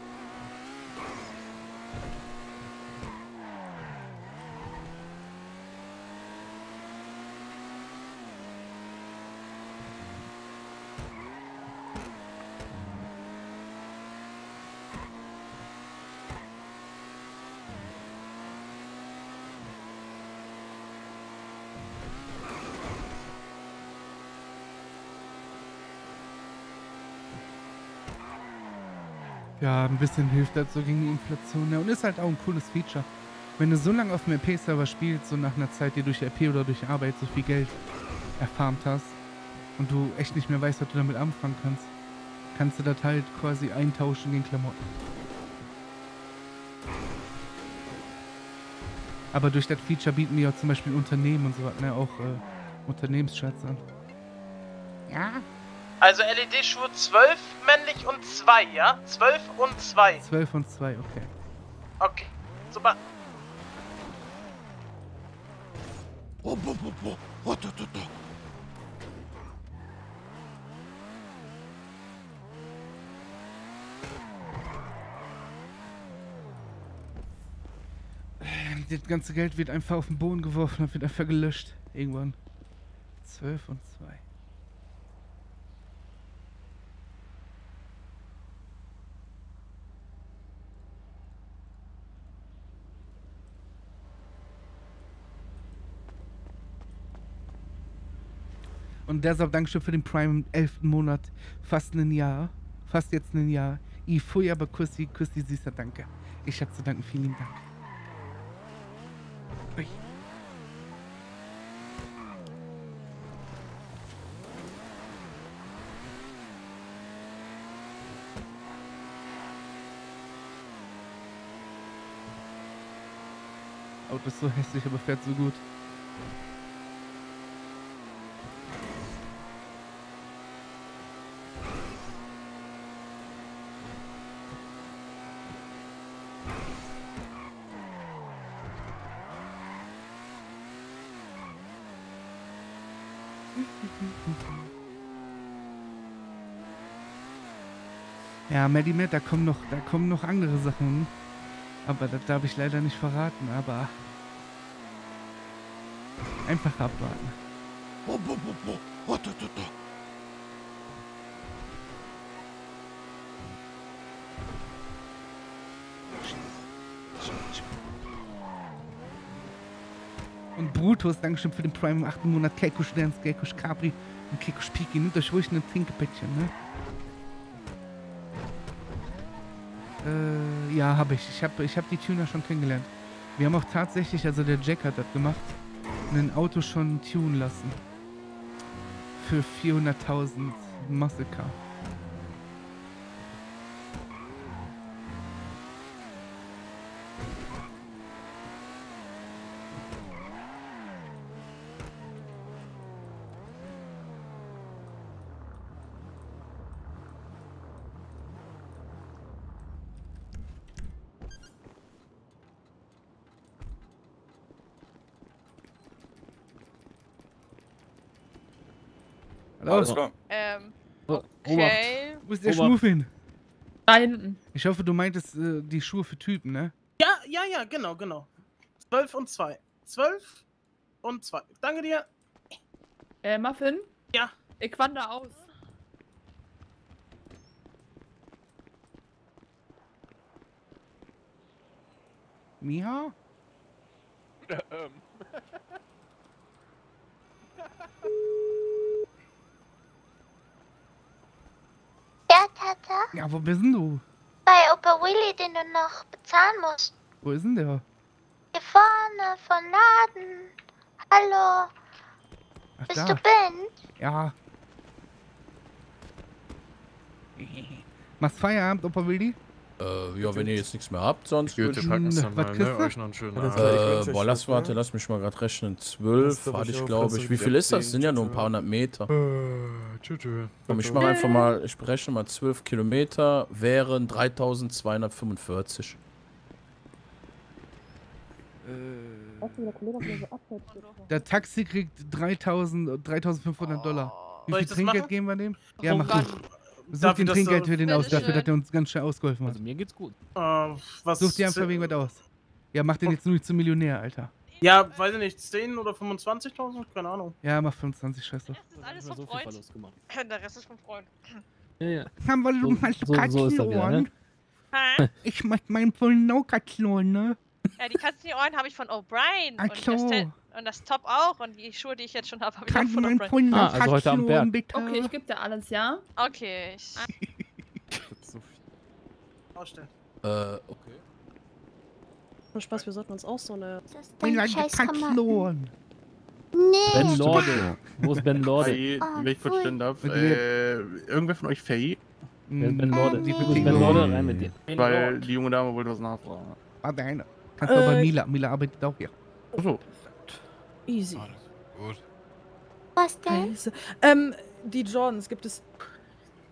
Ja, ein bisschen hilft das so gegen die Inflation. Ja, und ist halt auch ein cooles Feature. Wenn du so lange auf dem RP-Server spielst, so nach einer Zeit dir durch RP oder durch Arbeit so viel Geld erfarmt hast und du echt nicht mehr weißt, was du damit anfangen kannst, kannst du das halt quasi eintauschen gegen Klamotten. Aber durch das Feature bieten die ja zum Beispiel Unternehmen und so was, ne, auch äh, Unternehmensschatz an. Ja. Also LED-Schuhe 12 männlich und 2, ja? 12 und 2. 12 und 2, okay. Okay. Super. Das ganze Geld wird einfach auf den Boden geworfen und wird einfach gelöscht. Irgendwann. 12 und 2. Und deshalb Dankeschön für den Prime im 11. Monat. Fast ein Jahr. Fast jetzt ein Jahr. Ich fui aber Kussi, Kussi süßer Danke. Ich hab zu danken, vielen Dank. Ui. Auto ist so hässlich, aber fährt so gut. Ja, Medimet, da kommen noch, da kommen noch andere Sachen. Aber das darf ich leider nicht verraten, aber einfach abwarten. Und Brutus, Dankeschön für den Prime im 8. Monat. Keikush Dance, Keikush Capri und Keikush Piki. Nehmt euch ruhig ein Trinkepäckchen, ne? Äh, ja, habe ich. Ich habe ich hab die Tuner schon kennengelernt. Wir haben auch tatsächlich, also der Jack hat das gemacht, ein Auto schon tunen lassen. Für 400.000 Muscle Car. Hallo. Alles klar. Ähm, Oh, okay. Wo ist der Obacht. Schmuff hin? Da hinten. Ich hoffe, du meintest äh, die Schuhe für Typen, ne? Ja, ja, ja, genau, genau. 12 und 2. 12 und 2. Danke dir. Äh, Muffin? Ja. Ich wandere aus. Miha? ähm. Ja, Tata? Ja, wo bist denn du? Bei Opa Willy, den du noch bezahlen musst. Wo ist denn der? Hier vorne, von Laden. Hallo, Ach, bist da. du Ben? Ja. Machst Feierabend, Opa Willi? Äh, ja, wenn ihr jetzt nichts mehr habt, sonst Gut, würd wir packen es Hm, dann mal, ne? Euch noch einen schönen Äh, Abend. boah, Boah, lass, warte, lass mich mal gerade rechnen. 12 Passt aber hatte ich, glaube ich. Wie viel ist das? Sind ja nur ein paar hundert Meter. Äh. Komm, ich mache einfach mal, ich berechne mal 12 Kilometer, wären 3245. Der Taxi kriegt 3000, 3500 Dollar. Wie Soll viel ich Trinkgeld geben wir dem? Ja, mach. Such den dass Trinkgeld für den aus, dafür, dass Bitteschön. er uns ganz schnell ausgeholfen hat. Also mir geht's gut. Äh, was Such dir einfach irgendwas aus. Ja, mach den jetzt nur nicht zum Millionär, Alter. Ja, weiß ich nicht, 10 oder 25.000? Keine Ahnung. Ja, mach 25, scheiße. Das ist alles vom Freund. Der Rest ist vom Freund. Ja, ja. Haben wir So- mal so- so ist er wieder, ne? Ich mach meinen vollen Nokatlon, ne? Ja, die Katzenohren habe ich von O'Brien. Ach Und, das so. Und das Top auch. Und die Schuhe, die ich jetzt schon habe, habe ich auch Kann von mein O'Brien. Ah, also heute am Berg. bitte? Okay, ich geb dir alles, ja? Okay, ich. Ausstellen. Äh, okay. Nur Spaß, wir sollten uns auch so eine. Dein scheiß Kammer. Katlon. Nee. Ben Lorde. Wo ist Ben Lorde? Hey, Oh, wenn ich kurz stellen darf, äh, irgendwer von euch Faye? Ist Ben Lorde? nee. Wo ist Ben Lorde? Rein mit dir. Weil die junge Dame wollte was nachfragen. Ah, deine. Kannst du Äh, bei Mila. Mila arbeitet auch hier. Achso. Easy. Gut. Was denn? Ähm, die Jordans gibt es.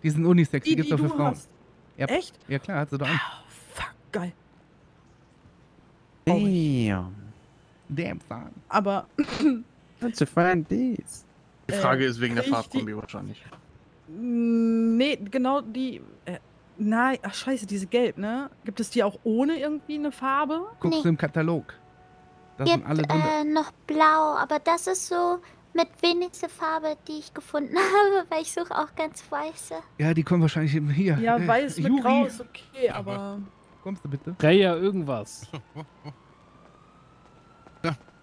Die sind Unisex, die, Die, gibt's auch für Frauen. Ja. Echt? Ja klar, hat sie doch an. Fuck, geil. Damn. Damn, son. Aber. How'd you find these? Die Äh, Frage ist wegen der Farbkombi wahrscheinlich. Nee, genau die. Äh, nein, ach scheiße, diese gelb, ne? Gibt es die auch ohne irgendwie eine Farbe? Guckst Nee. du im Katalog. Da sind Gibt alle drin. äh, noch blau, aber das ist so mit wenigste Farbe, die ich gefunden habe, weil ich suche auch ganz weiße. Ja, die kommen wahrscheinlich eben hier. Ja, Äh, weiß mit Juri, grau ist okay, aber. Kommst du bitte? Freya irgendwas.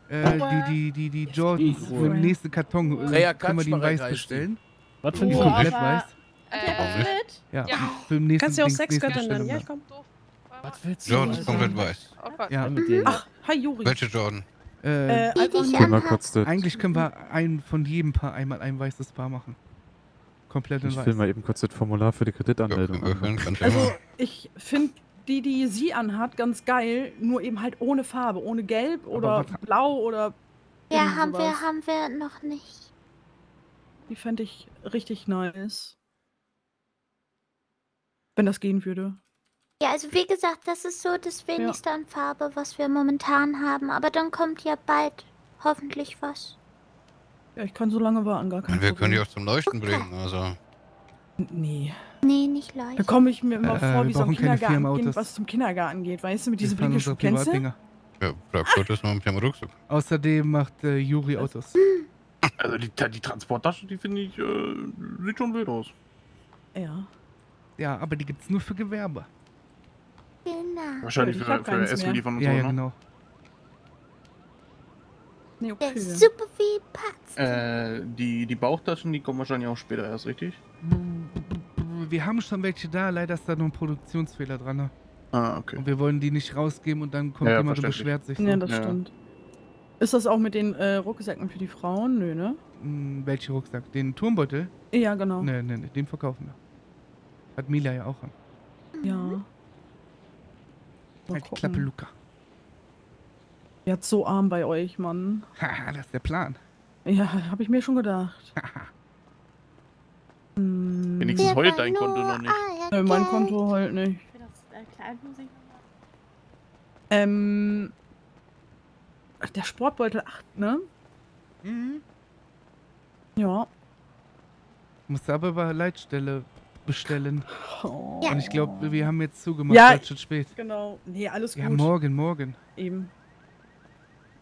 Äh, Aber- die, die, die, die Jordans den nächsten Karton. Äh, Freya können wir die weiß bestellen? Was für ein Die Oh, komplett weiß. Äh, Mit? Ja, Ja. für den nächsten Kannst du auch Sexgöttin nennen? Ja, dann. ich komm. doof. Was willst du? Jordan ist komplett weiß. Oh. Ja. Mit dir. Ach, hi Juri. Welche Jordan? Äh, Äh, ich eigentlich können wir ein von jedem Paar einmal ein weißes Paar machen. Komplett in Ich will weiß. mal eben kurz das Formular für die Kreditanmeldung. Ja, du Also, ich finde die, die sie anhat, ganz geil, nur eben halt ohne Farbe, ohne Gelb oder Blau oder. Ja, haben wir, haben wir noch nicht. Die fände ich richtig nice. Wenn das gehen würde. Ja, also wie gesagt, das ist so das wenigste an Farbe, was wir momentan haben. Aber dann kommt ja bald hoffentlich was. Ja, ich kann so lange warten, gar kein Wir können die auch zum Leuchten bringen. Also, Nee. Nee, nicht leicht. Da komme ich mir immer Äh, vor, wie so ein Kindergartenkind, Firmenautos. was zum Kindergarten geht, weißt du, mit diesen kennst du? Privatdinger. ja, bleib gut, dass man mit dem Rucksack. Außerdem macht äh, Juri Autos. Also die, die Transporttasche, die finde ich, äh, sieht schon wild aus. Ja. Ja, aber die gibt's nur für Gewerbe. Genau. Wahrscheinlich Ich für, für keins Essen mehr. liefern und Ja, so, ja, ne? genau. Nee, Der okay. ist super wie Patz. Äh, die, die Bauchtaschen, die kommen wahrscheinlich auch später erst, richtig? Wir haben schon welche da, leider ist da nur ein Produktionsfehler dran. ne? Ah, okay. Und wir wollen die nicht rausgeben und dann kommt Ja, jemand und beschwert sich. So. Ja, das Ja. stimmt. Ist das auch mit den äh, Rucksäcken für die Frauen? Nö, ne? Hm, welcher Rucksack? Den Turmbeutel? Ja, genau. Nee, nee, nee, den verkaufen wir. Hat Mila ja auch an. Ja. Mal Halt die. Klappe, Luca. Ihr habt so arm bei euch, Mann. Haha, das ist der Plan. Ja, habe ich mir schon gedacht. hm, Wenigstens heult dein Konto noch nicht. Nö, mein Konto halt nicht. Für das äh, Ähm. ach, Der Sportbeutel 8, ne? Mhm. Ja. Musst du aber über Leitstelle bestellen. Oh. Und ich glaube, wir haben jetzt zugemacht, Ja, weil es schon spät. Genau. Nee, alles gut. Ja, morgen, morgen. Eben.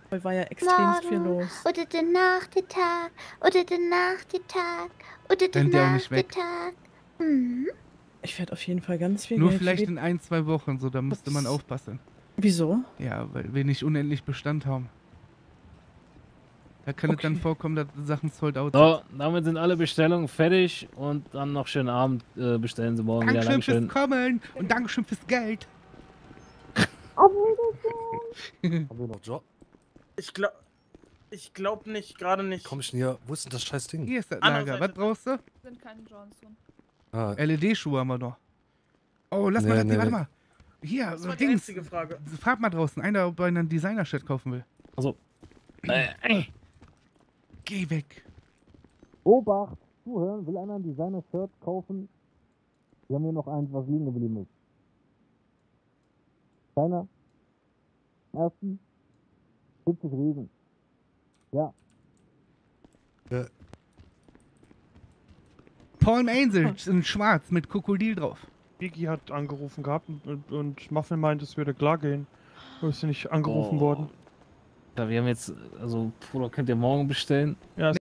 Heute war ja extrem viel los. Oder der Nachmittag. Oder der Nachmittag. Oder der. Nachmittag. Hm. Ich werde auf jeden Fall ganz viel Nur Geld vielleicht in ein, zwei Wochen, so, da müsste man aufpassen. Wieso? Ja, weil wir nicht unendlich Bestand haben. Da kann es dann vorkommen, dass Sachen sold out So, damit sind alle Bestellungen fertig und dann noch schönen Abend äh, bestellen Sie morgen wieder. Dankeschön Dankeschön. fürs Kommen und Dankeschön fürs Geld. Haben wir noch Job? Ich glaub. Ich glaub nicht, gerade nicht. Komm ich denn hier? Wo ist denn das scheiß Ding? Hier ist das Lager. Was brauchst du? sind keine Johnson. Ah, LED-Schuhe haben wir noch. Oh, lass mal Nee, das, nee, warte nee. mal. Hier, Das so war die Dings. einzige Frage. Frag mal draußen, einer, ob er einen Designer-Shirt kaufen will. Also. Äh, Geh weg. Obacht! Zuhören, will einer ein Designer-Shirt kaufen? Wir haben hier noch eins, was liegen geblieben ist. Keiner? Ersten? 70 Riesen. Ja. Äh, Palm Angel in schwarz mit Krokodil drauf. Biggie hat angerufen gehabt und, und Muffin meint, es würde klar gehen. Du bist nicht angerufen Oh. worden. Ja, wir haben jetzt, also, Bruder, könnt ihr morgen bestellen? Ja,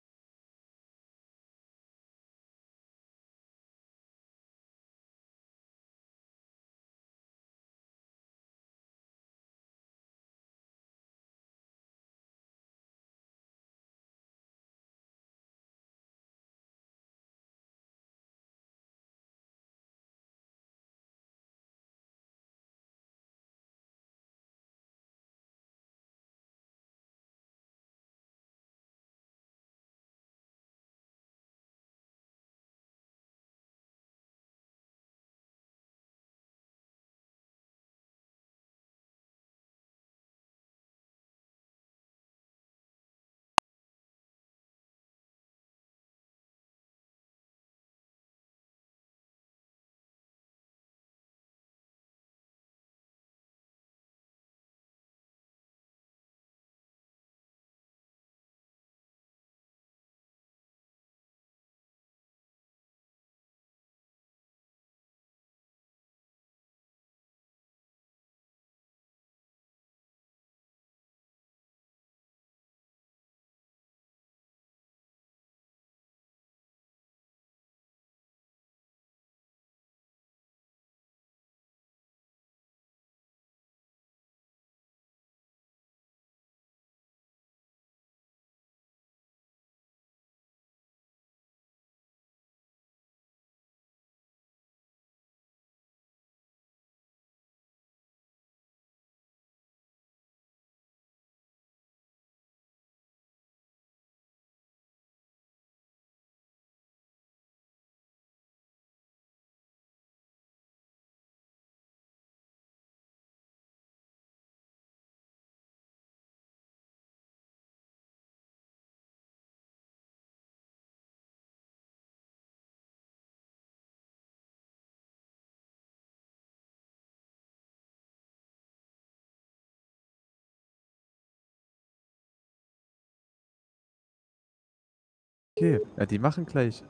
Okay, ja, die machen gleich.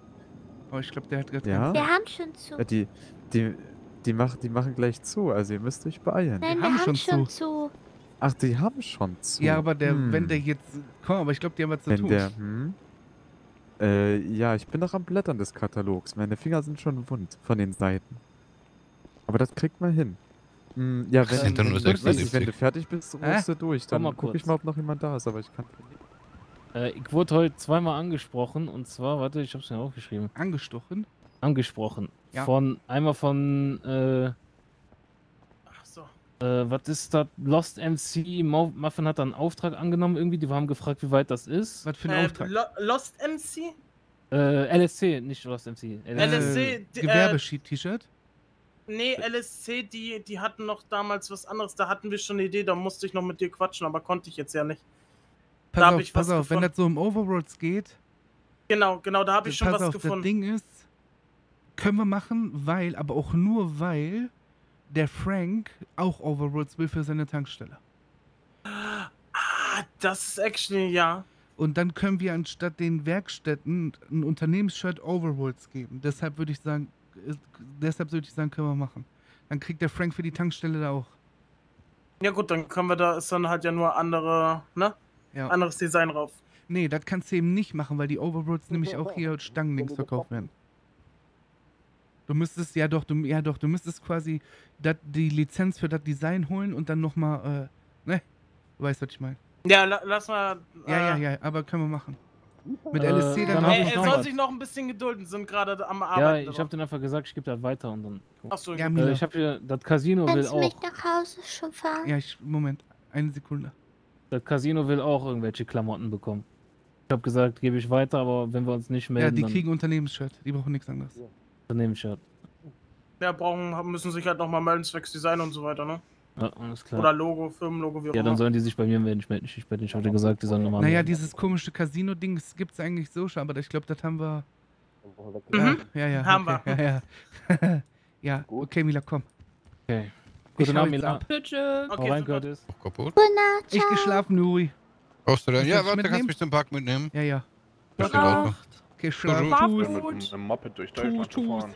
Oh, ich glaube, der hat gerade. Ja? Wir haben schon zu. Ja, die, die, die, machen, die machen gleich zu, also ihr müsst euch beeilen. Nein, wir haben haben schon schon, zu. zu. Ach, die haben schon zu. Ja, aber der, Hm. wenn der jetzt. Komm, aber ich glaube, die haben was zu Wenn tun. der, hm? Äh, ja, ich bin noch am Blättern des Katalogs. Meine Finger sind schon wund von den Seiten. Aber das kriegt man hin. Hm, ja, wenn, nur wenn, weiß nicht, 76. wenn du fertig bist, rufst du durch. Dann guck ich mal, ob noch jemand da ist, aber ich kann. Äh, ich wurde heute zweimal angesprochen und zwar, warte, ich hab's mir aufgeschrieben. Angestochen? Angesprochen. Ja. Von, einmal von, äh, Ach so. äh, was ist das? Lost MC, Mo Muffin hat da einen Auftrag angenommen irgendwie, die haben gefragt, wie weit das ist. Was für Äh, Lo Lost MC? Äh, LSC, nicht Lost MC. LSC, die, äh, Gewerbesheet-T-Shirt? Nee, LSC, die, die hatten noch damals was anderes. Da hatten wir schon eine Idee, da musste ich noch mit dir quatschen, aber konnte ich jetzt ja nicht. Pass da hab auf, ich pass was auf, wenn das so um Overworlds geht. Genau, genau, da habe ich schon pass was auf, gefunden. Das Ding ist, können wir machen, weil, aber auch nur weil der Frank auch Overworlds will für seine Tankstelle. Ah, das ist actually, ja. Und dann können wir anstatt den Werkstätten ein Unternehmensshirt Overalls geben. Deshalb würde ich sagen, ist- deshalb würde ich sagen, können wir machen. Dann kriegt der Frank für die Tankstelle da auch. Ja gut, dann können wir da, ist dann halt ja nur andere, ne? Ja. Anderes Design drauf. Nee, das kannst du eben nicht machen, weil die Overalls nämlich auch hier Stangenlinks verkauft werden. Du müsstest, ja doch, du, ja doch, du müsstest quasi dat, die Lizenz für das Design holen und dann nochmal, äh, ne? Du weißt, was ich meine. Ja, la, lass mal. Ja, äh, ja, ja, aber können wir machen. Mit Äh, LSC dann dann auch Er, er soll was. sich noch ein bisschen gedulden, sind gerade am Ja, Arbeiten. ich habe den einfach gesagt, ich gebe das weiter und dann. Achso, Ja, äh, ich habe hier, das Casino will Kannst du mich auch, nach Hause schon fahren? Ja, ich, Moment, eine Sekunde. Das Casino will auch irgendwelche Klamotten bekommen. Ich habe gesagt, gebe ich weiter, aber wenn wir uns nicht melden, Ja, die dann, kriegen Unternehmensshirt, die brauchen nichts anderes. das. Ja, brauchen, müssen sich halt nochmal melden, zwecks Design und so weiter, ne? Ja, alles klar. Oder Logo, Firmenlogo, wie auch ja, dann immer. sollen die sich bei mir melden. Ich melde mich nicht bei denen. Ich hatte gesagt, die sollen nochmal Naja, melden. dieses komische Casino-Ding gibt es eigentlich so schon, aber ich glaube, das haben wir. Mhm. Ja, ja. Haben okay, Ja, ja. ja, okay, Mila, komm. Okay. Gute Nacht, jetzt Mila. Bitte. Hau rein, Curtis. Kaputt? Gute Nacht, Ich geschlafen, Nuri. Brauchst du denn? Ja, warte, kannst du mich zum Park mitnehmen? Ja, ja. Da steht Auto. Okay, schlaf Bonjour. gut. Ich bin mit einem Moped durch Deutschland gefahren.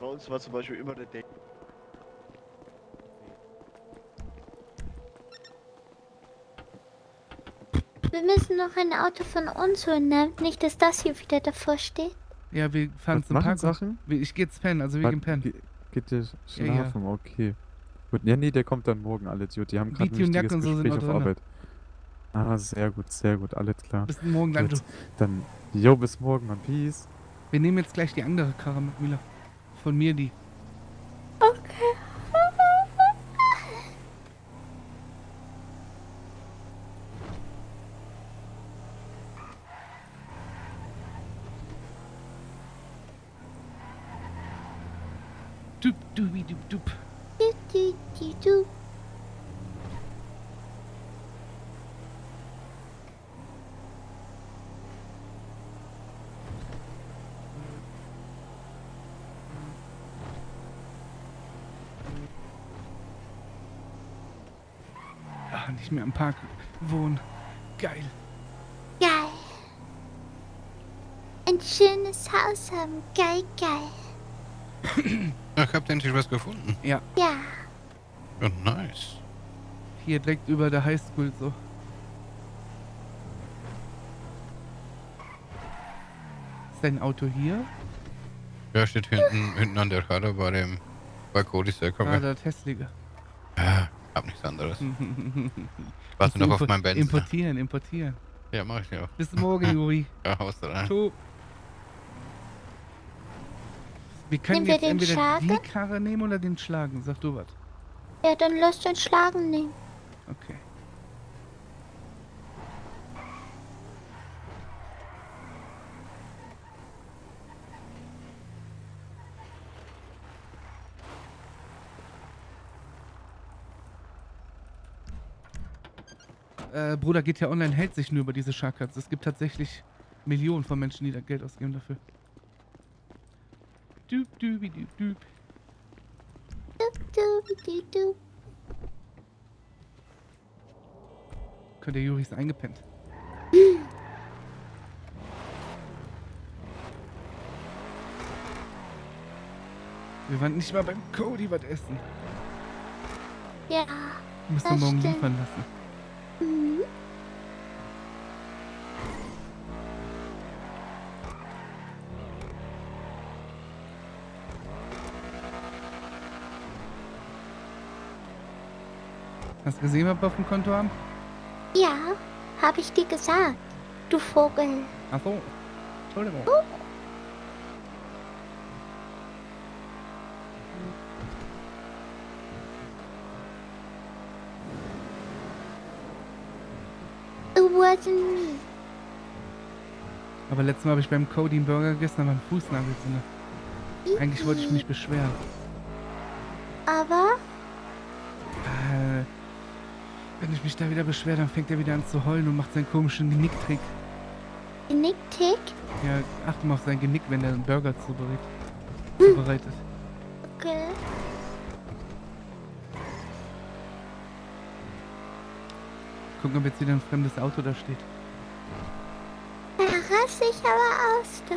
Bei uns war zum Beispiel immer der Deck. Wir müssen noch ein Auto von uns holen, ne? Nicht, dass das hier wieder davor steht. Ja, wir fahren Was zum machen Park. Sachen? Ich gehe jetzt pennen, also wir Was, gehen pennen. Ge- Geht ihr Ja, ja. schlafen? Okay. Gut, ja, nee, der kommt dann morgen, alle Dude. Die haben gerade ein wichtiges und so Gespräch auf drinne. Arbeit. Ah, sehr gut, sehr gut, alles klar. Bis morgen dann, Gut, du. Dann, yo, bis morgen und peace. Wir nehmen jetzt gleich die andere Karre mit, Mila. Von mir die. Okay. Dup, dubi, dup, dup. Du, du, du, du. Ah, nicht mehr im Park wohnen. Geil. Geil. Ein schönes Haus haben. Geil, geil. Ach, habt ihr endlich was gefunden? Ja. Ja. Ja, nice. Hier direkt über der Highschool so. Ist dein Auto hier? Ja, steht hinten, hinten an der Karte bei dem, bei Codys Ah, LKW. das hässliche. Ja, hab nichts anderes. Warte noch auf mein Benz. Importieren, importieren. Ja, mach ich ja. Bis morgen, Juri. Ja, haust rein. Ciao. Wir können wir jetzt den entweder Schlager? die Karre nehmen oder den Schlagen. Sag du was. Ja, dann lass den Schlagen nehmen. Okay. Äh, Bruder, GTA Online hält sich nur über diese Sharkcards. Es gibt tatsächlich Millionen von Menschen, die da Geld ausgeben dafür. Düb, dübi, düb, düb. Du, du, du. Könnte der Juri ist eingepennt. Wir waren nicht mal beim Cody was essen. Ja. Musst du das morgen stimmt. liefern lassen. Mhm. Hast du gesehen, was wir auf dem Konto haben? Ja, habe ich dir gesagt. Du Vogel. Ach so. Entschuldigung. It wasn't me. Aber letztes Mal habe ich beim Cody einen Burger gegessen, da war ein Fußnagel drin. Eigentlich wollte ich mich beschweren. Aber Äh, wenn ich mich da wieder beschwere, dann fängt er wieder an zu heulen und macht seinen komischen Genicktrick. Genicktick? Ja, achte mal auf sein Genick, wenn er einen Burger zubereitet. zubereitet. Okay. Gucken, ob jetzt wieder ein fremdes Auto da steht. raste ich aber aus. Du.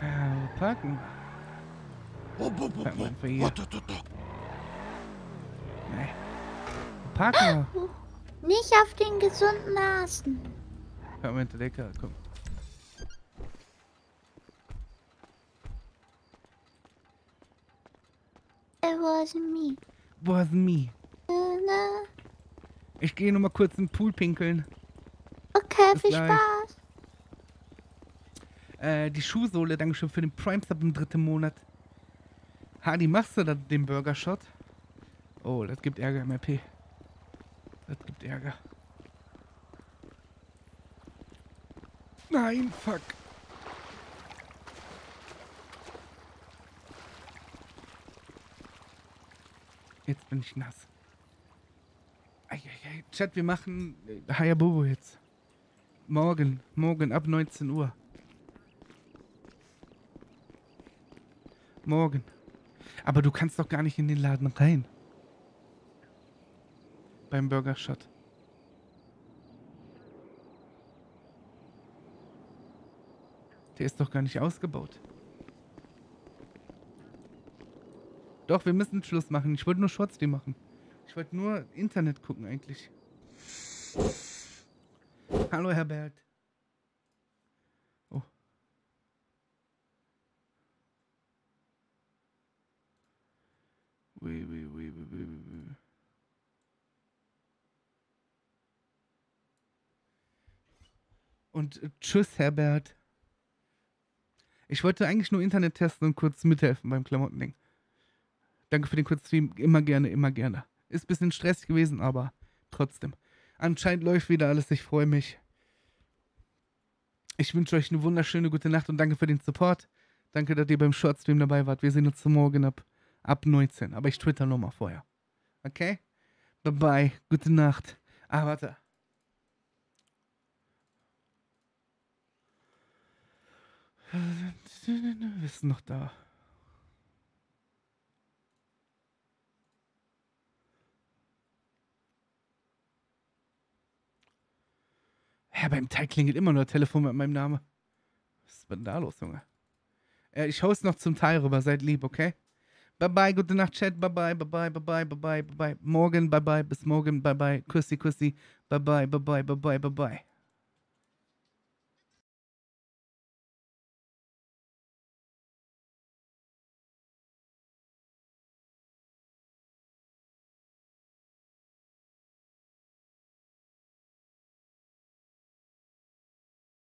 Äh, parken. Parken wir einfach hier. Nee. Wir. Nicht auf den gesunden wir hinter der Karre, komm. It wasn't me. Wasn't me. Na. Ich gehe nur mal kurz in den Pool pinkeln. Okay, Bis viel gleich. Spaß. Äh, die Schuhsohle, Dankeschön für den Prime Sub im dritten Monat. Hardy, machst du da den Burger Shot? Oh, das gibt Ärger im RP. Ärger. Nein, fuck. Jetzt bin ich nass. Eieiei. Chat, wir machen äh, Hayabubu jetzt. Morgen, morgen ab 19 Uhr. Morgen. Aber du kannst doch gar nicht in den Laden rein. Beim Burger Shot. Der ist doch gar nicht ausgebaut. Doch, wir müssen Schluss machen. Ich wollte nur Shortstream machen. Ich wollte nur Internet gucken eigentlich. Hallo, Herbert. Oh. Ui, ui, ui, ui, ui. Und äh, tschüss, Herbert. Ich wollte eigentlich nur Internet testen und kurz mithelfen beim Klamottending. Danke für den kurzen Stream. Immer gerne, immer gerne. Ist ein bisschen stressig gewesen, aber trotzdem. Anscheinend läuft wieder alles. Ich freue mich. Ich wünsche euch eine wunderschöne gute Nacht und danke für den Support. Danke, dass ihr beim Shortstream dabei wart. Wir sehen uns morgen ab, ab 19. Aber ich twitter nochmal vorher. Okay? Bye bye. Gute Nacht. Ah, warte. Wir sind noch da. Ja, beim Teil klingelt immer nur Telefon mit meinem Namen. Was ist denn da los, Junge? Äh, ich hau's noch zum Teil rüber, seid lieb, okay? Bye bye, gute Nacht, Chat. Bye bye, bye bye, bye bye, bye bye, bye bye. Morgen, bye bye, bis morgen, bye bye. Kussi, kussi. Bye bye, bye bye, bye bye, bye bye.